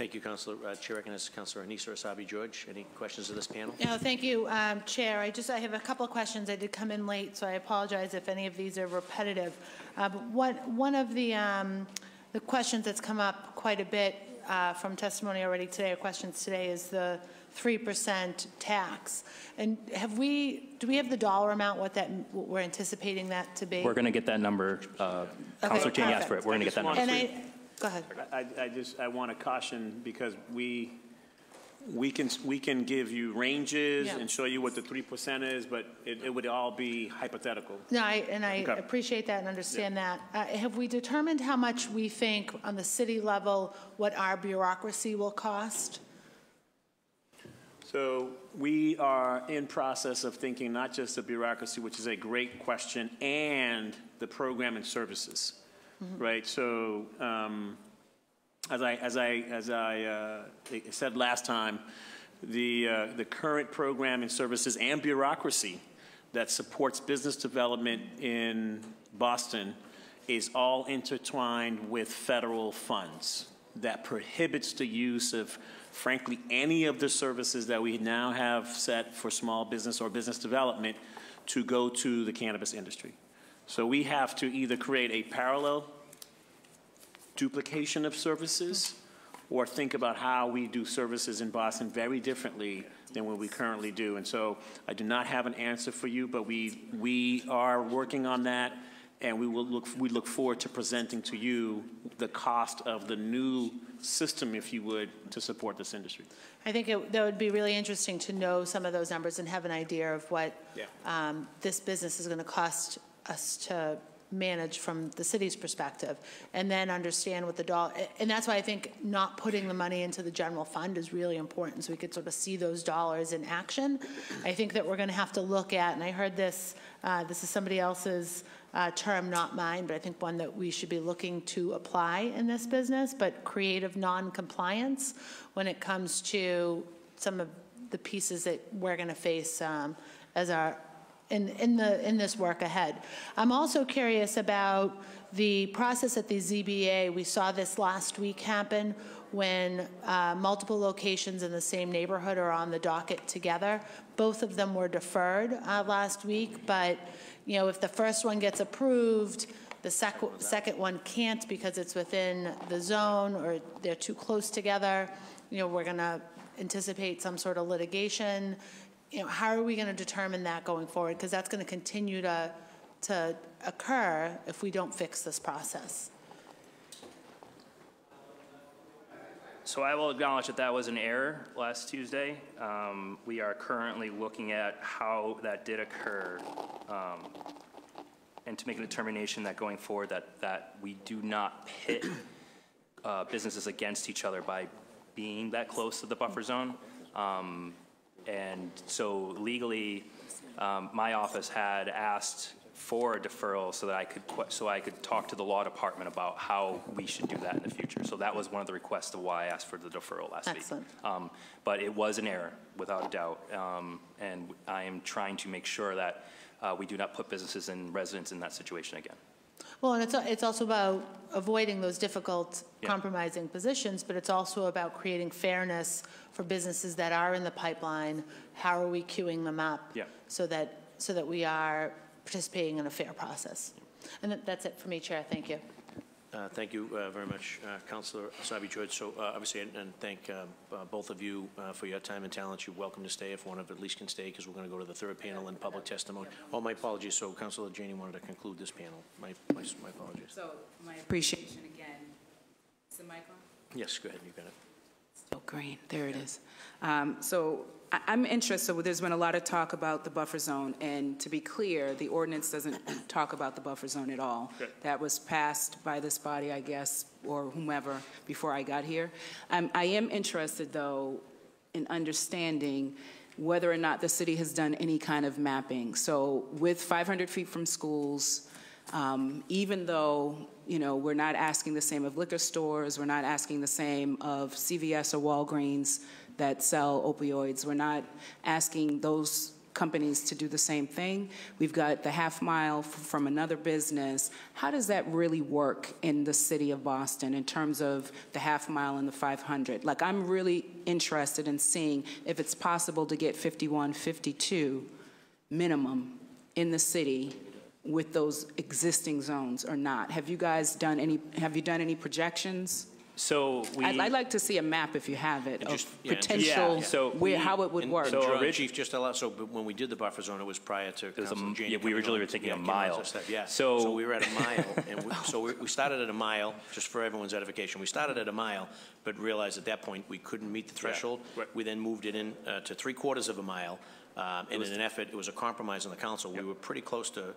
[SPEAKER 1] Thank Thank you, Councilor. Uh, Chair recognizes Councilor Annissa Essaibi George. Any questions of this panel?
[SPEAKER 12] No, thank you, um, Chair. I just, I have a couple of questions. I did come in late, so I apologize if any of these are repetitive. Uh, But one, one of the, um, the questions that's come up quite a bit uh, from testimony already today, or questions today, is the 3% tax. And have we, do we have the dollar amount, what that, what we're anticipating that to be?
[SPEAKER 9] We're going to get that number. uh, Councilor Janey asked for it. We're going to get that number.
[SPEAKER 12] And I, go ahead.
[SPEAKER 8] I, I just, I want to caution, because we, we can, we can give you ranges
[SPEAKER 12] Yeah.
[SPEAKER 8] and show you what the three percent is, but it, it would all be hypothetical.
[SPEAKER 12] No, I, and I
[SPEAKER 8] Okay.
[SPEAKER 12] appreciate that and understand that. Uh, Have we determined how much we think on the city level, what our bureaucracy will cost?
[SPEAKER 8] So we are in process of thinking not just the bureaucracy, which is a great question, and the program and services, right? So um, as I as I as I uh, said last time, the uh, the current program and services and bureaucracy that supports business development in Boston is all intertwined with federal funds that prohibits the use of, frankly, any of the services that we now have set for small business or business development to go to the cannabis industry. So we have to either create a parallel duplication of services or think about how we do services in Boston very differently than what we currently do. And so I do not have an answer for you, but we, we are working on that, and we will look, we look forward to presenting to you the cost of the new system, if you would, to support this industry.
[SPEAKER 12] I think it, that would be really interesting to know some of those numbers and have an idea of what
[SPEAKER 8] Yeah.
[SPEAKER 12] um, this business is going to cost us to manage from the city's perspective, and then understand what the dollar, and that's why I think not putting the money into the general fund is really important, so we could sort of see those dollars in action. I think that we're going to have to look at, and I heard this, uh, this is somebody else's uh, term, not mine, but I think one that we should be looking to apply in this business, but creative non-compliance when it comes to some of the pieces that we're going to face um, as our, in, in the, in this work ahead. I'm also curious about the process at the ZBA. We saw this last week happen when uh, multiple locations in the same neighborhood are on the docket together. Both of them were deferred uh, last week, but, you know, if the first one gets approved, the sec- second one can't because it's within the zone or they're too close together, you know, we're going to anticipate some sort of litigation. You know, how are we going to determine that going forward? Because that's going to continue to, to occur if we don't fix this process.
[SPEAKER 9] So I will acknowledge that that was an error last Tuesday. Um, We are currently looking at how that did occur um, and to make a determination that going forward that, that we do not pit uh, businesses against each other by being that close to the buffer zone. Um, And so legally, um, my office had asked for a deferral so that I could, so I could talk to the law department about how we should do that in the future. So that was one of the requests of why I asked for the deferral last week.
[SPEAKER 12] Excellent.
[SPEAKER 9] Um, But it was an error, without a doubt. Um, And I am trying to make sure that uh, we do not put businesses and residents in that situation again.
[SPEAKER 12] Well, and it's, it's also about avoiding those difficult
[SPEAKER 9] Yeah.
[SPEAKER 12] compromising positions, but it's also about creating fairness for businesses that are in the pipeline. How are we queuing them up?
[SPEAKER 9] Yeah.
[SPEAKER 12] So that, so that we are participating in a fair process. And that's it for me, Chair. Thank you.
[SPEAKER 1] Uh, Thank you uh, very much, uh, Councilor Essaibi George. So uh, obviously, and- and thank uh, uh, both of you uh, for your time and talents. You're welcome to stay if one of at least can stay, because we're going to go to the third panel in public testimony. Oh, my apologies. So Councilor Janey wanted to conclude this panel. My my my apologies.
[SPEAKER 2] So my appreciation again. Is the mic on?
[SPEAKER 1] Yes, go ahead. You got it.
[SPEAKER 2] Still green, there it is. Um, So I'm interested, so there's been a lot of talk about the buffer zone, and to be clear, the ordinance doesn't talk about the buffer zone at all.
[SPEAKER 8] Good.
[SPEAKER 2] That was passed by this body, I guess, or whomever, before I got here. Um, I am interested, though, in understanding whether or not the city has done any kind of mapping. So with 500 feet from schools, um, even though, you know, we're not asking the same of liquor stores, we're not asking the same of CVS or Walgreens that sell opioids, we're not asking those companies to do the same thing. We've got the half mile from another business. How does that really work in the city of Boston in terms of the half mile and the 500? Like, I'm really interested in seeing if it's possible to get 51, 52 minimum in the city with those existing zones or not. Have you guys done any, have you done any projections?
[SPEAKER 9] So we.
[SPEAKER 2] I'd, I'd like to see a map if you have it of
[SPEAKER 1] just- yeah,
[SPEAKER 2] potential,
[SPEAKER 9] Yeah, so
[SPEAKER 2] where,
[SPEAKER 9] we-
[SPEAKER 2] how it would
[SPEAKER 1] And-
[SPEAKER 2] work.
[SPEAKER 9] So
[SPEAKER 1] and, uh,
[SPEAKER 9] orig-
[SPEAKER 1] Chief, just allow, so but when we did the buffer zone, it was prior to
[SPEAKER 9] was a
[SPEAKER 1] Councilor
[SPEAKER 9] yeah, we originally
[SPEAKER 1] on.
[SPEAKER 9] were thinking
[SPEAKER 1] Yeah,
[SPEAKER 9] a mile.
[SPEAKER 1] stuff, Yeah,
[SPEAKER 9] So-
[SPEAKER 1] so we were at a mile, and we, so we, we started at a mile, just for everyone's edification, we started at a mile, but realized at that point we couldn't meet the threshold.
[SPEAKER 8] right.
[SPEAKER 1] We then moved it in uh, to three quarters of a mile, um, and in an effort, it was a compromise on the council. We were pretty close to,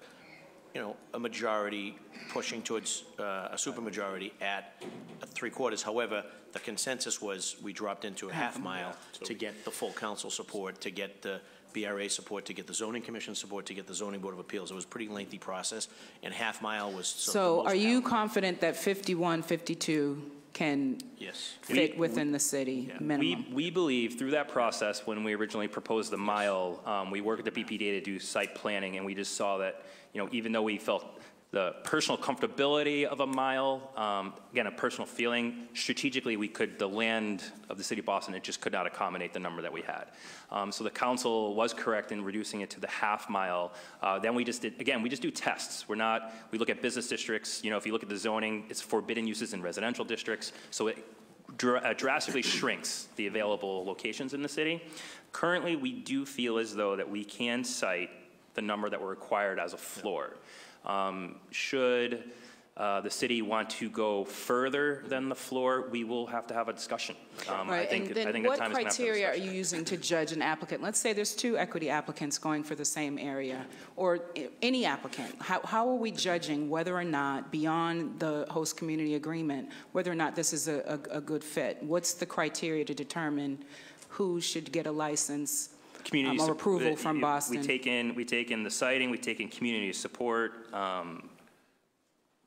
[SPEAKER 1] you know, a majority pushing towards uh, a supermajority at three quarters. However, the consensus was we dropped into a half mile to get the full council support, to get the BRA support, to get the zoning commission support, to get the zoning board of appeals. It was a pretty lengthy process, and half mile was. so
[SPEAKER 2] So are you confident that 51, 52 can
[SPEAKER 1] Yes.
[SPEAKER 2] fit within the city
[SPEAKER 9] We,
[SPEAKER 2] minimum?
[SPEAKER 9] we believe through that process, when we originally proposed the mile, um, we worked with the BPDA to do site planning, and we just saw that, you know, even though we felt the personal comfortability of a mile, um, again, a personal feeling, strategically, we could, the land of the city of Boston, it just could not accommodate the number that we had. Um, so the council was correct in reducing it to the half mile. Uh, then we just did, again, we just do tests. We're not, we look at business districts, you know, if you look at the zoning, it's forbidden uses in residential districts, so it dr- uh, drastically shrinks the available locations in the city. Currently, we do feel as though that we can site the number that we're required as a floor. Um, Should uh, the city want to go further than the floor, we will have to have a discussion. Um, I
[SPEAKER 2] Right,
[SPEAKER 9] think-
[SPEAKER 2] and
[SPEAKER 9] I
[SPEAKER 2] then
[SPEAKER 9] think the
[SPEAKER 2] what
[SPEAKER 9] time is now for
[SPEAKER 2] criteria are you using to judge an applicant? Let's say there's two equity applicants going for the same area, or any applicant. How, how are we judging whether or not, beyond the host community agreement, whether or not this is a, a, a good fit? What's the criteria to determine who should get a license
[SPEAKER 9] Community
[SPEAKER 2] um, approval from
[SPEAKER 9] you-
[SPEAKER 2] Boston?
[SPEAKER 9] We take in, we take in the siting, we take in community support, um,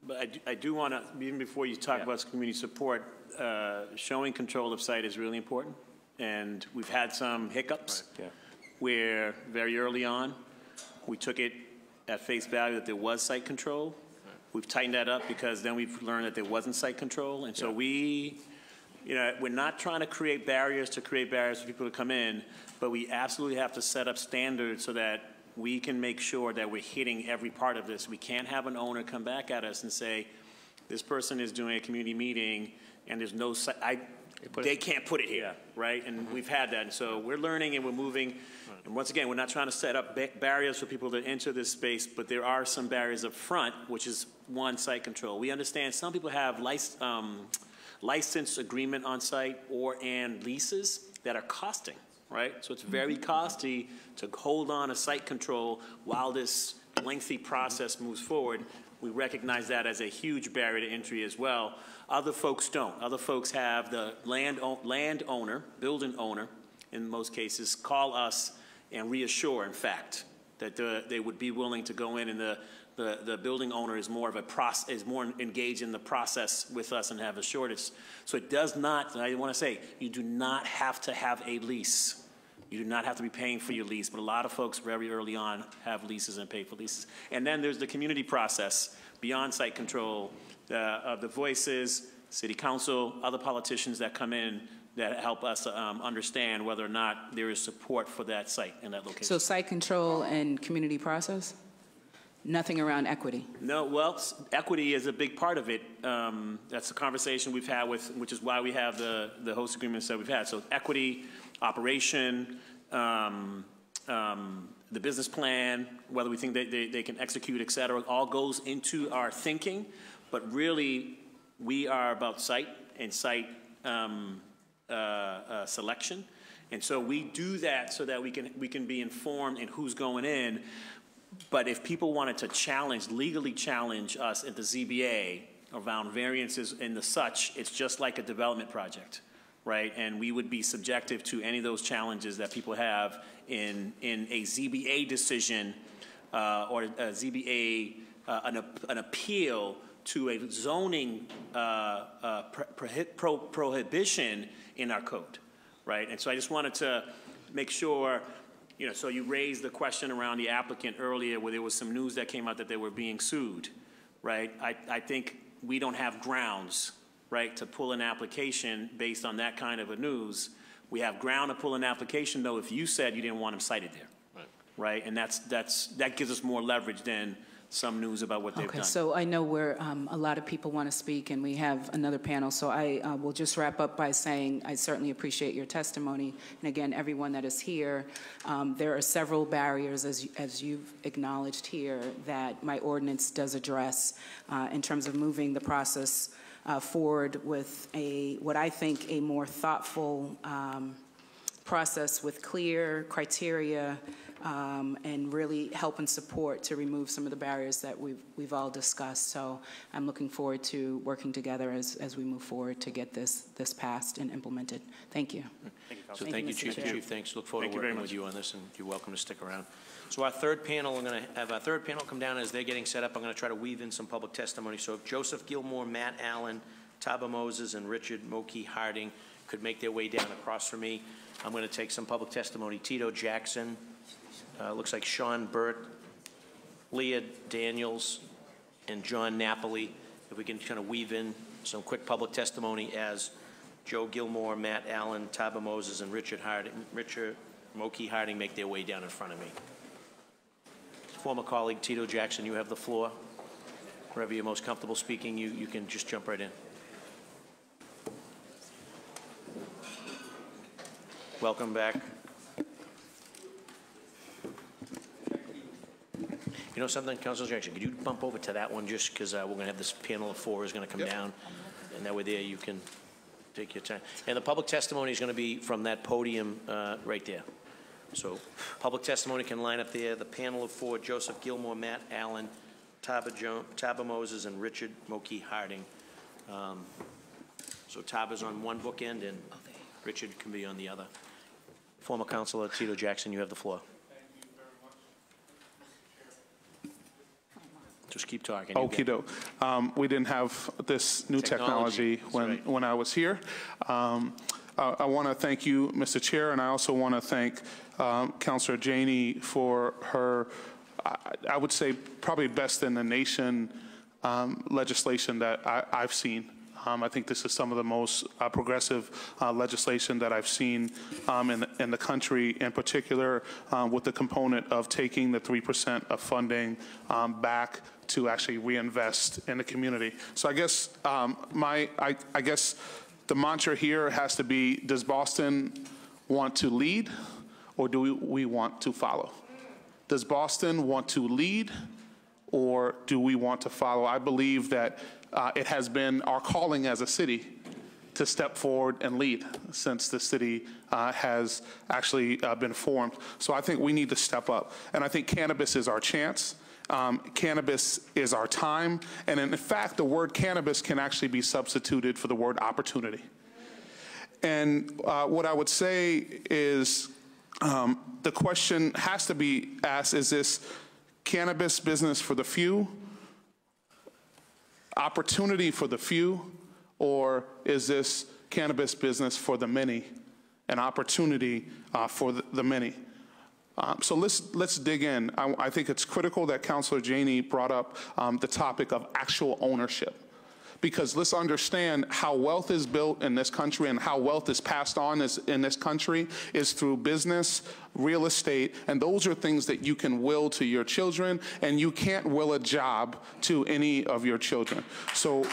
[SPEAKER 8] But I do- I do want to, even before you talk
[SPEAKER 9] Yeah.
[SPEAKER 8] about community support, uh, showing control of site is really important. And we've had some hiccups
[SPEAKER 9] yeah.
[SPEAKER 8] where very early on, we took it at face value that there was site control. We've tightened that up because then we've learned that there wasn't site control. And so we, you know, we're not trying to create barriers to create barriers for people to come in, but we absolutely have to set up standards so that we can make sure that we're hitting every part of this. We can't have an owner come back at us and say, this person is doing a community meeting and there's no, I, they can't put it here, right? And we've had that. And so we're learning and we're moving. And once again, we're not trying to set up ba- barriers for people to enter this space, but there are some barriers up front, which is one, site control. We understand some people have lic- um, license agreement on site or and leases that are costing, right? So it's very costly to hold on to site control while this lengthy process moves forward. We recognize that as a huge barrier to entry as well. Other folks don't. Other folks have the land, o- landowner, building owner, in most cases, call us and reassure, in fact, that uh, they would be willing to go in and the, the, the building owner is more of a process, is more engaged in the process with us and have assured us. So it does not, I want to say, you do not have to have a lease. You do not have to be paying for your lease, but a lot of folks very early on have leases and pay for leases. And then there's the community process beyond site control, the, of the voices, city council, other politicians that come in that help us um, understand whether or not there is support for that site and that location.
[SPEAKER 2] So site control and community process? Nothing around equity?
[SPEAKER 8] No, well, equity is a big part of it. Um, That's the conversation we've had with, which is why we have the, the host agreements that we've had. So equity, operation, um, um, the business plan, whether we think they, they, they can execute, et cetera, all goes into our thinking. But really, we are about site and site um, uh, uh, selection. And so we do that so that we can, we can be informed in who's going in. But if people wanted to challenge, legally challenge us at the ZBA around variances and the such, it's just like a development project, right? And we would be subjective to any of those challenges that people have in, in a ZBA decision uh, or a ZBA, uh, an, an appeal to a zoning uh, uh, pro- pro- prohibition in our code, right? And so I just wanted to make sure you know, so you raised the question around the applicant earlier where there was some news that came out that they were being sued, right? I, I think we don't have grounds, right, to pull an application based on that kind of a news. We have ground to pull an application, though, if you said you didn't want them sited there.
[SPEAKER 1] Right.
[SPEAKER 8] Right? And that's, that's, that gives us more leverage than some news about what they've
[SPEAKER 2] Okay,
[SPEAKER 8] done.
[SPEAKER 2] so I know where um, a lot of people want to speak, and we have another panel, so I uh, will just wrap up by saying I certainly appreciate your testimony, and again, everyone that is here. Um, There are several barriers, as as you've acknowledged here, that my ordinance does address uh, in terms of moving the process uh, forward with a, what I think, a more thoughtful um, process with clear criteria um, and really help and support to remove some of the barriers that we've, we've all discussed. So I'm looking forward to working together as, as we move forward to get this, this passed and implemented. Thank you.
[SPEAKER 1] So
[SPEAKER 2] Thank
[SPEAKER 1] thank
[SPEAKER 2] you,
[SPEAKER 1] you, Chief.
[SPEAKER 2] Chair.
[SPEAKER 1] Chief, thanks. Look forward
[SPEAKER 8] Thank
[SPEAKER 1] to working
[SPEAKER 8] much.
[SPEAKER 1] with you on this, and you're welcome to stick around. So our third panel, I'm going to have our third panel come down as they're getting set up. I'm going to try to weave in some public testimony. So if Joseph Gilmore, Matt Allen, Taba Moses, and Richard Moki Harding could make their way down across from me, I'm going to take some public testimony. Tito Jackson, uh, looks like Sean Burt, Leah Daniels, and John Napoli. If we can kind of weave in some quick public testimony as Joe Gilmore, Matt Allen, Taba Moses, and Richard Harding, Richard Moki Harding make their way down in front of me. Former colleague Tito Jackson, you have the floor. Wherever you're most comfortable speaking, you, you can just jump right in. Welcome back. You know something, Councilor Jackson, could you bump over to that one just because we're going to have this panel of four is going to come down? And that way there you can take your time. And the public testimony is going to be from that podium uh, right there. So public testimony can line up there. The panel of four, Joseph Gilmore, Matt Allen, Taba Jo- Taba Moses, and Richard Moki Harding. Um, So Taba's on one bookend and Richard can be on the other. Former Councilor Tito Jackson, you have the floor. Just keep talking.
[SPEAKER 13] Okie
[SPEAKER 1] get-
[SPEAKER 13] doke. Um, we didn't have this new
[SPEAKER 1] Technology,
[SPEAKER 13] technology,
[SPEAKER 1] that's
[SPEAKER 13] when,
[SPEAKER 1] right.
[SPEAKER 13] when I was here. Um, I, I want to thank you, Mr. Chair, and I also want to thank um, Councilor Janey for her, I, I would say, probably best in the nation um, legislation that I, I've seen. Um, I think this is some of the most uh, progressive uh, legislation that I've seen um, in, the- in the country, in particular um, with the component of taking the 3% of funding um, back to actually reinvest in the community. So I guess um, my, I, I guess the mantra here has to be, does Boston want to lead or do we, we want to follow? Does Boston want to lead or do we want to follow? I believe that uh, it has been our calling as a city to step forward and lead since the city uh, has actually uh, been formed. So I think we need to step up. And I think cannabis is our chance. Um, cannabis is our time. And in fact, the word cannabis can actually be substituted for the word opportunity. And uh, what I would say is um, the question has to be asked is this cannabis business for the few, opportunity for the few, or is this cannabis business for the many, an opportunity uh, for the, the many? Um, so let's let's dig in. I, I think it's critical that Councilor Janey brought up um, the topic of actual ownership because let's understand how wealth is built in this country and how wealth is passed on is, in this country is through business, real estate, and those are things that you can will to your children, and you can't will a job to any of your children. So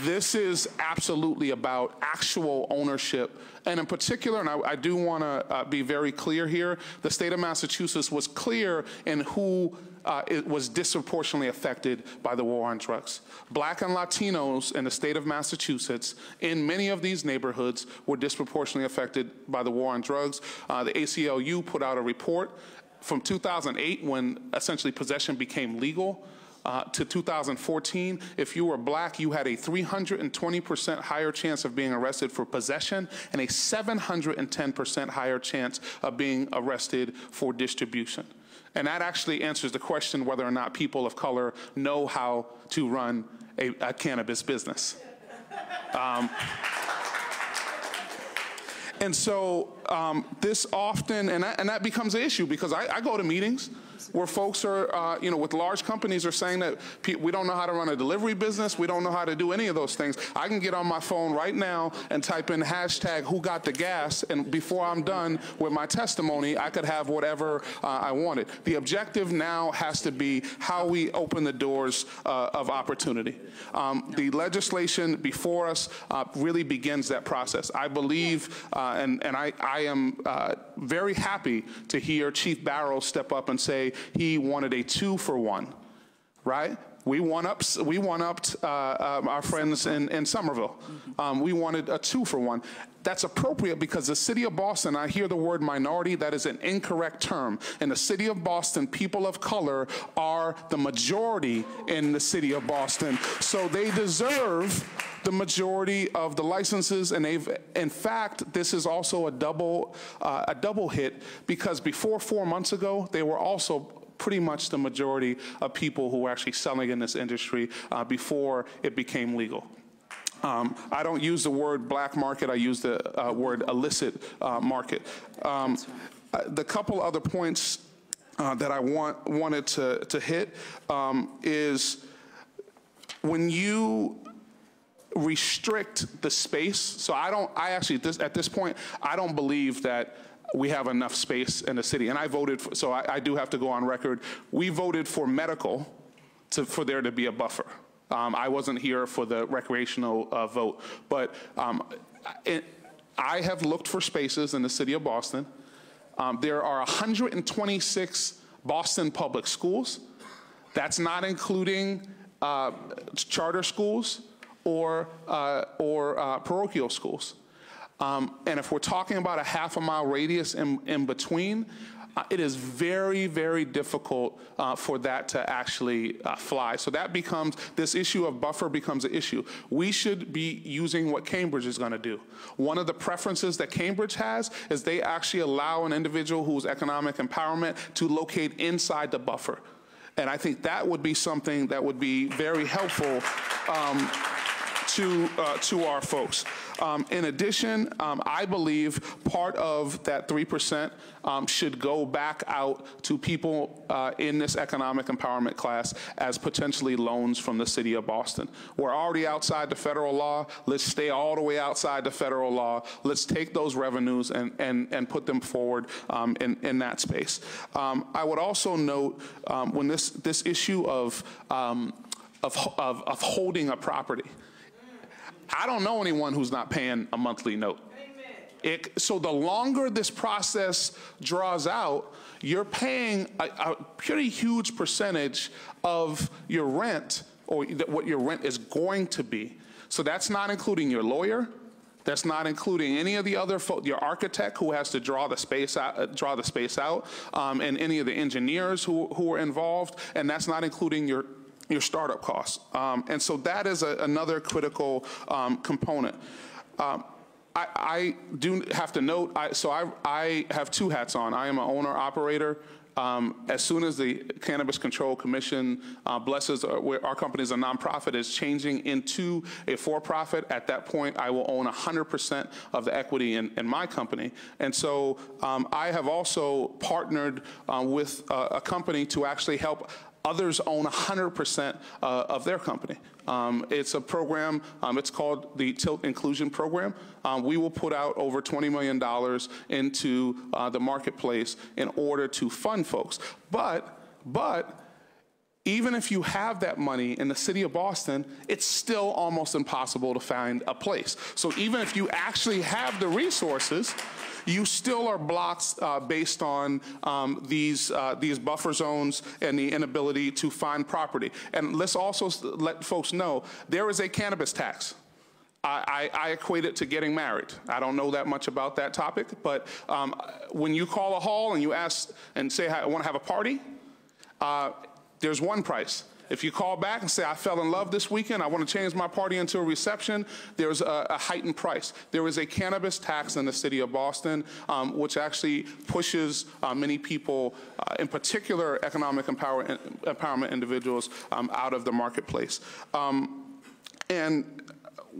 [SPEAKER 13] this is absolutely about actual ownership. And in particular, and I, I do want to uh, be very clear here, the state of Massachusetts was clear in who uh, it was disproportionately affected by the war on drugs. Black and Latinos in the state of Massachusetts, in many of these neighborhoods, were disproportionately affected by the war on drugs. Uh, the ACLU put out a report from 2008 when essentially possession became legal. Uh, to 2014, if you were black, you had a 320% higher chance of being arrested for possession and a 710% higher chance of being arrested for distribution. And that actually answers the question whether or not people of color know how to run a, a cannabis business. Um, and so um, this often, and that, and that becomes an issue because I, I go to meetings where folks are, uh, you know, with large companies are saying that we don't know how to run a delivery business, we don't know how to do any of those things. I can get on my phone right now and type in hashtag who got the gas, and before I'm done with my testimony, I could have whatever uh, I wanted. The objective now has to be how we open the doors uh, of opportunity. Um, the legislation before us uh, really begins that process. I believe, uh, and, and I, I am uh, very happy to hear Chief Barros step up and say he wanted a two for one, right? We one up, we one upped uh, um, our friends in, in Somerville. Um, we wanted a two for one. That's appropriate because the city of Boston, I hear the word minority, that is an incorrect term. In the city of Boston, people of color are the majority in the city of Boston. So they deserve the majority of the licenses, and they've, in fact, this is also a double, uh, a double hit because before four months ago, they were also pretty much the majority of people who were actually selling in this industry uh, before it became legal. Um, I don't use the word black market, I use the uh, word illicit uh, market. Um, uh, the couple other points uh, that I want, wanted to, to hit um, is when you restrict the space, so I don't, I actually, this, at this point, I don't believe that we have enough space in the city. And I voted, for, so I, I do have to go on record. We voted for medical to, for there to be a buffer. Um, I wasn't here for the recreational uh, vote, but um, it, I have looked for spaces in the city of Boston. Um, there are 126 Boston public schools. That's not including uh, charter schools or, uh, or uh, parochial schools. Um, and if we're talking about a half a mile radius in, in between, uh, it is very, very difficult uh, for that to actually uh, fly. So that becomes, this issue of buffer becomes an issue. We should be using what Cambridge is going to do. One of the preferences that Cambridge has is they actually allow an individual who's economic empowerment to locate inside the buffer. And I think that would be something that would be very helpful um, to, uh, to our folks. Um, in addition, um, I believe part of that 3% um, should go back out to people uh, in this economic empowerment class as potentially loans from the city of Boston. We're already outside the federal law. Let's stay all the way outside the federal law. Let's take those revenues and, and, and put them forward um, in, in that space. Um, I would also note um, when this, this issue of, of, of, of holding a property, I don't know anyone who's not paying a monthly note. It, so the longer this process draws out, you're paying a, a pretty huge percentage of your rent or what your rent is going to be. So that's not including your lawyer. That's not including any of the other your architect who has to draw the space out, uh, draw the space out, um, and any of the engineers who who are involved, and that's not including your your startup costs. Um, and so that is a, another critical um, component. Um, I, I, do have to note, I, so I, I, have two hats on. I am an owner operator. Um, as soon as the Cannabis Control Commission uh, blesses our, our company as a nonprofit is changing into a for-profit, at that point I will own 100% of the equity in, in, my company. And so um, I have also partnered uh, with uh, a company to actually help Others own 100% uh, of their company. Um, it's a program, um, it's called the Tilt Inclusion Program. Um, we will put out over $20 million into uh, the marketplace in order to fund folks. But, but, even if you have that money in the city of Boston, it's still almost impossible to find a place. So even if you actually have the resources, you still are blocked uh, based on um, these, uh, these buffer zones and the inability to find property. And let's also let folks know there is a cannabis tax. I, I, equate it to getting married. I don't know that much about that topic, but um, when you call a hall and you ask and say, I want to have a party, uh, there's one price. If you call back and say, I fell in love this weekend, I want to change my party into a reception, there's a, a heightened price. There is a cannabis tax in the city of Boston, um, which actually pushes uh, many people, uh, in particular economic empower, empowerment individuals, um, out of the marketplace. Um, and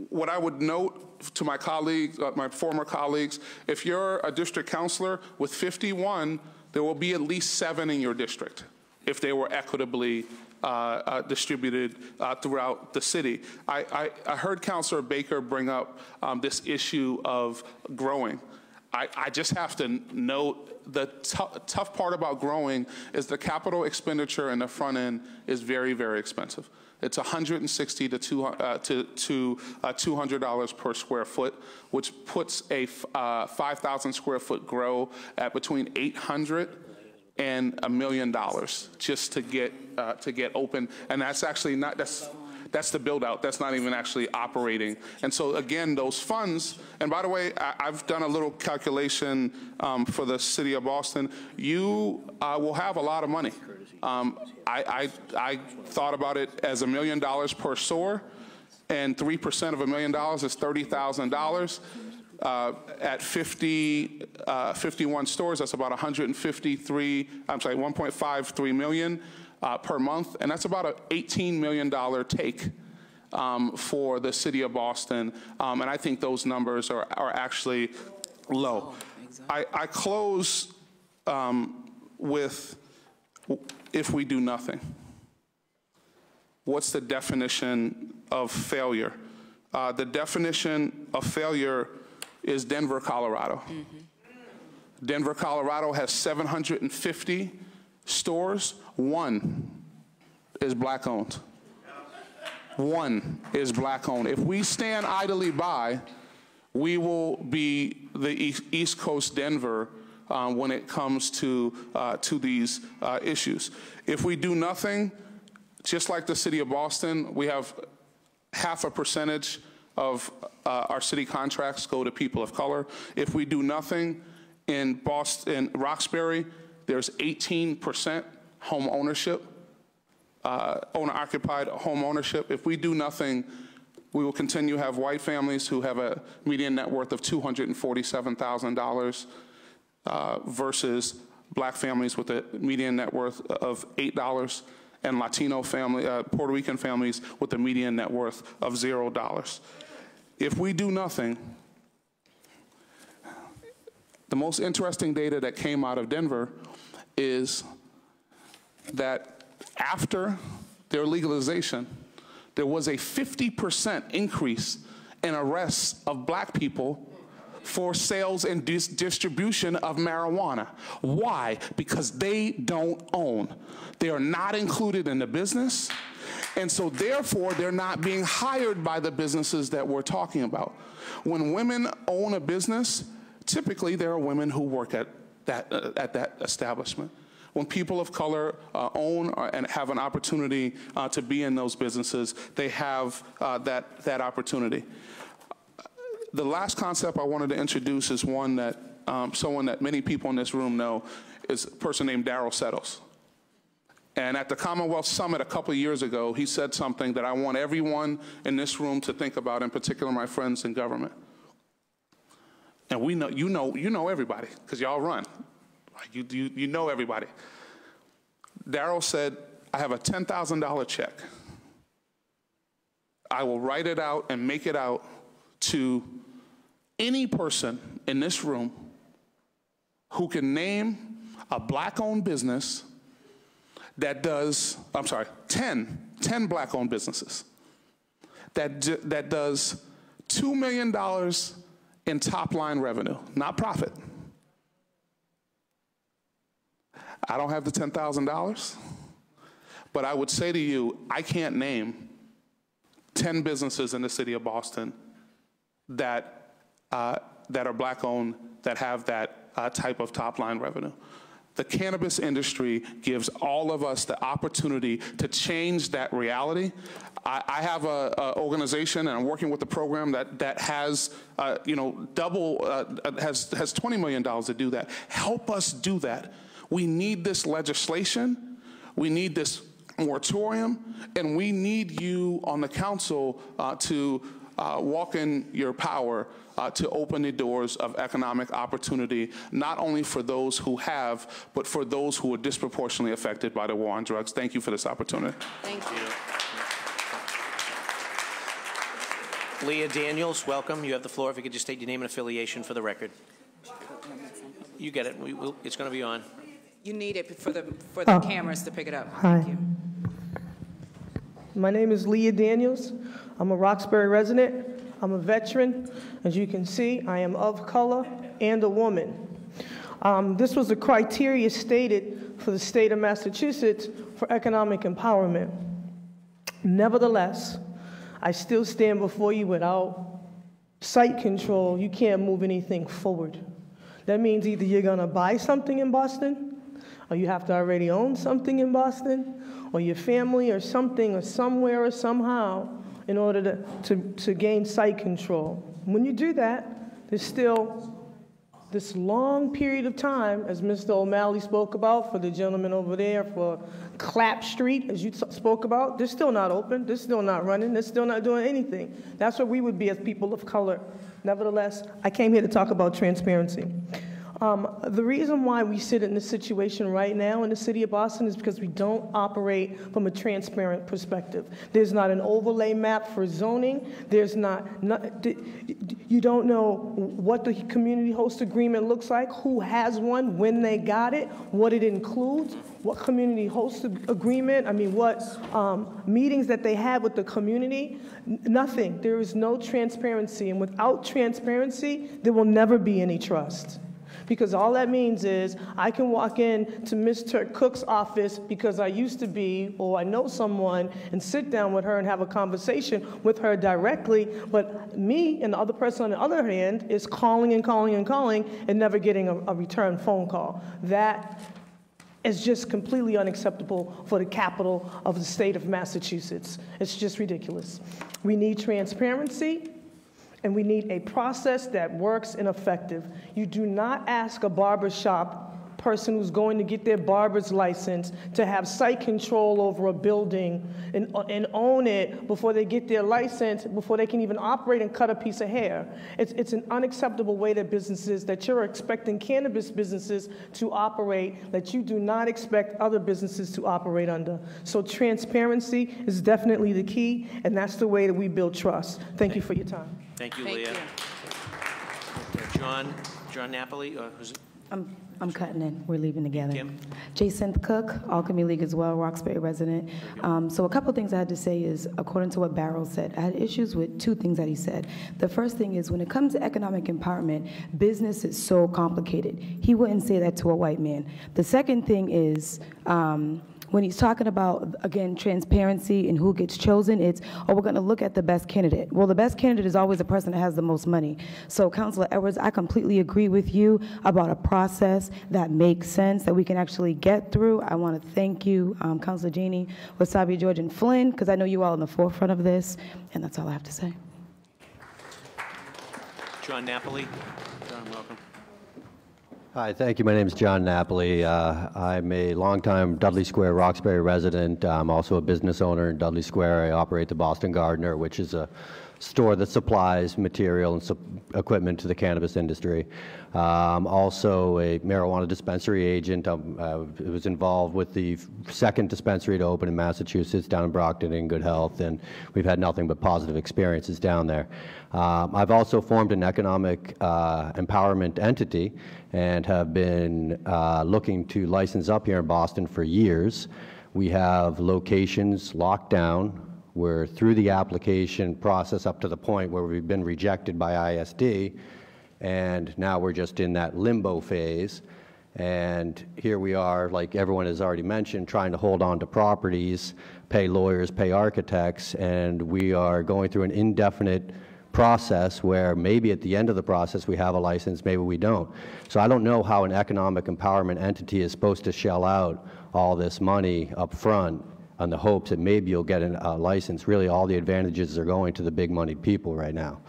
[SPEAKER 13] what I would note to my colleagues, uh, my former colleagues, if you're a district councilor with 51, there will be at least seven in your district if they were equitably distributed uh, throughout the city. I, I, I heard Councilor Baker bring up um, this issue of growing. I, I just have to note the tou- tough part about growing is the capital expenditure in the front end is very, very expensive. It's 160 to, two, uh, to, to uh, $200 per square foot, which puts a uh, 5,000 square foot grow at between 800 and a million dollars just to get uh, to get open, and that's actually not that's that's the build out. That's not even actually operating. And so again, those funds. And by the way, I, have done a little calculation um, for the city of Boston. You uh, will have a lot of money. Um, I, I I thought about it as a million dollars per store, and three percent of a million dollars is thirty thousand dollars. Uh, at 50, uh, 51 stores, that's about 153, I'm sorry, 1.53 million uh, per month, and that's about an $18 million take um, for the city of Boston, um, and I think those numbers are, are actually low. I, I close um, with if we do nothing. What's the definition of failure? Uh, the definition of failure is Denver, Colorado. Denver, Colorado has 750 stores. One is black owned. One is black owned. If we stand idly by, we will be the East Coast Denver um, when it comes to, uh, to these uh, issues. If we do nothing, just like the city of Boston, we have half a percentage of uh, our city contracts go to people of color. If we do nothing in Boston, in Roxbury, there's 18% home ownership, uh, owner-occupied home ownership. If we do nothing, we will continue to have white families who have a median net worth of $247,000 uh, versus black families with a median net worth of $8 and Latino family, uh, Puerto Rican families with a median net worth of $0 if we do nothing, the most interesting data that came out of Denver is that after their legalization, there was a 50% increase in arrests of black people for sales and dis distribution of marijuana. Why? Because they don't own. They are not included in the business. And so, therefore, they're not being hired by the businesses that we're talking about. When women own a business, typically there are women who work at that, uh, at that establishment. When people of color uh, own and have an opportunity uh, to be in those businesses, they have uh, that, that opportunity. The last concept I wanted to introduce is one that um, someone that many people in this room know is a person named Daryl Settles. And at the Commonwealth Summit a couple years ago, he said something that I want everyone in this room to think about, in particular my friends in government. And we know, you know, you know everybody, because y'all run. You, you, you know everybody. Daryl said, I have a $10,000 check. I will write it out and make it out to any person in this room who can name a black owned business that does, I'm sorry, 10, 10 black owned businesses that, that does $2 million in top line revenue, not profit. I don't have the $10,000, but I would say to you, I can't name 10 businesses in the city of Boston that, uh, that are black owned that have that uh, type of top line revenue. The cannabis industry gives all of us the opportunity to change that reality. I, I have an organization, and I'm working with a program that that has, uh, you know, double uh, has has 20 million dollars to do that. Help us do that. We need this legislation. We need this moratorium, and we need you on the council uh, to uh, walk in your power uh, to open the doors of economic opportunity, not only for those who have, but for those who are disproportionately affected by the war on drugs. Thank you for this opportunity.
[SPEAKER 2] Thank you.
[SPEAKER 1] Leah Daniels, welcome. You have the floor. If you could just state your name and affiliation for the record. You get it. We, we'll, it's going to be on.
[SPEAKER 2] You need it for the, for the
[SPEAKER 14] Oh.
[SPEAKER 2] cameras to pick it up.
[SPEAKER 14] Hi.
[SPEAKER 2] Thank you.
[SPEAKER 14] My name is Leah Daniels. I'm a Roxbury resident. I'm a veteran. As you can see, I am of color and a woman. Um, this was the criteria stated for the state of Massachusetts for economic empowerment. Nevertheless, I still stand before you without site control. You can't move anything forward. That means either you're going to buy something in Boston, or you have to already own something in Boston, or your family, or something, or somewhere, or somehow, in order to, to, to gain site control. When you do that, there's still this long period of time, as Mr. O'Malley spoke about, for the gentleman over there for Clapp Street, as you spoke about, they're still not open, they're still not running, they're still not doing anything. That's where we would be as people of color. Nevertheless, I came here to talk about transparency. Um, the reason why we sit in this situation right now in the city of Boston is because we don't operate from a transparent perspective. There's not an overlay map for zoning. There's not, not you don't know what the community host agreement looks like, who has one, when they got it, what it includes, what community host agreement, I mean, what um, meetings that they have with the community. Nothing. There is no transparency. And without transparency, there will never be any trust. Because all that means is I can walk in to Mr. Cook's office because I used to be, or I know someone, and sit down with her and have a conversation with her directly. But me and the other person on the other hand is calling and calling and calling and never getting a, a return phone call. That is just completely unacceptable for the capital of the state of Massachusetts. It's just ridiculous. We need transparency and we need a process that works and effective. You do not ask a barbershop person who's going to get their barber's license to have site control over a building and, and own it before they get their license, before they can even operate and cut a piece of hair. It's, it's an unacceptable way that businesses, that you're expecting cannabis businesses to operate, that you do not expect other businesses to operate under. So transparency is definitely the key, and that's the way that we build trust. Thank you for your time.
[SPEAKER 1] Thank you,
[SPEAKER 2] Thank
[SPEAKER 1] Leah.
[SPEAKER 2] you.
[SPEAKER 1] Uh, John, John Napoli, or who's it?
[SPEAKER 15] I'm, I'm cutting in. We're leaving together.
[SPEAKER 1] Kim?
[SPEAKER 15] Jason Cook, Alchemy League as well, Roxbury resident. Um, so a couple of things I had to say is, according to what Barros said, I had issues with two things that he said. The first thing is, when it comes to economic empowerment, business is so complicated. He wouldn't say that to a white man. The second thing is, um, when he's talking about, again, transparency and who gets chosen, it's, oh, we're going to look at the best candidate. Well, the best candidate is always the person that has the most money. So, Councilor Edwards, I completely agree with you about a process that makes sense, that we can actually get through. I want to thank you, um, Councilor Janey, Essaibi George, and Flynn, because I know you all in the forefront of this, and that's all I have to say.
[SPEAKER 1] John Napoli.
[SPEAKER 16] Hi, thank you. My name is John Napoli. Uh, I'm a longtime Dudley Square Roxbury resident. I'm also a business owner in Dudley Square. I operate the Boston Gardener, which is a store that supplies material and sup- equipment to the cannabis industry. Um, also a marijuana dispensary agent. Um, I was involved with the second dispensary to open in Massachusetts down in Brockton in good health, and we've had nothing but positive experiences down there. Um, I've also formed an economic uh, empowerment entity and have been uh, looking to license up here in Boston for years. We have locations locked down. We're through the application process up to the point where we've been rejected by ISD, and now we're just in that limbo phase. And here we are, like everyone has already mentioned, trying to hold on to properties, pay lawyers, pay architects, and we are going through an indefinite process where maybe at the end of the process we have a license, maybe we don't. So I don't know how an economic empowerment entity is supposed to shell out all this money up front on the hopes that maybe you'll get a license. Really, all the advantages are going to the big moneyed people right now.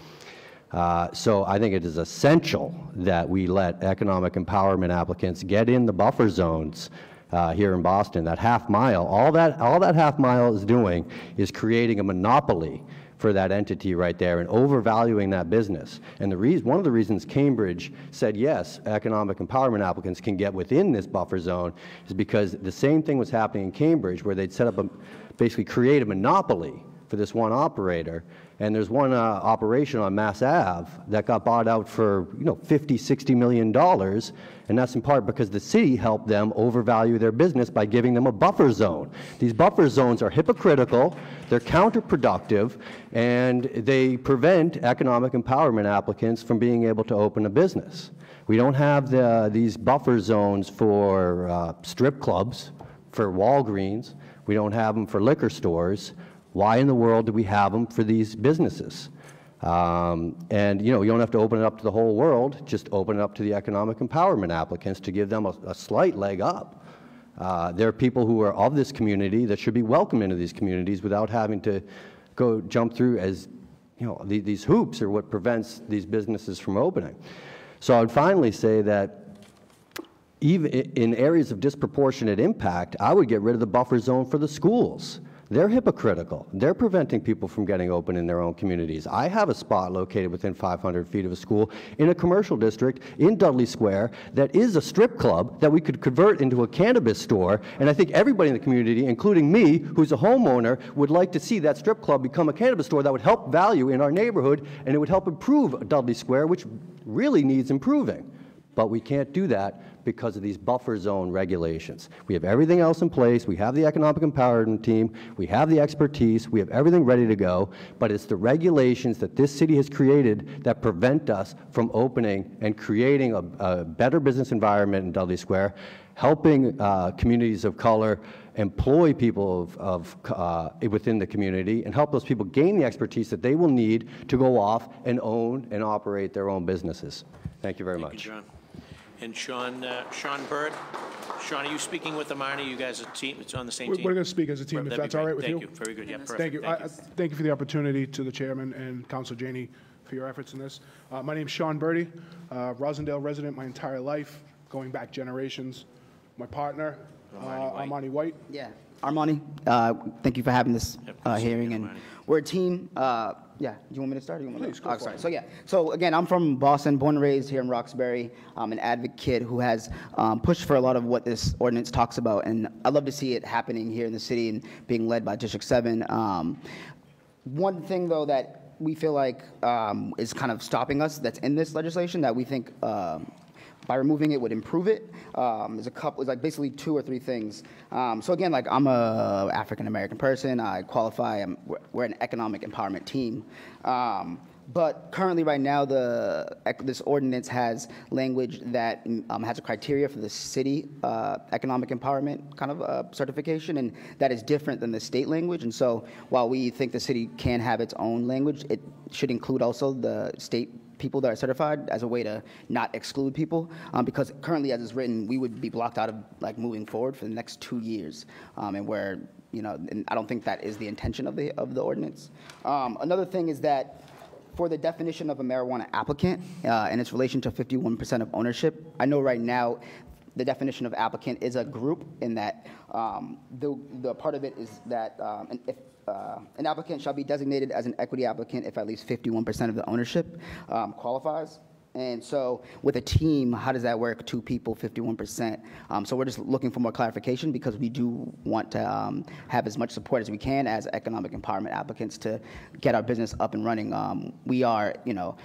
[SPEAKER 16] Uh, So I think it is essential that we let economic empowerment applicants get in the buffer zones uh, here in Boston. That half mile, all that, all that half mile is doing is creating a monopoly for that entity right there and overvaluing that business. And the reason, one of the reasons Cambridge said yes, economic empowerment applicants can get within this buffer zone is because the same thing was happening in Cambridge where they'd set up a, basically create a monopoly for this one operator. And there's one uh, operation on Mass Ave that got bought out for, you know, 50, 60 million dollars, and that's in part because the city helped them overvalue their business by giving them a buffer zone. These buffer zones are hypocritical, they're counterproductive, and they prevent economic empowerment applicants from being able to open a business. We don't have the, these buffer zones for uh, strip clubs, for Walgreens. We don't have them for liquor stores. Why in the world do we have them for these businesses? Um, and you know, you don't have to open it up to the whole world. Just open it up to the economic empowerment applicants to give them a, a slight leg up. Uh, there are people who are of this community that should be welcome into these communities without having to go jump through as you know the, these hoops are what prevents these businesses from opening. So I would finally say that even in areas of disproportionate impact, I would get rid of the buffer zone for the schools. They're hypocritical. They're preventing people from getting open in their own communities. I have a spot located within 500 feet of a school in a commercial district in Dudley Square that is a strip club that we could convert into a cannabis store. And I think everybody in the community, including me, who's a homeowner, would like to see that strip club become a cannabis store that would help value in our neighborhood and it would help improve Dudley Square, which really needs improving. But we can't do that because of these buffer zone regulations. We have everything else in place. We have the economic empowerment team. We have the expertise. We have everything ready to go. But it's the regulations that this city has created that prevent us from opening and creating a, a better business environment in Dudley Square, helping uh, communities of color employ people of, of uh, within the community and help those people gain the expertise that they will need to go off and own and operate their own businesses. Thank you very
[SPEAKER 1] Thank
[SPEAKER 16] much.
[SPEAKER 1] you. And Sean, uh, Sean Bird, Sean, are you speaking with Amani? You guys a team, it's on the same team.
[SPEAKER 17] We're
[SPEAKER 1] team?
[SPEAKER 17] going to speak as a team, if
[SPEAKER 1] That'd be
[SPEAKER 17] that's all
[SPEAKER 1] great.
[SPEAKER 17] right with you.
[SPEAKER 1] Thank you, very good, yeah, perfect.
[SPEAKER 17] Thank you. I- I- Thank you for the opportunity to the chairman and Council Janey for your efforts in this. Uh, My name's Sean Birdie, uh, Roslindale resident my entire life, going back generations. My partner, uh, Armani White.
[SPEAKER 18] Yeah. Armani, uh, thank you for having this uh, hearing, and we're a team. Uh, yeah, do you want me to start? Or you want me
[SPEAKER 17] Please,
[SPEAKER 18] to
[SPEAKER 17] go
[SPEAKER 18] oh,
[SPEAKER 17] for
[SPEAKER 18] sorry.
[SPEAKER 17] it.
[SPEAKER 18] So yeah, so again, I'm from Boston, born and raised here in Roxbury. I'm an advocate who has um, pushed for a lot of what this ordinance talks about, and I love to see it happening here in the city and being led by District Seven. Um, one thing though that we feel like um, is kind of stopping us that's in this legislation that we think um, by removing it would improve it. Um, there's a couple, it's like basically two or three things. Um, so again, like I'm a African American person. I qualify. I'm, we're- an economic empowerment team. Um, but currently, right now, the this ordinance has language that um, has a criteria for the city uh, economic empowerment kind of uh, certification, and that is different than the state language. And so, while we think the city can have its own language, it should include also the state people that are certified as a way to not exclude people um, because currently as it's written we would be blocked out of like moving forward for the next two years um, and where you know and i don't think that is the intention of the of the ordinance. Um, another thing is that for the definition of a marijuana applicant uh, and its relation to 51% of ownership i know right now the definition of applicant is a group in that um, the, the part of it is that um, if uh, an applicant shall be designated as an equity applicant if at least 51% of the ownership um, qualifies. And so with a team, how does that work? Two people, 51%. Um, so we're just looking for more clarification because we do want to um, have as much support as we can as economic empowerment applicants to get our business up and running. Um, we are, you know,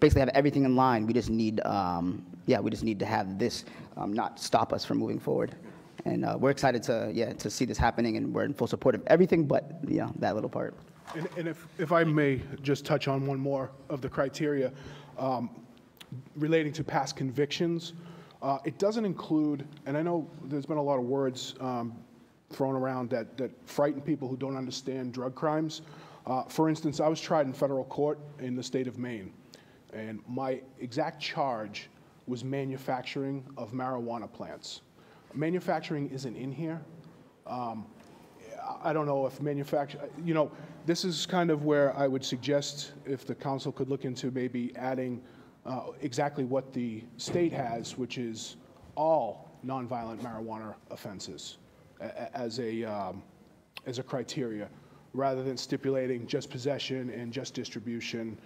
[SPEAKER 18] basically have everything in line. We just need, um, yeah, we just need to have this um, not stop us from moving forward. And uh, we're excited to, yeah, to see this happening, and we're in full support of everything but, know, that little part.
[SPEAKER 17] And and if, if I may just touch on one more of the criteria um, relating to past convictions, uh, it doesn't include, and I know there's been a lot of words um, thrown around that, that frighten people who don't understand drug crimes. Uh, For instance, I was tried in federal court in the state of Maine, and my exact charge was manufacturing of marijuana plants. Manufacturing isn't in here. Um, I- don't know if manufacture, you know, this is kind of where I would suggest if the council could look into maybe adding uh, exactly what the state has, which is all nonviolent marijuana offenses as a, um, as a criteria, rather than stipulating just possession and just distribution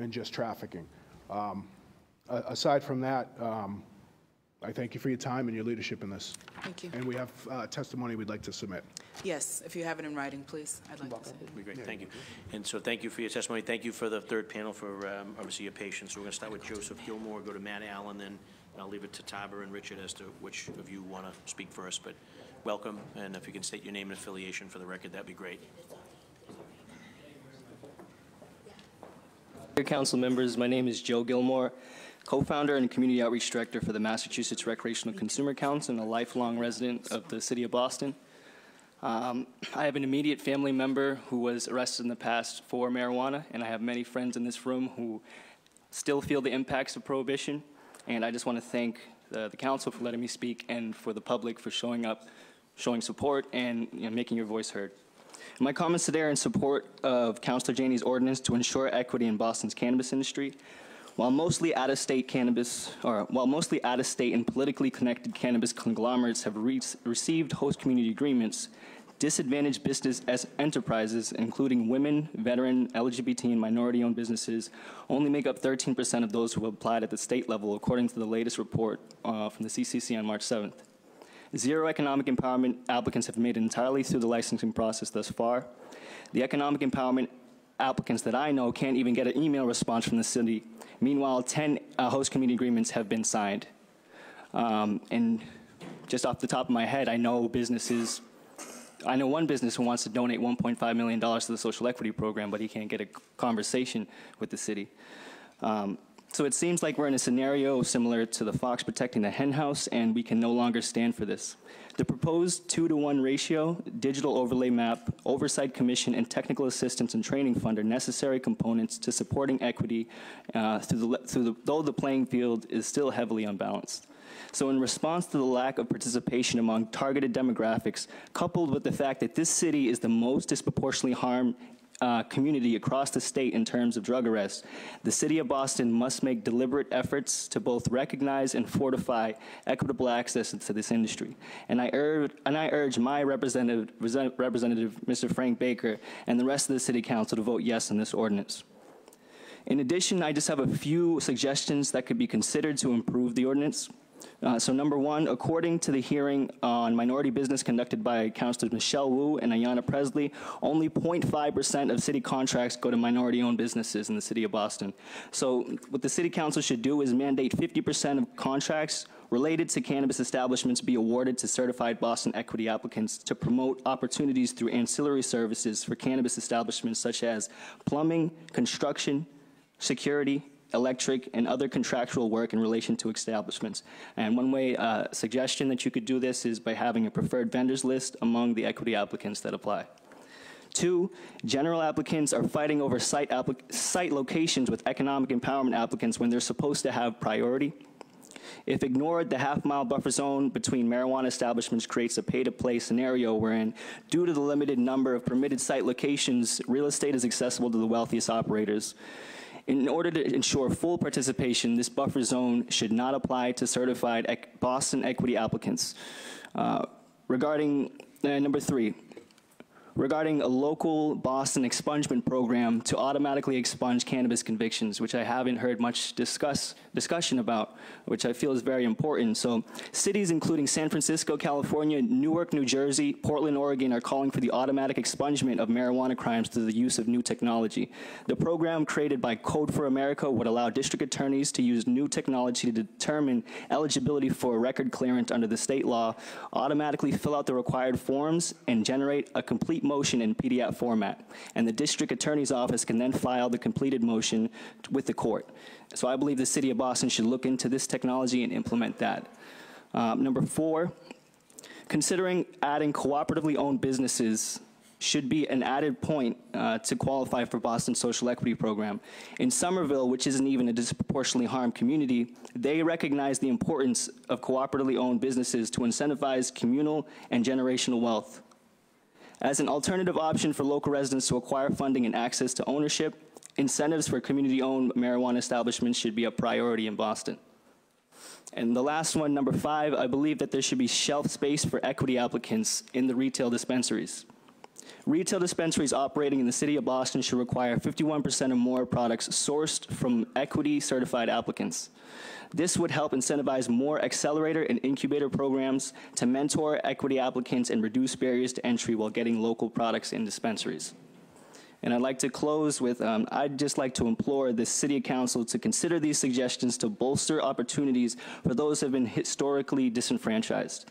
[SPEAKER 17] and just trafficking. Um, Aside from that, um,
[SPEAKER 19] I thank you for your time and your leadership in this.
[SPEAKER 2] Thank you.
[SPEAKER 19] And we have uh, testimony we'd like to submit.
[SPEAKER 2] Yes, if you have it in writing, please, I'd like to see it.
[SPEAKER 1] Be great, thank you. And so thank you for your testimony. Thank you for the third panel for, um, obviously, your patience. So we're going to start with Joseph Gilmore, go to Matt Allen, then I'll leave it to Taber and Richard as to which of you want to speak first. But welcome, and if you can state your name and affiliation for the record, that'd be great.
[SPEAKER 20] Dear council members, my name is Joe Gilmore, co-founder and community outreach director for the Massachusetts Recreational Consumer Council and a lifelong resident of the city of Boston. Um, I have an immediate family member who was arrested in the past for marijuana, and I have many friends in this room who still feel the impacts of prohibition. And I just want to thank the, the council for letting me speak and for the public for showing up, showing support, and you know, making your voice heard. My comments today are in support of Councilor Janey's ordinance to ensure equity in Boston's cannabis industry. While mostly out-of-state cannabis, or while mostly out-of-state and politically connected cannabis conglomerates have re received host community agreements, disadvantaged business as enterprises, including women, veteran, LGBT, and minority-owned businesses, only make up 13% of those who applied at the state level, according to the latest report uh, from the CCC on March 7th. Zero economic empowerment applicants have made it entirely through the licensing process thus far. The economic empowerment applicants that I know can't even get an email response from the city. Meanwhile, 10 uh, host community agreements have been signed. Um, and just off the top of my head, I know businesses, I know one business who wants to donate $1.5 million to the social equity program, but he can't get a conversation with the city. Um, so it seems like we're in a scenario similar to the fox protecting the henhouse, and we can no longer stand for this. The proposed two to one ratio, digital overlay map, oversight commission, and technical assistance and training fund are necessary components to supporting equity uh, through the, through the, though the playing field is still heavily unbalanced. So, in response to the lack of participation among targeted demographics, coupled with the fact that this city is the most disproportionately harmed uh, community across the state in terms of drug arrests, the City of Boston must make deliberate efforts to both recognize and fortify equitable access to this industry. And I, urge, and I urge my representative, representative, Mr. Frank Baker, and the rest of the City Council to vote yes on this ordinance. In addition, I just have a few suggestions that could be considered to improve the ordinance. Uh, so number one, according to the hearing on minority business conducted by Councilors Michelle Wu and Ayanna Presley, only 0.5% of city contracts go to minority-owned businesses in the city of Boston. So what the city council should do is mandate 50% of contracts related to cannabis establishments be awarded to certified Boston equity applicants to promote opportunities through ancillary services for cannabis establishments such as plumbing, construction, security, electric, and other contractual work in relation to establishments. And one way uh, suggestion that you could do this is by having a preferred vendors list among the equity applicants that apply. Two, general applicants are fighting over site, site locations with economic empowerment applicants when they're supposed to have priority. If ignored, the half mile buffer zone between marijuana establishments creates a pay to play scenario wherein, due to the limited number of permitted site locations, real estate is accessible to the wealthiest operators. In order to ensure full participation, this buffer zone should not apply to certified Boston equity applicants. Uh, regarding uh, number three, regarding a local Boston expungement program to automatically expunge cannabis convictions, which I haven't heard much discuss, discussion about, which I feel is very important. So cities including San Francisco, California, Newark, New Jersey, Portland, Oregon are calling for the automatic expungement of marijuana crimes through the use of new technology. The program created by Code for America would allow district attorneys to use new technology to determine eligibility for record clearance under the state law, automatically fill out the required forms, and generate a complete motion in PDF format, and the district attorney's office can then file the completed motion with the court. So I believe the city of Boston should look into this technology and implement that. Um, number four, considering adding cooperatively owned businesses should be an added point uh, to qualify for Boston's social equity program. In Somerville, which isn't even a disproportionately harmed community, they recognize the importance of cooperatively owned businesses to incentivize communal and generational wealth. As an alternative option for local residents to acquire funding and access to ownership, incentives for community-owned marijuana establishments should be a priority in Boston. And the last one, number five, I believe that there should be shelf space for equity applicants in the retail dispensaries. Retail dispensaries operating in the city of Boston should require 51% or more products sourced from equity certified applicants. This would help incentivize more accelerator and incubator programs to mentor equity applicants and reduce barriers to entry while getting local products in dispensaries. And I'd like to close with um, I'd just like to implore the City Council to consider these suggestions to bolster opportunities for those who have been historically disenfranchised.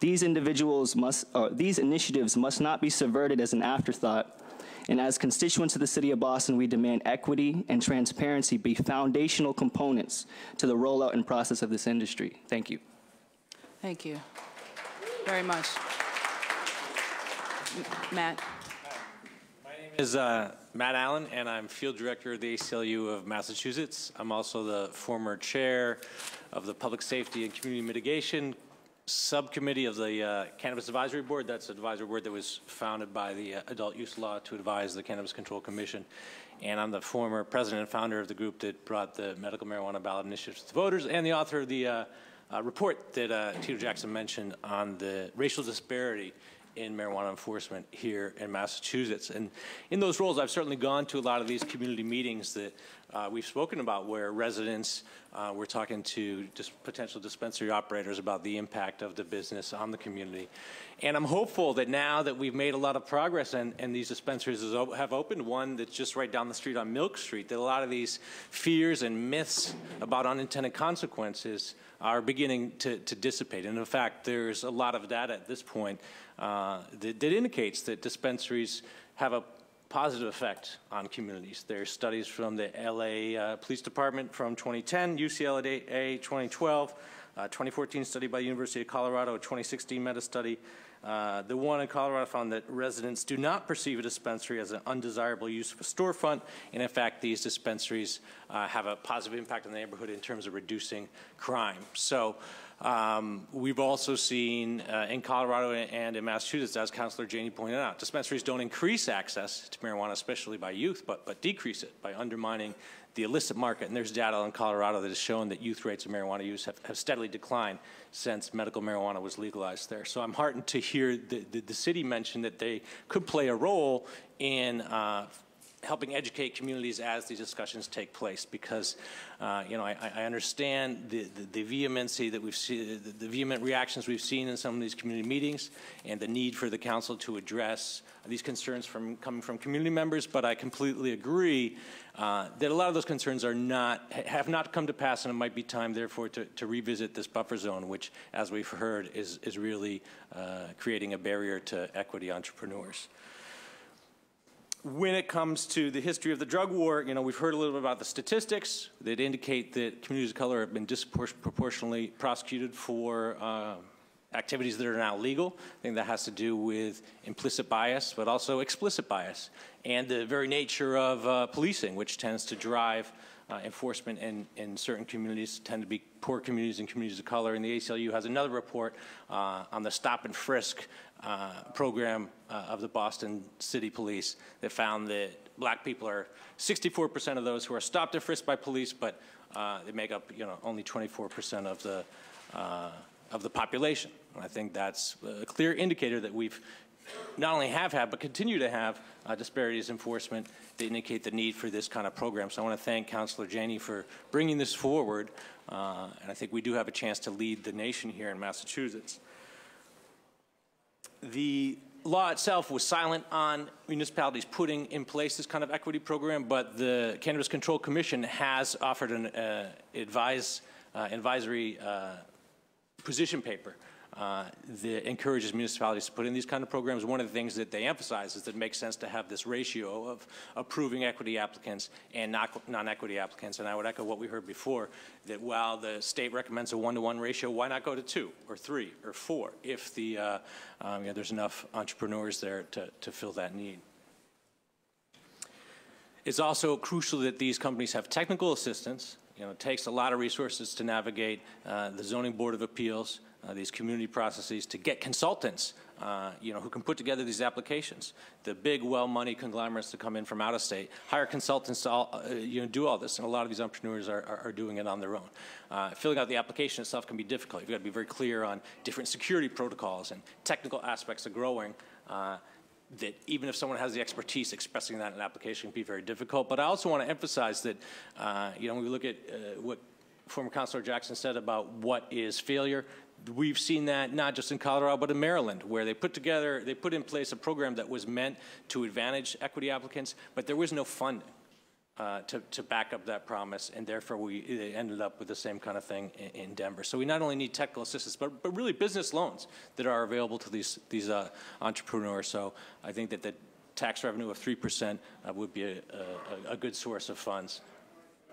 [SPEAKER 20] These individuals must, uh, these initiatives must not be subverted as an afterthought. And as constituents of the City of Boston, we demand equity and transparency be foundational components to the rollout and process of this industry. Thank you.
[SPEAKER 2] Thank you very much. M- Matt?
[SPEAKER 21] is uh, Matt Allen, and I'm field director of the ACLU of Massachusetts. I'm also the former chair of the Public Safety and Community Mitigation Subcommittee of the uh, Cannabis Advisory Board. That's an advisory board that was founded by the uh, Adult Use Law to advise the Cannabis Control Commission. And I'm the former president and founder of the group that brought the medical marijuana ballot initiatives to the voters and the author of the uh, uh, report that uh, Tito Jackson mentioned on the racial disparity in marijuana enforcement here in Massachusetts. And in those roles, I've certainly gone to a lot of these community meetings that uh, we've spoken about where residents, uh, we're talking to potential dispensary operators about the impact of the business on the community. And I'm hopeful that now that we've made a lot of progress and, and these dispensaries have opened, one that's just right down the street on Milk Street, that a lot of these fears and myths about unintended consequences are beginning to, to dissipate. And in fact, there's a lot of data at this point uh, that, that, indicates that dispensaries have a positive effect on communities. There's studies from the LA uh, Police Department from 2010, UCLA 2012, uh, 2014 study by University of Colorado, 2016 meta-study. Uh, the one in Colorado found that residents do not perceive a dispensary as an undesirable use of a storefront, and in fact, these dispensaries uh, have a positive impact on the neighborhood in terms of reducing crime. So um, we've also seen uh, in Colorado and in Massachusetts, as Councilor Janey pointed out, dispensaries don't increase access to marijuana, especially by youth, but, but decrease it by undermining the illicit market. And there's data in Colorado that has shown that youth rates of marijuana use have, have steadily declined since medical marijuana was legalized there. So I'm heartened to hear the, the, the city mention that they could play a role in uh, helping educate communities as these discussions take place because, uh, you know, I, I understand the, the, the, vehemency that we've seen, the, the, vehement reactions we've seen in some of these community meetings and the need for the council to address these concerns from coming from community members, but I completely agree uh, that a lot of those concerns are not, have not come to pass and it might be time therefore to, to revisit this buffer zone, which as we've heard is, is really uh, creating a barrier to equity entrepreneurs when it comes to the history of the drug war, you know, we've heard a little bit about the statistics that indicate that communities of color have been disproportionately prosecuted for uh, activities that are now legal. I think that has to do with implicit bias, but also explicit bias, and the very nature of uh, policing, which tends to drive uh, enforcement in, in certain communities, tend to be poor communities and communities of color. And the ACLU has another report uh, on the stop and frisk uh, program uh, of the Boston City Police that found that black people are 64% of those who are stopped and frisked by police, but uh, they make up, you know, only 24% of the uh, of the population. And I think that's a clear indicator that we've not only have had, but continue to have uh, disparities enforcement that indicate the need for this kind of program. So I want to thank Councilor Janey for bringing this forward, uh, and I think we do have a chance to lead the nation here in Massachusetts. The law itself was silent on municipalities putting in place this kind of equity program, but the Cannabis Control Commission has offered an uh, advise, uh, advisory uh, position paper uh, that encourages municipalities to put in these kind of programs. One of the things that they emphasize is that it makes sense to have this ratio of approving equity applicants and non-equity applicants. And I would echo what we heard before, that while the state recommends a one-to-one -one ratio, why not go to two or three or four if the, uh, um, you know, there's enough entrepreneurs there to, to fill that need. It's also crucial that these companies have technical assistance. You know, it takes a lot of resources to navigate uh, the Zoning Board of Appeals, uh, these community processes to get consultants, uh, you know, who can put together these applications. The big, well-money conglomerates to come in from out of state hire consultants to all, uh, you know, do all this, and a lot of these entrepreneurs are, are, are doing it on their own. Uh, filling out the application itself can be difficult. You've got to be very clear on different security protocols and technical aspects of growing. Uh, that even if someone has the expertise, expressing that in an application can be very difficult. But I also want to emphasize that, uh, you know, when we look at uh, what former Councilor Jackson said about what is failure, we've seen that not just in Colorado, but in Maryland, where they put together, they put in place a program that was meant to advantage equity applicants, but there was no funding. Uh, to, to back up that promise, and therefore we ended up with the same kind of thing in, in, Denver. So we not only need technical assistance, but, but really business loans that are available to these, these uh, entrepreneurs. So I think that the tax revenue of 3% uh, would be a, a, a good source of funds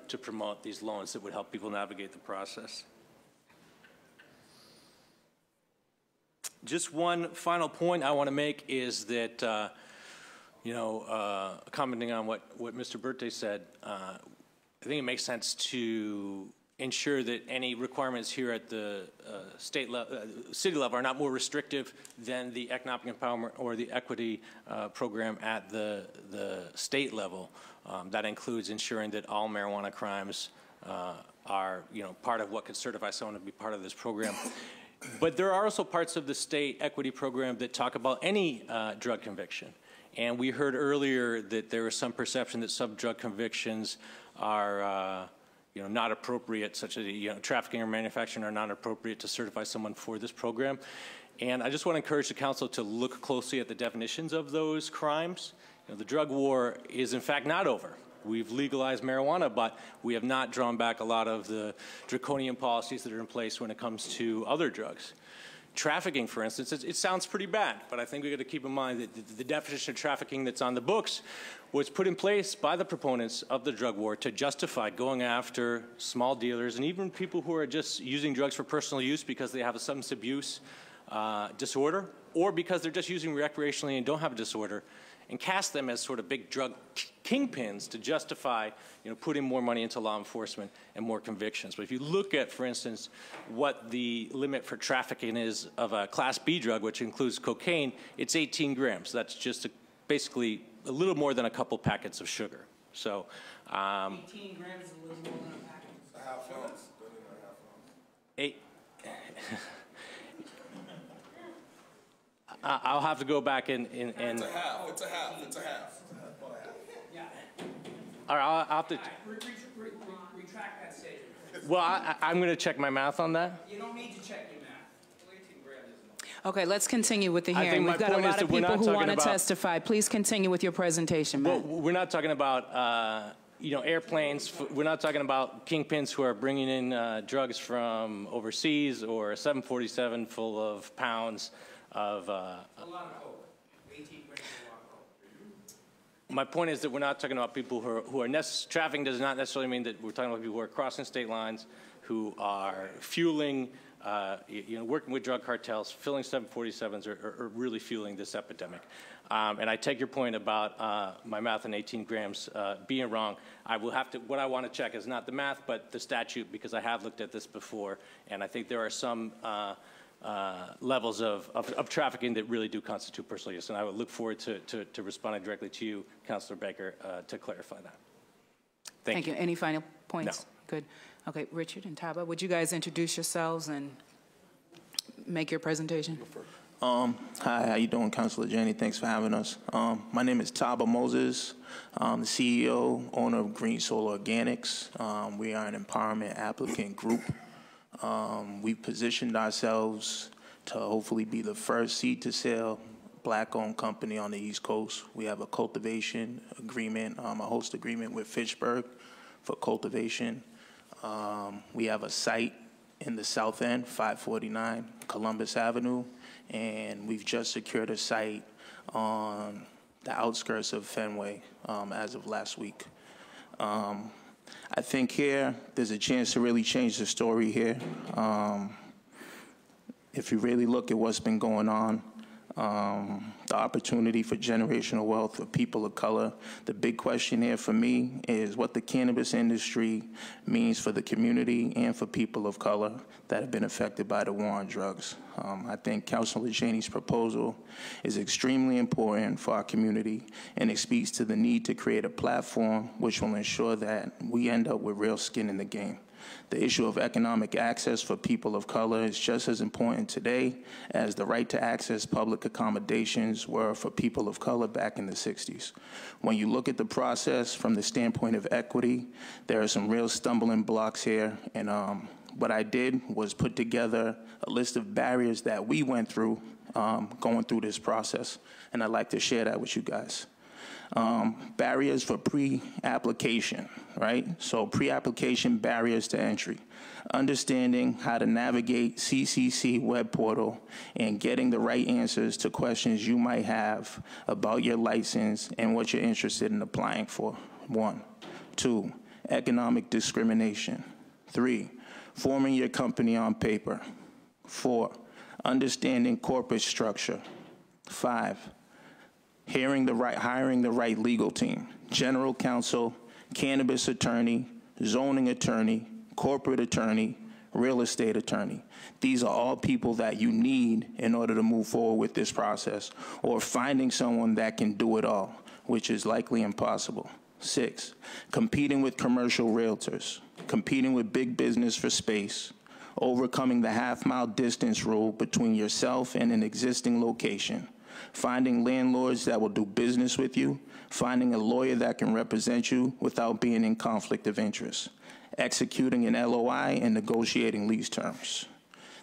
[SPEAKER 21] to promote these loans that would help people navigate the process. Just one final point I want to make is that uh, you know, uh, commenting on what, what Mr. Berthe said, uh, I think it makes sense to ensure that any requirements here at the uh, state level, uh, city level are not more restrictive than the economic empowerment or the equity uh, program at the, the state level. Um, that includes ensuring that all marijuana crimes are, you know, part of what could certify someone to be part of this program. But there are also parts of the state equity program that talk about any drug conviction. And we heard earlier that there is some perception that some drug convictions are, uh, you know, not appropriate, such as you know, trafficking or manufacturing are not appropriate to certify someone for this program. And I just want to encourage the council to look closely at the definitions of those crimes. You know, the drug war is in fact not over. We've legalized marijuana, but we have not drawn back a lot of the draconian policies that are in place when it comes to other drugs. Trafficking, for instance, it, it, sounds pretty bad, but I think we've got to keep in mind that the, the, definition of trafficking that's on the books was put in place by the proponents of the drug war to justify going after small dealers and even people who are just using drugs for personal use because they have a substance abuse uh, disorder or because they're just using recreationally and don't have a disorder and cast them as sort of big drug kingpins to justify you know, putting more money into law enforcement and more convictions. But if you look at, for instance, what the limit for trafficking is of a Class B drug, which includes cocaine, it's 18 grams. That's just a, basically a little more than a couple packets of sugar. So, um,
[SPEAKER 5] 18 grams is a little more than a packet. Half ounce.
[SPEAKER 21] Eight. I'll have to go back and, and, and
[SPEAKER 22] It's a half, it's a half, it's a half.
[SPEAKER 21] all right, I'll, I'll have to,
[SPEAKER 5] Re- re- re- re- Retract that statement.
[SPEAKER 21] well, I, I- I'm going to check my math on that.
[SPEAKER 5] You don't need to check your math.
[SPEAKER 2] Okay, let's continue with the
[SPEAKER 21] I think
[SPEAKER 2] hearing.
[SPEAKER 21] my
[SPEAKER 2] We've got a
[SPEAKER 21] point is
[SPEAKER 2] lot of
[SPEAKER 21] we're
[SPEAKER 2] people
[SPEAKER 21] not
[SPEAKER 2] who
[SPEAKER 21] talking
[SPEAKER 2] want to
[SPEAKER 21] about-
[SPEAKER 2] testify. Please continue with your presentation,
[SPEAKER 21] Well,
[SPEAKER 2] Matt.
[SPEAKER 21] we're not talking about, uh, you know, airplanes. F- We're not talking about kingpins who are bringing in uh, drugs from overseas or a 747 full of pounds of. Uh,
[SPEAKER 5] A lot of coke. 18 grams is a lot of coke.
[SPEAKER 21] my point is that we're not talking about people who are, who are trafficking does not necessarily mean that we're talking about people who are crossing state lines, who are fueling, uh, you, you know, working with drug cartels, filling 747s, or, or, or really fueling this epidemic. Um, and I take your point about uh, my math and 18 grams uh, being wrong. I will have to. What I want to check is not the math, but the statute, because I have looked at this before, and I think there are some. Uh, levels of, of, of, trafficking that really do constitute personal use. And I would look forward to, to, to responding directly to you, Councilor Baker, uh, to clarify that. Thank,
[SPEAKER 2] Thank you. Any final points?
[SPEAKER 21] No.
[SPEAKER 2] Good. Okay, Richard and Taba, would you guys introduce yourselves and make your presentation?
[SPEAKER 23] Um, hi, how you doing, Councilor Janey? Thanks for having us. Um, my name is Taba Moses. I'm the CEO, owner of Green Soul Organics. Um, we are an empowerment applicant group. Um, we positioned ourselves to hopefully be the first seed to sell black-owned company on the East Coast. We have a cultivation agreement, um, a host agreement with Fitchburg for cultivation. Um, we have a site in the South End, 549 Columbus Avenue, and we've just secured a site on the outskirts of Fenway um, as of last week. I think here there's a chance to really change the story here. Um, if you really look at what's been going on, um, the opportunity for generational wealth for people of color. The big question here for me is what the cannabis industry means for the community and for people of color that have been affected by the war on drugs. Um, I think Councilor Janey's proposal is extremely important for our community, and it speaks to the need to create a platform which will ensure that we end up with real skin in the game. The issue of economic access for people of color is just as important today as the right to access public accommodations were for people of color back in the 60s. When you look at the process from the standpoint of equity, there are some real stumbling blocks here, and um, what I did was put together a list of barriers that we went through um, going through this process, and I'd like to share that with you guys. Um, barriers for pre-application, right? So pre-application barriers to entry. Understanding how to navigate CCC web portal and getting the right answers to questions you might have about your license and what you're interested in applying for, one. Two, economic discrimination. Three, forming your company on paper. Four, understanding corporate structure. Five, hearing the right, hiring the right legal team, general counsel, cannabis attorney, zoning attorney, corporate attorney, real estate attorney. These are all people that you need in order to move forward with this process, or finding someone that can do it all, which is likely impossible. Six, competing with commercial realtors, competing with big business for space, overcoming the half mile distance rule between yourself and an existing location, finding landlords that will do business with you, finding a lawyer that can represent you without being in conflict of interest, executing an LOI and negotiating lease terms.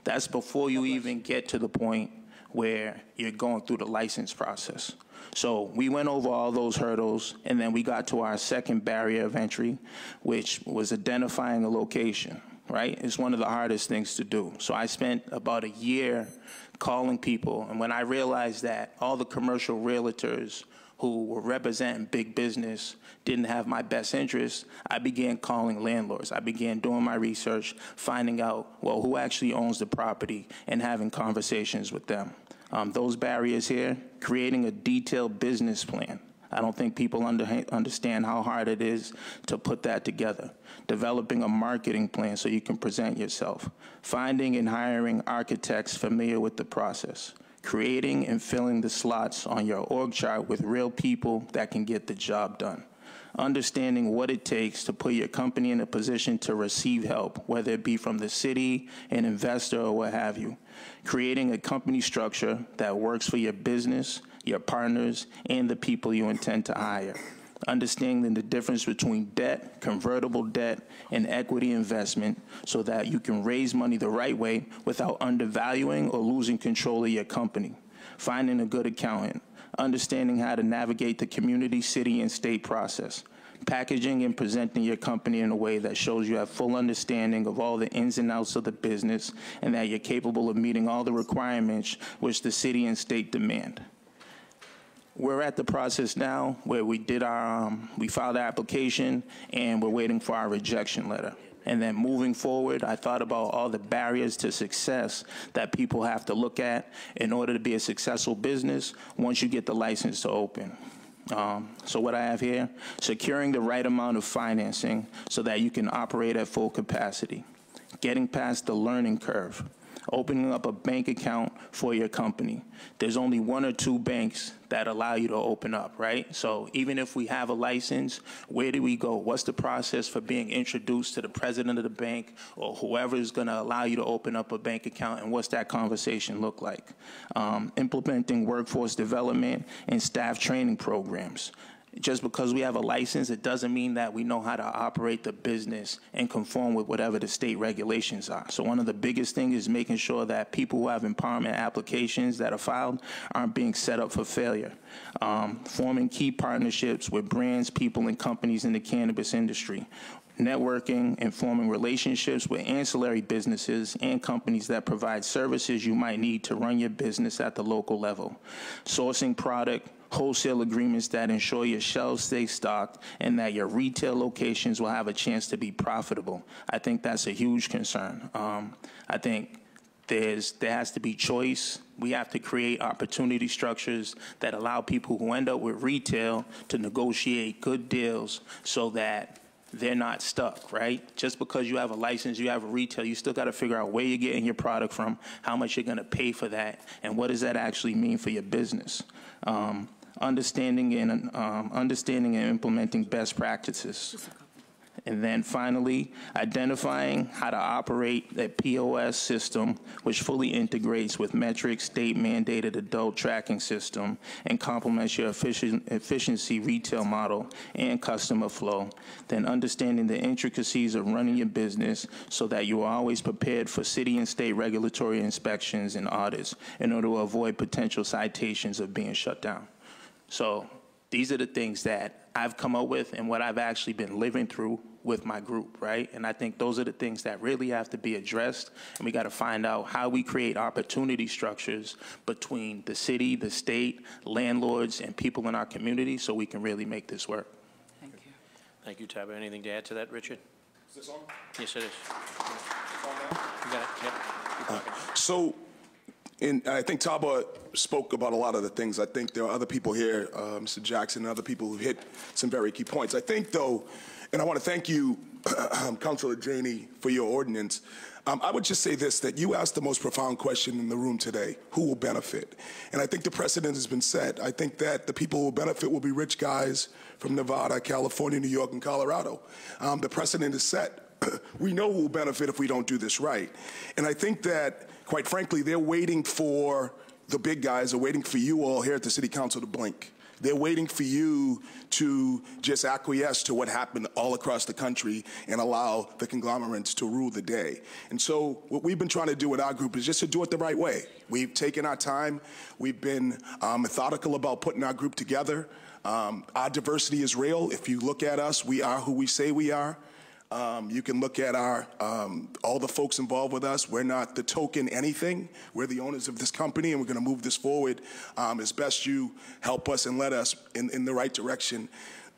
[SPEAKER 23] That's before you even get to the point where you're going through the license process. So we went over all those hurdles, and then we got to our second barrier of entry, which was identifying a location, right? It's one of the hardest things to do. So I spent about a year calling people, and when I realized that all the commercial realtors who were representing big business didn't have my best interests, I began calling landlords. I began doing my research, finding out, well, who actually owns the property, and having conversations with them. Um, those barriers here, creating a detailed business plan. I don't think people under, understand how hard it is to put that together. Developing a marketing plan so you can present yourself. Finding and hiring architects familiar with the process. Creating and filling the slots on your org chart with real people that can get the job done understanding what it takes to put your company in a position to receive help, whether it be from the city, an investor, or what have you. Creating a company structure that works for your business, your partners, and the people you intend to hire. Understanding the difference between debt, convertible debt, and equity investment so that you can raise money the right way without undervaluing or losing control of your company. Finding a good accountant, understanding how to navigate the community, city, and state process, packaging and presenting your company in a way that shows you have full understanding of all the ins and outs of the business and that you're capable of meeting all the requirements which the city and state demand. We're at the process now where we did our, um, we filed our application and we're waiting for our rejection letter. And then moving forward, I thought about all the barriers to success that people have to look at in order to be a successful business once you get the license to open. Um, so what I have here, securing the right amount of financing so that you can operate at full capacity, getting past the learning curve, opening up a bank account for your company. There's only one or two banks that allow you to open up, right? So even if we have a license, where do we go? What's the process for being introduced to the president of the bank or whoever is going to allow you to open up a bank account, and what's that conversation look like? Um, implementing workforce development and staff training programs just because we have a license, it doesn't mean that we know how to operate the business and conform with whatever the state regulations are. So one of the biggest things is making sure that people who have empowerment applications that are filed aren't being set up for failure. Um, forming key partnerships with brands, people, and companies in the cannabis industry networking and forming relationships with ancillary businesses and companies that provide services you might need to run your business at the local level. Sourcing product, wholesale agreements that ensure your shelves stay stocked and that your retail locations will have a chance to be profitable. I think that's a huge concern. Um, I think there's, there has to be choice. We have to create opportunity structures that allow people who end up with retail to negotiate good deals so that they're not stuck, right? Just because you have a license, you have a retail, you still got to figure out where you're getting your product from, how much you're going to pay for that, and what does that actually mean for your business. Um, understanding and um, understanding and implementing best practices. And then finally, identifying how to operate a POS system which fully integrates with Metrc, state mandated adult tracking system, and complements your efficient, efficiency retail model and customer flow. Then understanding the intricacies of running your business so that you are always prepared for city and state regulatory inspections and audits in order to avoid potential citations of being shut down. So these are the things that I've come up with and what I've actually been living through with my group, right? And I think those are the things that really have to be addressed. And we got to find out how we create opportunity structures between the city, the state, landlords, and people in our community so we can really make this work.
[SPEAKER 1] Thank you, Taba. Anything to add to that, Richard?
[SPEAKER 22] Is this on?
[SPEAKER 1] Yes, it is. You got it, yep.
[SPEAKER 22] Uh. So, and I think Taba spoke about a lot of the things. I think there are other people here, uh, Mr. Jackson and other people who hit some very key points. I think, though, and I want to thank you, Councilor Janey, for your ordinance. Um, I would just say this, that you asked the most profound question in the room today, who will benefit? And I think the precedent has been set. I think that the people who will benefit will be rich guys from Nevada, California, New York, and Colorado. Um, the precedent is set. we know who will benefit if we don't do this right. And I think that, quite frankly, they're waiting for the big guys are waiting for you all here at the City Council to blink. They're waiting for you to just acquiesce to what happened all across the country and allow the conglomerates to rule the day. And so, what we've been trying to do with our group is just to do it the right way. We've taken our time, we've been um, methodical about putting our group together. Um, our diversity is real. If you look at us, we are who we say we are. Um, you can look at our um, all the folks involved with us. We're not the token anything. We're the owners of this company, and we're going to move this forward um, as best you help us and let us in, in the right direction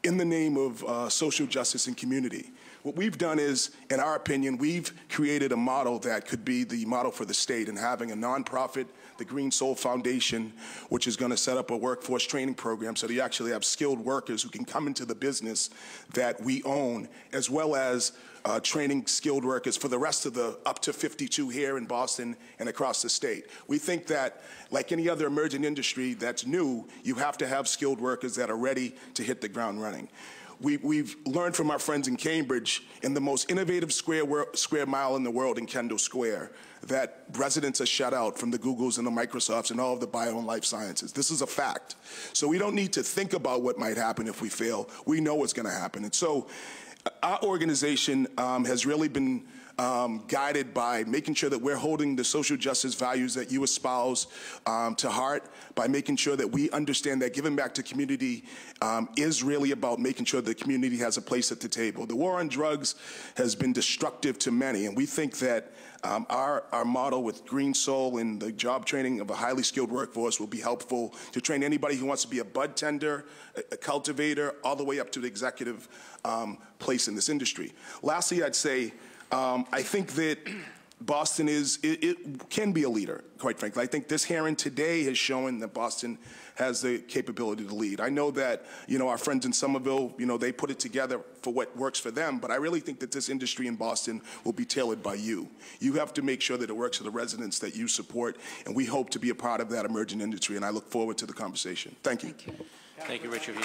[SPEAKER 22] in the name of uh, social justice and community. What we've done is, in our opinion, we've created a model that could be the model for the state and having a nonprofit, the Green Soul Foundation, which is going to set up a workforce training program so that you actually have skilled workers who can come into the business that we own, as well as uh, training skilled workers for the rest of the up to 52 here in Boston and across the state. We think that, like any other emerging industry that's new, you have to have skilled workers that are ready to hit the ground running. We, we've learned from our friends in Cambridge in the most innovative square, square mile in the world in Kendall Square that residents are shut out from the Googles and the Microsofts and all of the bio and life sciences. This is a fact. So we don't need to think about what might happen if we fail. We know what's going to happen. And so uh, our organization um, has really been um, guided by making sure that we're holding the social justice values that you espouse um, to heart, by making sure that we understand that giving back to community um, is really about making sure the community has a place at the table. The war on drugs has been destructive to many, and we think that um, our, our model with Green Soul and the job training of a highly skilled workforce will be helpful to train anybody who wants to be a bud tender, a, a cultivator, all the way up to the executive um, place in this industry. Lastly, I'd say um, I think that Boston is, it, it, can be a leader, quite frankly. I think this hearing today has shown that Boston has the capability to lead. I know that, you know, our friends in Somerville, you know, they put it together for what works for them, but I really think that this industry in Boston will be tailored by you. You have to make sure that it works for the residents that you support, and we hope to be a part of that emerging industry, and I look forward to the conversation. Thank you. Thank you,
[SPEAKER 1] Thank you Richard.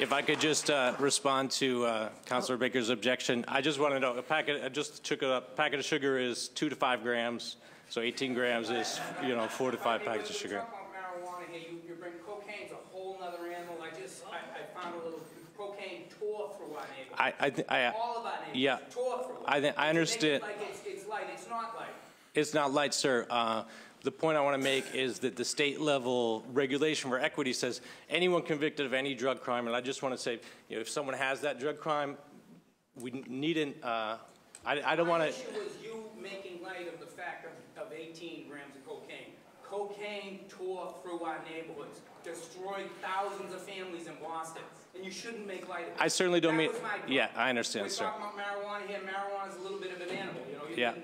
[SPEAKER 21] If I could just uh, respond to uh, Councilor Baker's objection, I just want to know, a packet, I just took it up, packet of sugar is two to five grams, so 18 grams is, you know, four to five packets of sugar.
[SPEAKER 5] Marijuana here, you, you bring cocaine's a whole nother animal. I just, I, I found a little, cocaine tore through our neighborhood.
[SPEAKER 21] I, I, thi- I,
[SPEAKER 5] All of our neighborhoods.
[SPEAKER 21] yeah, I, I understand.
[SPEAKER 5] make it Like it's, it's light, it's not light.
[SPEAKER 21] It's not light, sir. Uh, The point I want to make is that the state level regulation for equity says anyone convicted of any drug crime, and I just want to say, you know, if someone has that drug crime, we needn't, uh, I, I don't want to,
[SPEAKER 5] issue was you making light of the fact of, of 18 grams of cocaine. Cocaine tore through our neighborhoods, destroyed thousands of families in Boston, and you shouldn't make light of it.
[SPEAKER 21] I certainly don't
[SPEAKER 5] That
[SPEAKER 21] mean, yeah, I understand,
[SPEAKER 5] We're
[SPEAKER 21] sir.
[SPEAKER 5] talking about marijuana here, marijuana's a little bit of an animal, you know? you
[SPEAKER 21] Yeah.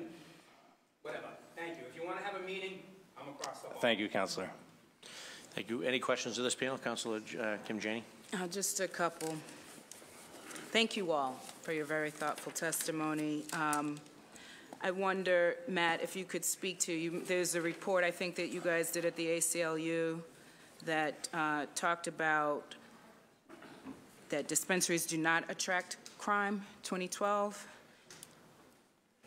[SPEAKER 5] Whatever, thank you. If you want to have a meeting, I'm across the hall.
[SPEAKER 21] Thank you, Councilor.
[SPEAKER 1] Thank you. Any questions of this panel? Councilor uh, Kim Janey?
[SPEAKER 2] Uh, Just a couple. Thank you all for your very thoughtful testimony. Um, I wonder, Matt, if you could speak to, you. there's a report I think that you guys did at the ACLU that uh, talked about that dispensaries do not attract crime, 2012.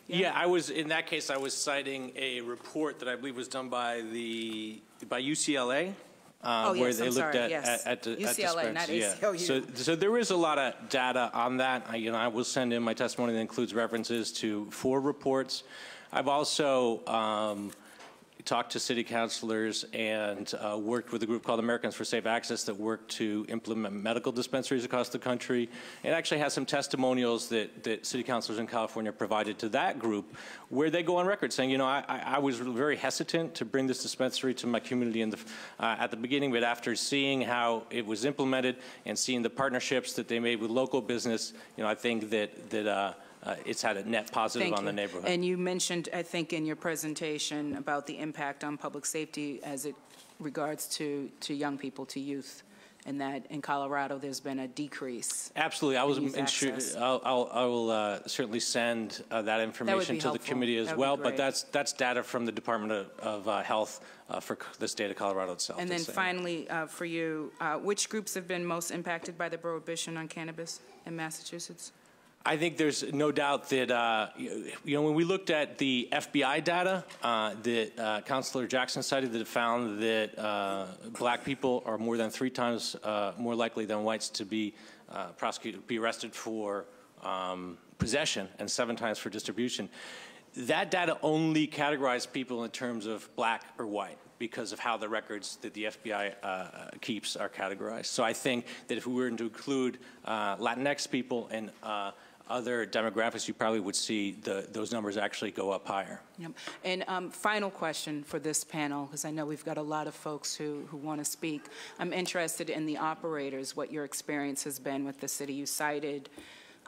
[SPEAKER 21] Yeah, I was, in that case, I was citing a report that I believe was done by the, by UCLA. uh,
[SPEAKER 2] Oh,
[SPEAKER 21] where
[SPEAKER 2] yes,
[SPEAKER 21] they
[SPEAKER 2] I'm
[SPEAKER 21] looked
[SPEAKER 2] sorry,
[SPEAKER 21] at-
[SPEAKER 2] yes.
[SPEAKER 21] at- at the- at
[SPEAKER 2] UCLA, not
[SPEAKER 21] yeah.
[SPEAKER 2] ACLU.
[SPEAKER 21] So, so there is a lot of data on that. I, you know, I will send in my testimony that includes references to four reports. I've also um, talked to city councilors and uh, worked with a group called Americans for Safe Access that worked to implement medical dispensaries across the country. It actually has some testimonials that, that city councilors in California provided to that group where they go on record saying, you know, I, I was very hesitant to bring this dispensary to my community in the, uh, at the beginning, but after seeing how it was implemented and seeing the partnerships that they made with local business, you know, I think that, that uh, uh, it's had a net positive
[SPEAKER 2] Thank
[SPEAKER 21] on the neighborhood.
[SPEAKER 2] And you mentioned, I think, in your presentation about the impact on public safety as it regards to, to young people, to youth, and that in Colorado, there's been a decrease.
[SPEAKER 21] Absolutely. I was,
[SPEAKER 2] in youth
[SPEAKER 21] insure-
[SPEAKER 2] access.
[SPEAKER 21] I'll, I'll, I will uh, certainly send uh, that information
[SPEAKER 2] be
[SPEAKER 21] to the committee as
[SPEAKER 2] That
[SPEAKER 21] well, but that's, that's data from the Department of, of uh, Health uh, for the state of Colorado itself.
[SPEAKER 2] And then
[SPEAKER 21] that's
[SPEAKER 2] finally, uh, for you, uh, which groups have been most impacted by the prohibition on cannabis in Massachusetts?
[SPEAKER 21] I think there's no doubt that, uh, you know, when we looked at the FBI data uh, that uh, Councilor Jackson cited that found that uh, black people are more than three times uh, more likely than whites to be uh, prosecuted, be arrested for um, possession and seven times for distribution. That data only categorized people in terms of black or white because of how the records that the FBI uh, keeps are categorized. So I think that if we were to include uh, Latinx people and uh, other demographics, you probably would see the, those numbers actually go up higher.
[SPEAKER 2] Yep. And um, final question for this panel, because I know we've got a lot of folks who, who want to speak. I'm interested in the operators, what your experience has been with the city. You cited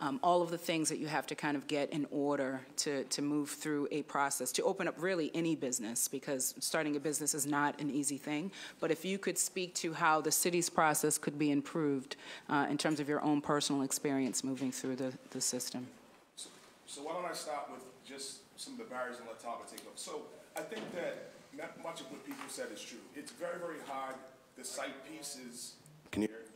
[SPEAKER 2] um, all of the things that you have to kind of get in order to, to move through a process, to open up really any business, because starting a business is not an easy thing. But if you could speak to how the city's process could be improved uh, in terms of your own personal experience moving through the, the system.
[SPEAKER 22] So why don't I start with just some of the barriers and let Taba take up? So I think that not much of what people said is true. It's very, very hard. The site piece is, can you hear?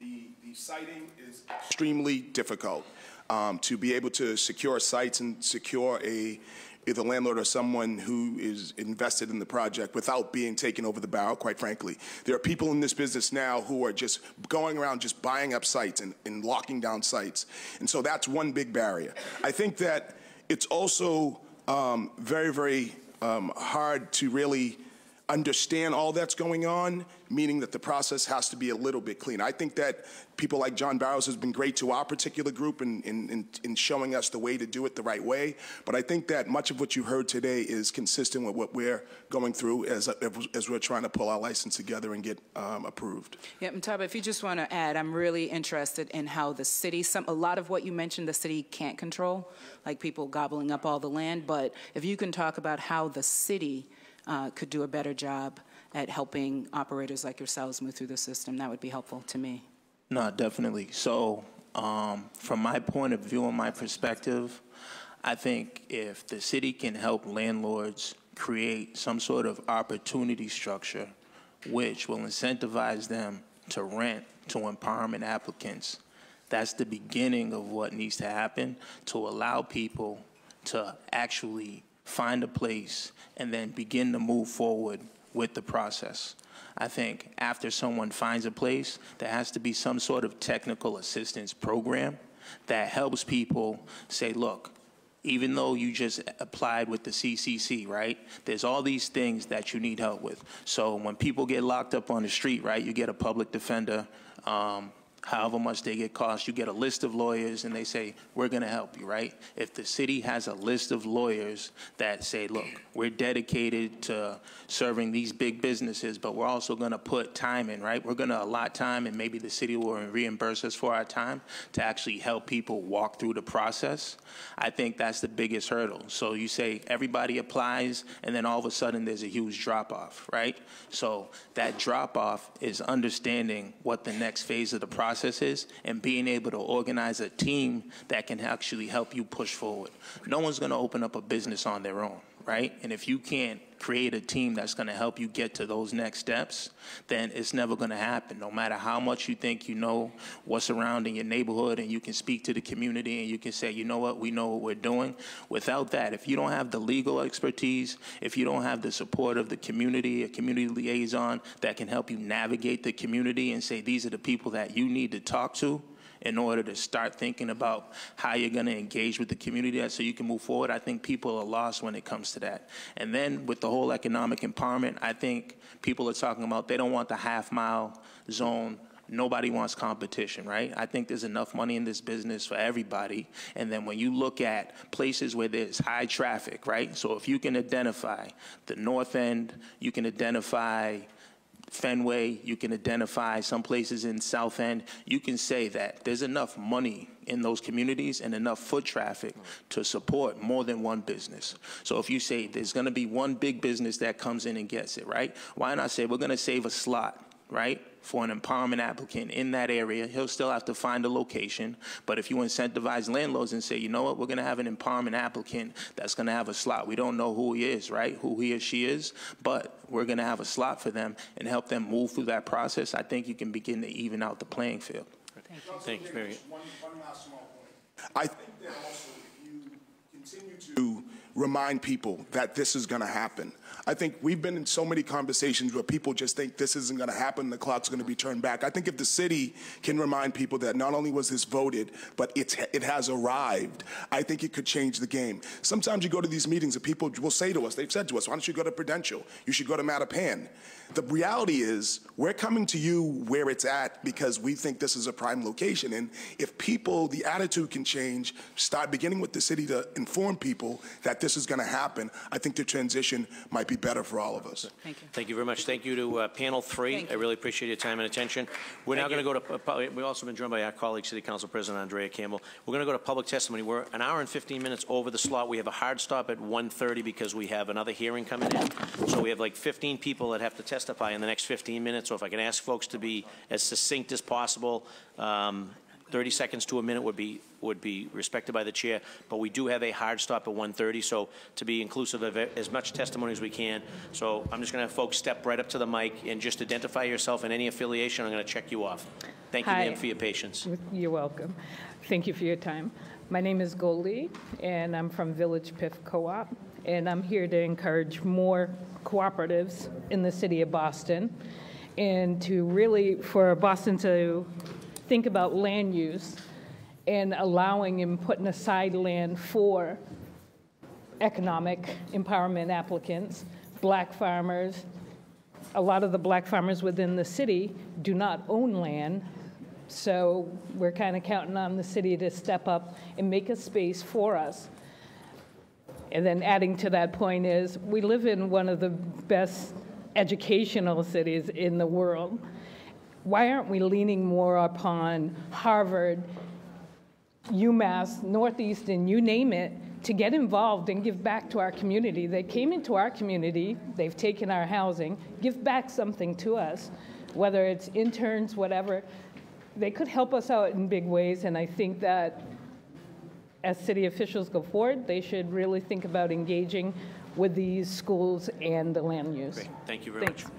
[SPEAKER 22] The, the siting is extremely difficult. Um, to be able to secure sites and secure a, either landlord or someone who is invested in the project without being taken over the barrel, quite frankly. There are people in this business now who are just going around just buying up sites and, and locking down sites. And so that's one big barrier. I think that it's also um, very, very um, hard to really understand all that's going on, meaning that the process has to be a little bit clean. I think that people like John Barros has been great to our particular group in, in, in, in showing us the way to do it the right way. But I think that much of what you heard today is consistent with what we're going through as, as we're trying to pull our license together and get um, approved.
[SPEAKER 2] Yeah, Mtaba, if you just want to add, I'm really interested in how the city, some, a lot of what you mentioned, the city can't control, like people gobbling up all the land. But if you can talk about how the city uh, could do a better job at helping operators like yourselves move through the system, that would be helpful to me.
[SPEAKER 23] No, definitely. So, um, from my point of view and my perspective, I think if the city can help landlords create some sort of opportunity structure which will incentivize them to rent to empowerment applicants, that's the beginning of what needs to happen to allow people to actually find a place and then begin to move forward with the process. I think after someone finds a place, there has to be some sort of technical assistance program that helps people say, look, even though you just applied with the CCC, right? There's all these things that you need help with. So when people get locked up on the street, right, you get a public defender. Um, however much they get cost, you get a list of lawyers and they say, we're going to help you, right? If the city has a list of lawyers that say, look, we're dedicated to serving these big businesses, but we're also going to put time in, right? We're going to allot time and maybe the city will reimburse us for our time to actually help people walk through the process. I think that's the biggest hurdle. So you say everybody applies and then all of a sudden there's a huge drop off, right? So that drop off is understanding what the next phase of the process is and being able to organize a team that can actually help you push forward. No one's going to open up a business on their own, right? And if you can't create a team that's going to help you get to those next steps, then it's never going to happen. No matter how much you think you know what's surrounding your neighborhood and you can speak to the community and you can say, you know what, we know what we're doing. Without that, if you don't have the legal expertise, if you don't have the support of the community, a community liaison that can help you navigate the community and say, these are the people that you need to talk to, in order to start thinking about how you're going to engage with the community so you can move forward. I think people are lost when it comes to that. And then with the whole economic empowerment, I think people are talking about they don't want the half mile zone nobody wants competition, right? I think there's enough money in this business for everybody. And then when you look at places where there's high traffic, right? So if you can identify the north end, you can identify Fenway, you can identify some places in South End, you can say that there's enough money in those communities and enough foot traffic to support more than one business. So if you say there's going to be one big business that comes in and gets it, right? Why not say we're going to save a slot, right? for an empowerment applicant in that area. He'll still have to find a location. But if you incentivize landlords and say, you know what, we're going to have an empowerment applicant that's going to have a slot. We don't know who he is, right? Who he or she is, but we're going to have a slot for them and help them move through that process. I think you can begin to even out the playing field.
[SPEAKER 1] Thank you. Thank you, Mary.
[SPEAKER 22] One, one last small point. I think that also if you continue to remind people that this is going to happen, I think we've been in so many conversations where people just think this isn't going to happen, the clock's going to be turned back. I think if the city can remind people that not only was this voted, but it's, it has arrived, I think it could change the game. Sometimes you go to these meetings and people will say to us, they've said to us, why don't you go to Prudential? You should go to Mattapan. The reality is, we're coming to you where it's at because we think this is a prime location. And if people, the attitude can change, start beginning with the city to inform people that this is going to happen, I think the transition might be better for all of us.
[SPEAKER 2] Thank you.
[SPEAKER 1] Thank you very much. Thank you to uh, panel three. I really appreciate your time and attention. We're now going to go to, uh, we've also been joined by our colleague, City Council President Andrea Campbell. We're going to go to public testimony. We're an hour and 15 minutes over the slot. We have a hard stop at 1:30 because we have another hearing coming in. So we have like 15 people that have to testify in the next 15 minutes. So if I can ask folks to be as succinct as possible, um, 30 seconds to a minute would be, would be respected by the chair, but we do have a hard stop at 1:30, so to be inclusive of as much testimony as we can. So I'm just going to have folks step right up to the mic and just identify yourself and any affiliation. I'm going to check you off. Thank you, ma'am, for your patience.
[SPEAKER 24] You're welcome. Thank you for your time. My name is Goldie, and I'm from Village PIF Co-op, and I'm here to encourage more cooperatives in the city of Boston, and to really, for Boston to think about land use and allowing and putting aside land for economic empowerment applicants, black farmers. A lot of the black farmers within the city do not own land, so we're kind of counting on the city to step up and make a space for us. And then adding to that point is, we live in one of the best educational cities in the world. Why aren't we leaning more upon Harvard, UMass, Northeastern, you name it, to get involved and give back to our community? They came into our community, they've taken our housing, give back something to us, whether it's interns, whatever. They could help us out in big ways, and I think that as city officials go forward, they should really think about engaging with these schools and the land use.
[SPEAKER 1] Thank you very much.
[SPEAKER 24] your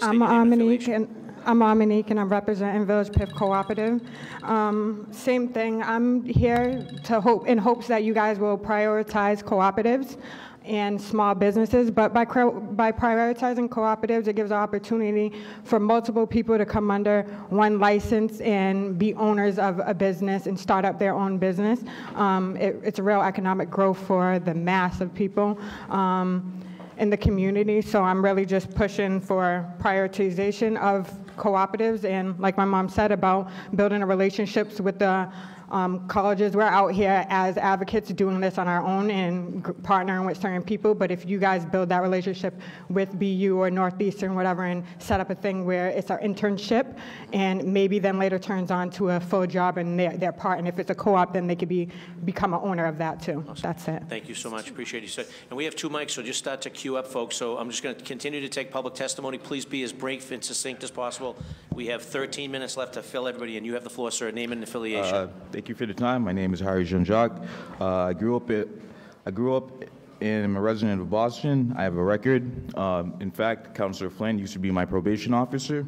[SPEAKER 25] I'm
[SPEAKER 24] name and
[SPEAKER 25] I'm Monique, and I'm representing Village PIF Cooperative. Um, Same thing, I'm here to hope, in hopes that you guys will prioritize cooperatives and small businesses, but by by prioritizing cooperatives, it gives opportunity for multiple people to come under one license and be owners of a business and start up their own business. Um, it- It's a real economic growth for the mass of people. Um, in the community. So I'm really just pushing for prioritization of cooperatives and like my mom said about building relationships with the um, colleges. We're out here as advocates doing this on our own and partnering with certain people. But if you guys build that relationship with BU or Northeastern, whatever, and set up a thing where it's our internship and maybe then later turns on to a full job and their, their part. And if it's a co-op, then they could be become an owner of that too. That's it.
[SPEAKER 1] Thank you so much. Appreciate you. sir. And we have two mics, so just start to queue up, folks. So I'm just going to continue to take public testimony. Please be as brief and succinct as possible. We have 13 minutes left to fill everybody, and you have the floor, sir. Name and affiliation.
[SPEAKER 26] Uh, Thank you for the time. My name is Harry Jean-Jacques. Uh, I grew up, i- I grew up
[SPEAKER 27] and I'm a resident of Boston. I have a record. Um, in fact, Councilor Flynn used to be my probation officer.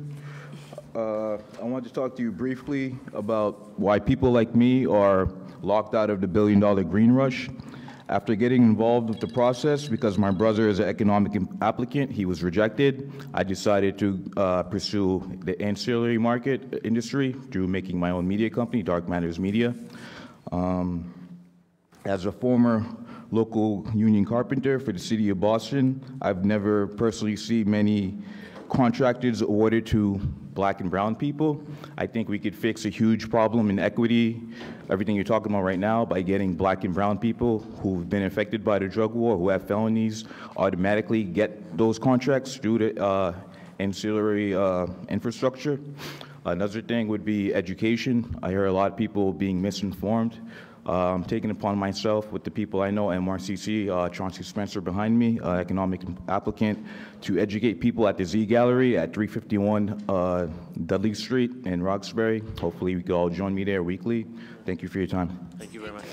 [SPEAKER 27] Uh, I wanted to talk to you briefly about why people like me are locked out of the billion dollar green rush. After getting involved with the process, because my brother is an economic applicant, he was rejected. I decided to uh, pursue the ancillary market industry through making my own media company, Dark Matters Media. Um, as a former local union carpenter for the city of Boston, I've never personally seen many contractors awarded to black and brown people. I think we could fix a huge problem in equity, everything you're talking about right now, by getting black and brown people who've been affected by the drug war, who have felonies, automatically get those contracts through the uh, ancillary uh, infrastructure. Another thing would be education. I hear a lot of people being misinformed. Uh, I'm taking upon myself with the people I know, MRCC, uh, Chauncey Spencer behind me, uh, economic applicant, to educate people at the Z Gallery at 351 uh, Dudley Street in Roxbury. Hopefully, you can all join me there weekly. Thank you for your time.
[SPEAKER 1] Thank you very much.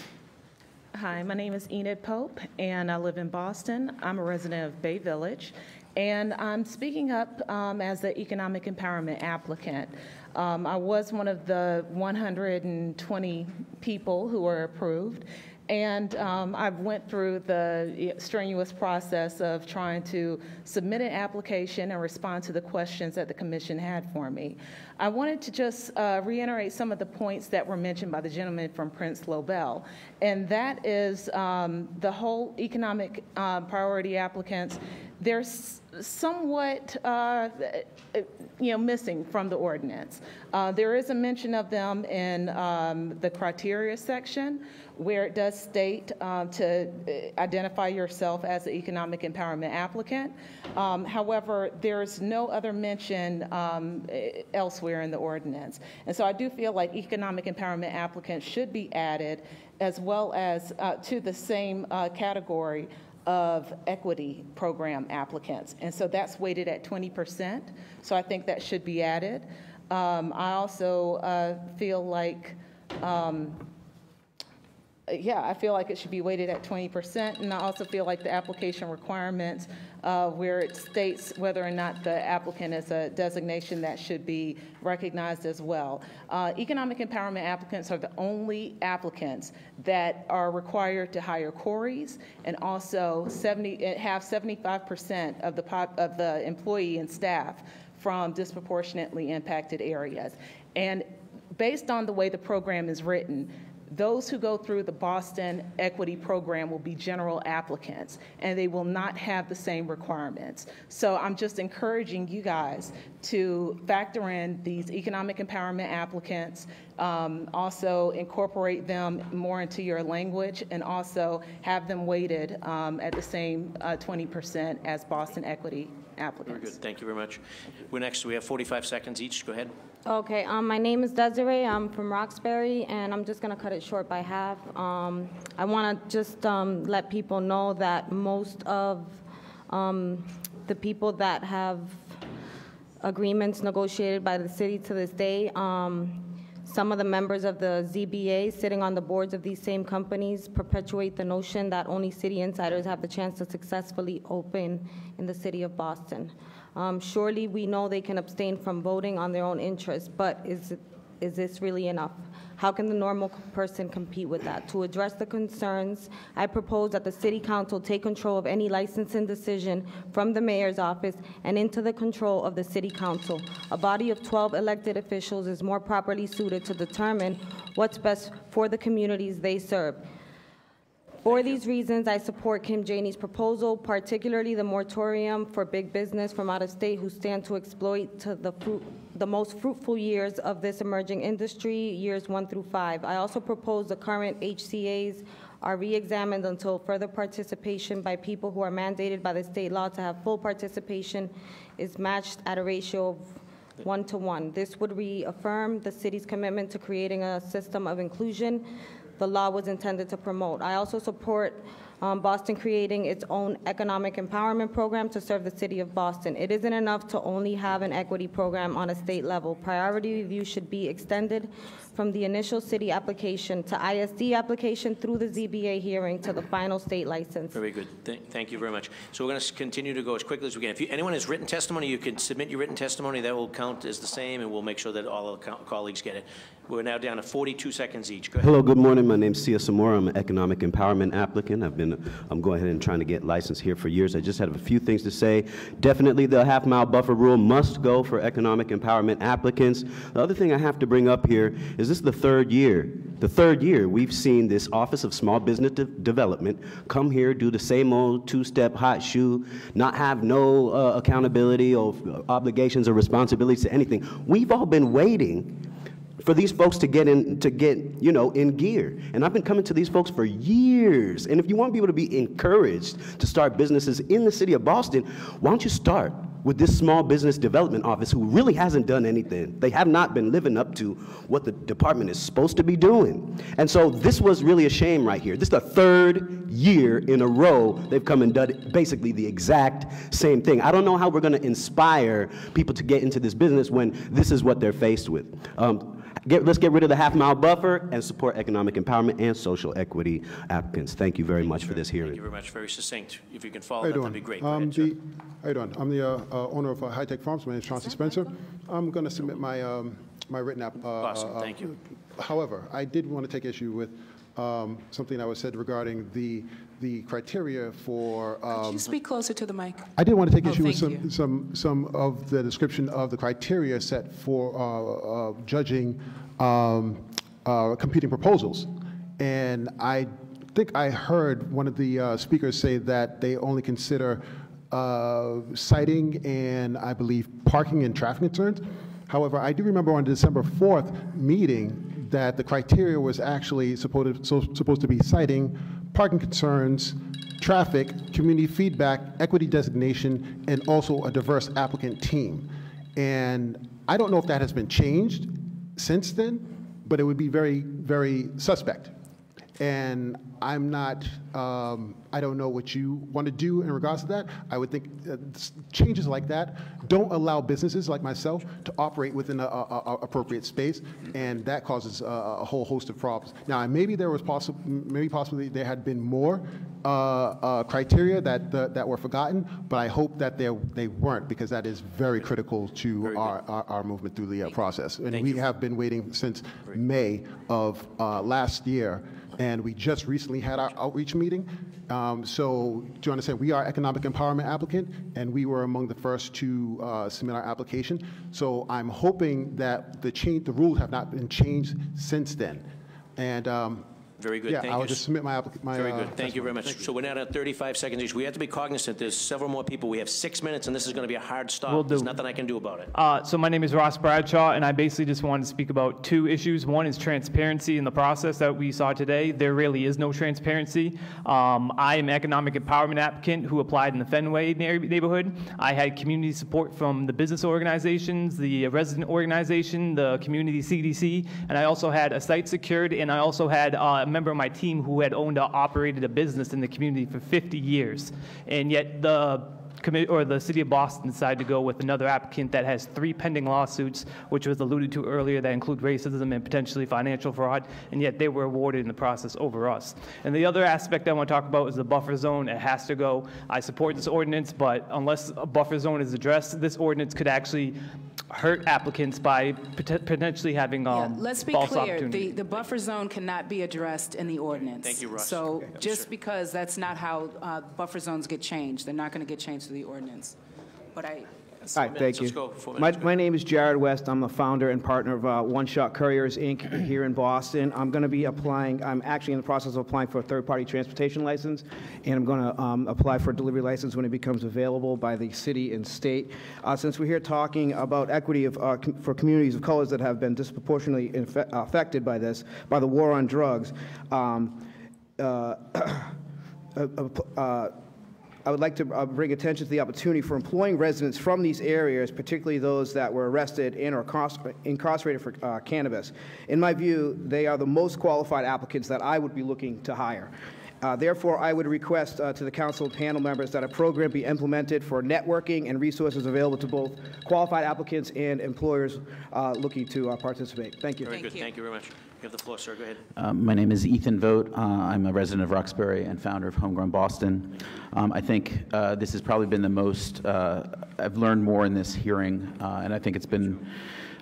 [SPEAKER 28] Hi, my name is Enid Pope, and I live in Boston. I'm a resident of Bay Village, and I'm speaking up um, as the economic empowerment applicant. Um, I was one of the 120 people who were approved, and um, I went through the strenuous process of trying to submit an application and respond to the questions that the commission had for me. I wanted to just uh, reiterate some of the points that were mentioned by the gentleman from Prince Lobel, and that is um, the whole economic uh, priority applicants. There's somewhat, uh, you know, missing from the ordinance. Uh, there is a mention of them in um, the criteria section, where it does state um, to uh, identify yourself as an economic empowerment applicant. Um, however, there's no other mention um, elsewhere in the ordinance. And so I do feel like economic empowerment applicants should be added as well as uh, to the same uh, category of equity program applicants. And so that's weighted at 20%. So I think that should be added. Um, I also uh, feel like um, yeah, I feel like it should be weighted at 20%, and I also feel like the application requirements, uh, where it states whether or not the applicant is a designation that should be recognized as well. Uh, economic empowerment applicants are the only applicants that are required to hire CORIs and also 70, have 75% of the, pop, of the employee and staff from disproportionately impacted areas. And based on the way the program is written, those who go through the Boston Equity Program will be general applicants, and they will not have the same requirements. So I'm just encouraging you guys to factor in these economic empowerment applicants, um, also incorporate them more into your language, and also have them weighted um, at the same uh, 20% as Boston Equity applicants.
[SPEAKER 1] Very good. Thank you very much. We're next. We have 45 seconds each. Go ahead.
[SPEAKER 26] Okay, um, my name is Desiree. I'm from Roxbury, and I'm just going to cut it short by half. Um, I want to just um, let people know that most of um, the people that have agreements negotiated by the city to this day, um, some of the members of the ZBA sitting on the boards of these same companies perpetuate the notion that only city insiders have the chance to successfully open in the city of Boston. Um, surely we know they can abstain from voting on their own interests, but is, is this really enough? How can the normal person compete with that? To address the concerns, I propose that the City Council take control of any licensing decision from the mayor's office and into the control of the City Council. A body of 12 elected officials is more properly suited to determine what's best for the communities they serve. For these reasons, I support Kim Janey's proposal, particularly the moratorium for big business from out of state who stand to exploit to the, fruit, the most fruitful years of this emerging industry, years one through five. I also propose the current HCAs are re-examined until further participation by people who are mandated by the state law to have full participation is matched at a ratio of one to one. This would reaffirm the city's commitment to creating a system of inclusion the law was intended to promote. I also support um, Boston creating its own economic empowerment program to serve the city of Boston. It isn't enough to only have an equity program on a state level. Priority review should be extended from the initial city application to ISD application through the ZBA hearing to the final state license.
[SPEAKER 1] Very good. Th- Thank you very much. So we're going to continue to go as quickly as we can. If you- anyone has written testimony, you can submit your written testimony. That will count as the same, and we'll make sure that all co- colleagues get it. We're now down to 42 seconds each. Go ahead.
[SPEAKER 29] Hello, good morning. My name's Sia Samora. I'm an economic empowerment applicant. I've been, I'm going ahead and trying to get licensed here for years. I just have a few things to say. Definitely, the half mile buffer rule must go for economic empowerment applicants. The other thing I have to bring up here is this is the third year. The third year we've seen this Office of Small Business De- Development come here, do the same old two-step hot shoe, not have no uh, accountability or obligations or responsibilities to anything. We've all been waiting for these folks to get in to get you know in gear. And i've been coming to these folks for years. And if you want people to be encouraged to start businesses in the city of boston why don't you start with this small business development office who really hasn't done anything? They have not been living up to what the department is supposed to be doing. And so this was really a shame right here. This is the third year in a row they've come and done basically the exact same thing. I don't know how we're going to inspire people to get into this business when this is what they're faced with. Um, Get, let's get rid of the half mile buffer and support economic empowerment and social equity applicants. Thank you very much for this hearing.
[SPEAKER 1] Thank you very much. Very succinct. If you can follow
[SPEAKER 19] you
[SPEAKER 1] that,
[SPEAKER 19] doing?
[SPEAKER 1] that'd be great. Go
[SPEAKER 19] Um,
[SPEAKER 1] ahead, sir.
[SPEAKER 19] the- How you doing? I'm the uh, uh, owner of uh, High Tech Farms. My name is Chauncey Spencer. I'm going to submit my, um, my written app. uh,
[SPEAKER 1] Awesome.
[SPEAKER 19] uh,
[SPEAKER 1] Thank you.
[SPEAKER 19] However, I did want to take issue with um, something that was said regarding the, the criteria for.
[SPEAKER 2] Could
[SPEAKER 19] um,
[SPEAKER 2] you speak closer to the mic?
[SPEAKER 19] I did want to take
[SPEAKER 2] Oh,
[SPEAKER 19] issue with some,
[SPEAKER 2] you.
[SPEAKER 19] some, some of the description of the criteria set for uh, uh, judging um, uh, competing proposals. And I think I heard one of the uh, speakers say that they only consider uh, siting and I believe parking and traffic concerns. However, I do remember on the December 4th meeting that the criteria was actually supposed, so, supposed to be siting, parking concerns, traffic, community feedback, equity designation, and also a diverse applicant team. And I don't know if that has been changed since then, but it would be very, very suspect. And I'm not, um, I don't know what you want to do in regards to that. I would think uh, changes like that don't allow businesses like myself to operate within a, a, a appropriate space, and that causes a, a whole host of problems. Now, maybe there was possible, maybe possibly there had been more uh, uh, criteria that the, that were forgotten, but I hope that they they weren't because that is very critical to our, our, our movement through the uh, process. And we have been waiting since May of uh, last year and we just recently had our outreach meeting. Um, so, you understand? We are economic empowerment applicant, and we were among the first to uh, submit our application. So, I'm hoping that the change, the rules have not been changed since then. And um,
[SPEAKER 1] Very good.
[SPEAKER 19] Yeah,
[SPEAKER 1] Thank
[SPEAKER 19] I will
[SPEAKER 1] you.
[SPEAKER 19] just submit my application.
[SPEAKER 1] Very good. Thank you very much. So we're now at 35 seconds each. We have to be cognizant, there's several more people. We have six minutes, and this is going to be a hard stop.
[SPEAKER 30] Will
[SPEAKER 1] There's nothing I can do about it.
[SPEAKER 30] Uh, so my name is Ross Bradshaw, and I basically just wanted to speak about two issues. One is transparency in the process that we saw today. There really is no transparency. Um, I am an economic empowerment applicant who applied in the Fenway neighborhood. I had community support from the business organizations, the resident organization, the community CDC, and I also had a site secured, and I also had uh, a member of my team who had owned or operated a business in the community for 50 years. And yet the or the city of Boston decided to go with another applicant that has three pending lawsuits, which was alluded to earlier, that include racism and potentially financial fraud, and yet they were awarded in the process over us. And the other aspect I want to talk about is the buffer zone. It has to go. I support this ordinance, but unless a buffer zone is addressed, this ordinance could actually hurt applicants by pot- potentially having um,
[SPEAKER 2] Let's be
[SPEAKER 30] false
[SPEAKER 2] clear,
[SPEAKER 30] opportunity.
[SPEAKER 2] the, the buffer zone cannot be addressed in the ordinance.
[SPEAKER 1] Thank you, Russ.
[SPEAKER 2] So
[SPEAKER 1] Okay.
[SPEAKER 2] Just
[SPEAKER 1] sir.
[SPEAKER 2] because that's not how uh, buffer zones get changed, they're not going to get changed through the ordinance. But I,
[SPEAKER 31] Hi, thank you.
[SPEAKER 1] Let's go. Four
[SPEAKER 31] My, my name is Jared West. I'm the founder and partner of uh, One Shot Couriers, Inc. here in Boston. I'm going to be applying, I'm actually in the process of applying for a third-party transportation license, and I'm going to um, apply for a delivery license when it becomes available by the city and state. Uh, Since we're here talking about equity of, uh, com- for communities of colors that have been disproportionately infe- affected by this, by the war on drugs, um, uh, uh, uh, I would like to uh, bring attention to the opportunity for employing residents from these areas, particularly those that were arrested and or incarcerated for uh, cannabis. In my view, they are the most qualified applicants that I would be looking to hire.
[SPEAKER 2] Uh, Therefore, I would request uh, to the council panel members that a program be implemented for networking and resources available to both qualified applicants and employers uh, looking to uh, participate. Thank you.
[SPEAKER 1] Very good, thank you very much. You have the floor, sir, go ahead.
[SPEAKER 29] Um, My name is Ethan Vogt. Uh, I'm a resident of Roxbury and founder of Homegrown Boston. Um, I think uh, this has probably been the most, uh, I've learned more in this hearing, uh, and I think it's been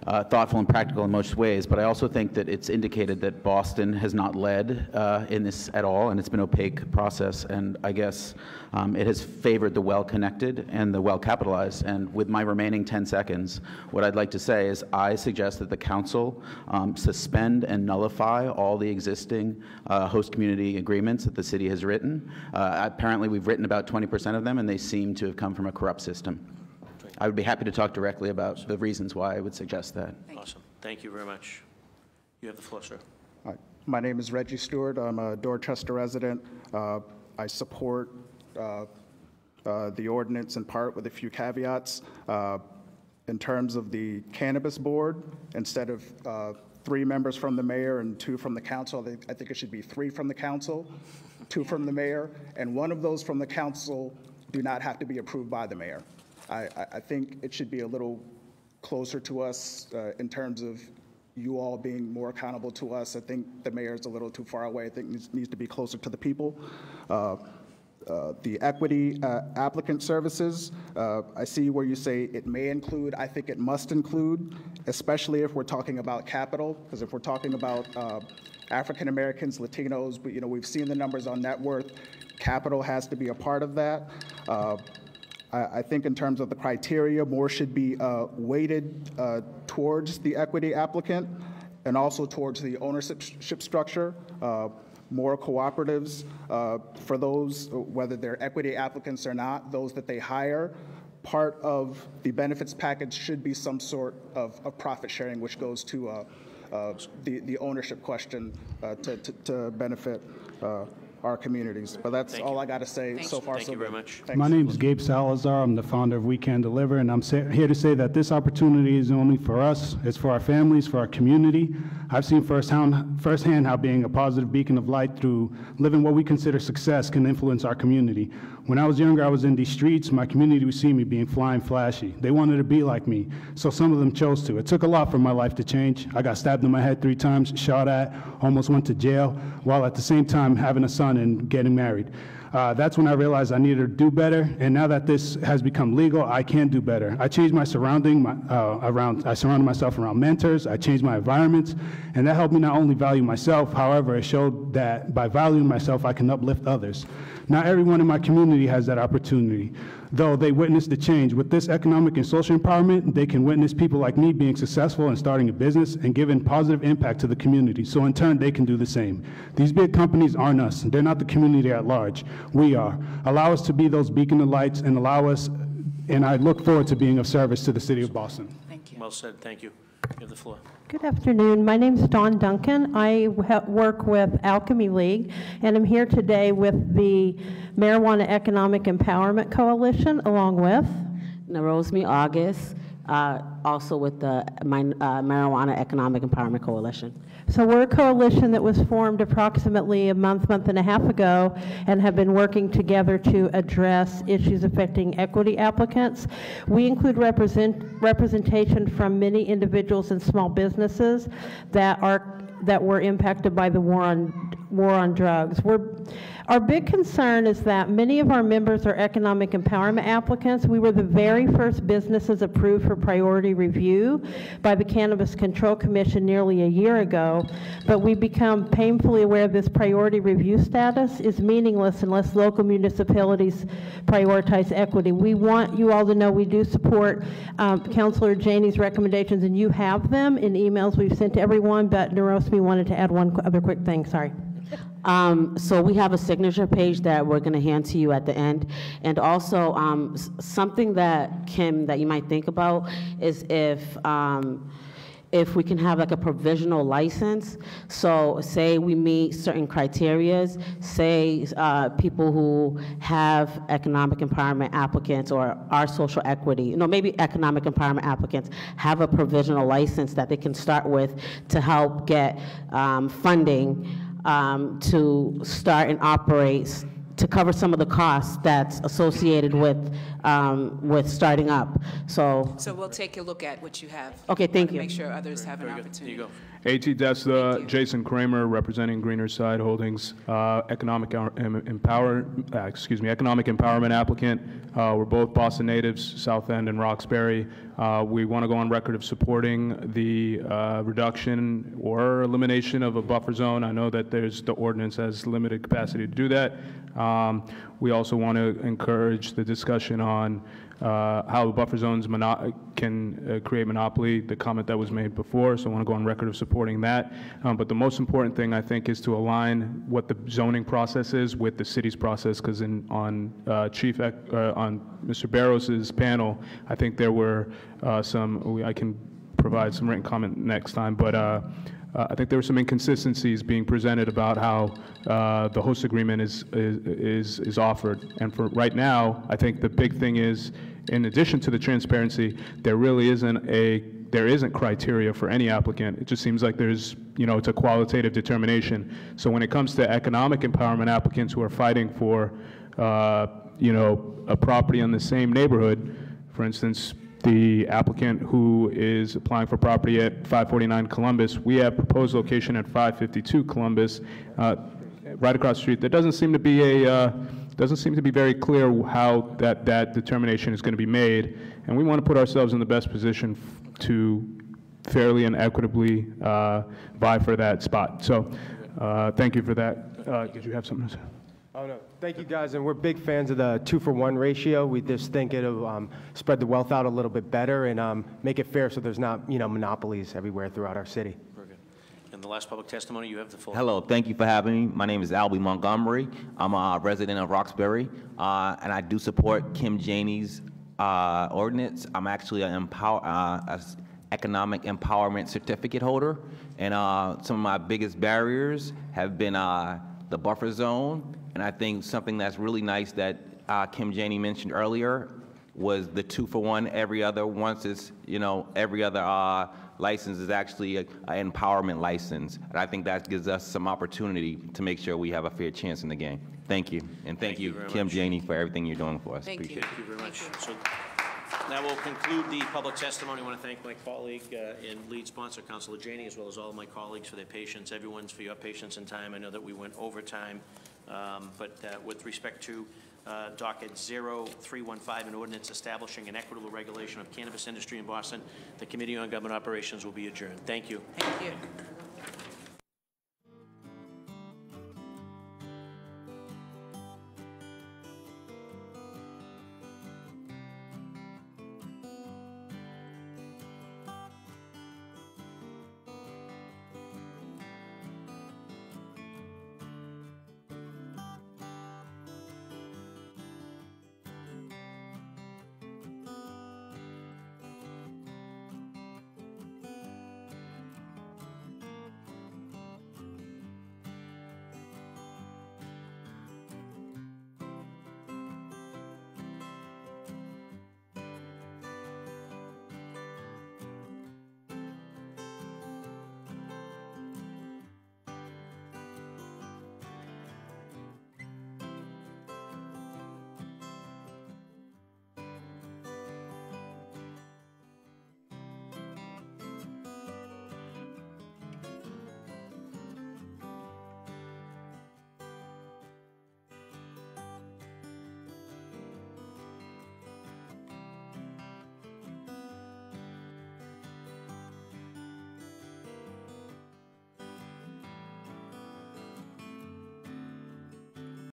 [SPEAKER 29] uh, thoughtful and practical in most ways, but I also think that it's indicated that Boston has not led uh, in this at all, and it's been an opaque process, and I guess um, it has favored the well-connected and the well-capitalized. And with my remaining 10 seconds, what I'd like to say is I suggest that the council um, suspend and nullify all the existing uh, host community agreements that the city has written. Uh, apparently, we've written about 20% of them, and they seem to have come from a corrupt system. I would be happy to talk directly about the reasons why I would suggest that.
[SPEAKER 1] Awesome, thank you very much. You have the floor, sir.
[SPEAKER 17] Hi, My name is Reggie Stewart. I'm a Dorchester resident. Uh, I support uh, uh, the ordinance in part with a few caveats. Uh, In terms of the cannabis board, instead of uh, three members from the mayor and two from the council, I think it should be three from the council, two from the mayor, and one of those from the council do not have to be approved by the mayor. I, I- think it should be a little closer to us uh, in terms of you all being more accountable to us. I think the mayor is a little too far away. I think it needs to be closer to the people. Uh, uh, The equity uh, applicant services, uh, I see where you say it may include, I think it must include, especially if we're talking about capital, because if we're talking about uh, African Americans, Latinos, but, you know, we've seen the numbers on net worth. Capital has to be a part of that. I, think in terms of the criteria, more should be uh, weighted uh, towards the equity applicant and also towards the ownership structure. Uh, more cooperatives uh, for those, whether they're equity applicants or not, those that they hire. Part of the benefits package should be some sort of, of profit sharing, which goes to uh, uh, the, the ownership question to, to, to benefit our communities. But that's all I got to say so far.
[SPEAKER 1] Thank
[SPEAKER 17] so
[SPEAKER 1] you very much.
[SPEAKER 17] Thanks.
[SPEAKER 31] My name is Gabe Salazar. I'm the founder of We Can Deliver, and I'm here to say that this opportunity is only for us. It's for our families, for our community. I've seen firsthand, firsthand how being a positive beacon of light through living what we consider success can influence our community. When I was younger, I was in these streets. My community would see me being flying flashy. They wanted to be like me, so some of them chose to. It took a lot for my life to change. I got stabbed in my head three times, shot at, almost went to jail, while at the same time having a son and getting married. Uh, that's when I realized I needed to do better, and now that this has become legal, I can do better. I changed my surrounding my, uh, around. I surrounded myself around mentors. I changed my environments, and that helped me not only value myself. However, it showed that by valuing myself, I can uplift others. Not everyone in my community has that opportunity. Though they witness the change, with this economic and social empowerment, they can witness people like me being successful and starting a business and giving positive impact to the community. So in turn, they can do the same. These big companies aren't us. They're not the community at large. We are. Allow us to be those beacon of lights and allow us, and I look forward to being of service to the city of Boston. Thank you.
[SPEAKER 1] Well said, thank you. You have the floor.
[SPEAKER 32] Good afternoon. My name is Dawn Duncan. I work with Alchemy League, and I'm here today with the Marijuana Economic Empowerment Coalition, along with
[SPEAKER 33] Narosmi August, uh, also with the uh, Marijuana Economic Empowerment Coalition.
[SPEAKER 32] So we're a coalition that was formed approximately a month, month and a half ago, and have been working together to address issues affecting equity applicants. We include represent, representation from many individuals and small businesses that are that were impacted by the war on war on drugs. We're, our big concern is that many of our members are economic empowerment applicants. We were the very first businesses approved for priority review by the Cannabis Control Commission nearly a year ago, but we've become painfully aware this priority review status is meaningless unless local municipalities prioritize equity. We want you all to know we do support um, Councilor Janey's recommendations, and you have them in emails we've sent to everyone, but Narosmi wanted to add one other quick thing, sorry.
[SPEAKER 33] Um, so we have a signature page that we're going to hand to you at the end, and also um, something that Kim that you might think about is if. Um, if we can have like a provisional license, so say we meet certain criterias, say uh, people who have economic empowerment applicants or are social equity, you know, maybe economic empowerment applicants have a provisional license that they can start with to help get um, funding
[SPEAKER 34] um, to start and operate, to cover some of the costs that's associated with, um, with starting up. So,
[SPEAKER 2] So we'll take a look at what you have.
[SPEAKER 34] Okay, thank you.
[SPEAKER 2] Make sure others have an opportunity.
[SPEAKER 35] A.T. Desta, Jason Kramer, representing Greener Side Holdings, uh, economic em- em- empower, uh, excuse me, economic empowerment applicant. Uh, We're both Boston natives, South End and Roxbury. Uh, We want to go on record of supporting the uh, reduction or elimination of a buffer zone. I know that there's, the ordinance has limited capacity to do that. Um, We also want to encourage the discussion on uh, how buffer zones can uh, create monopoly, the comment that was made before, so I want to go on record of supporting that. Um, But the most important thing, I think, is to align what the zoning process is with the city's process, because on uh, Chief, uh, on Mr. Barros's panel, I think there were uh, some, I can provide some written comment next time, but uh, I think there were some inconsistencies being presented about how uh, the host agreement is, is, is offered. And for right now, I think the big thing is, in addition to the transparency, there really isn't a, there isn't criteria for any applicant. It just seems like there's, you know, it's a qualitative determination. So when it comes to economic empowerment applicants who are fighting for, uh, you know, a property in the same neighborhood, for instance, the applicant who is applying for property at 549 Columbus, we have proposed location at 552 Columbus, uh, right across the street. There doesn't seem to be a, uh, doesn't seem to be very clear how that, that determination is going to be made, and we want to put ourselves in the best position to fairly and equitably uh, vie for that spot. So, uh, thank you for that. Uh, Did you have something to say?
[SPEAKER 36] Oh, no. Thank you, guys. And we're big fans of the two for one ratio. We just think it'll um, spread the wealth out a little bit better and um, make it fair so there's not, you know, monopolies everywhere throughout our city.
[SPEAKER 1] Very good. And the last public testimony, you have the floor.
[SPEAKER 37] Hello, thank you for having me. My name is Albie Montgomery. I'm a resident of Roxbury, uh, and I do support Kim Janey's uh, ordinance. I'm actually an empower, uh, a s- economic empowerment certificate holder, and uh, some of my biggest barriers have been uh, the buffer zone, and I think something that's really nice that uh, Kim Janey mentioned earlier was the two for one every other once it's you know every other uh, license is actually an empowerment license and i think that gives us some opportunity to make sure we have a fair chance in the game thank you and thank, you,
[SPEAKER 1] very
[SPEAKER 37] kim
[SPEAKER 1] much.
[SPEAKER 37] janey for everything you're doing for us
[SPEAKER 1] Thank you.
[SPEAKER 37] Appreciate it.
[SPEAKER 1] Thank you very much. So that will conclude the public testimony. I want to thank my colleague uh, and lead sponsor, Councilor Janey, as well as all of my colleagues for their patience, everyone's for your patience and time. I know that we went over time, um, but uh, with respect to uh, docket 0315, an ordinance establishing an equitable regulation of cannabis industry in Boston, the Committee on Government Operations will be adjourned. Thank you.
[SPEAKER 2] Thank you.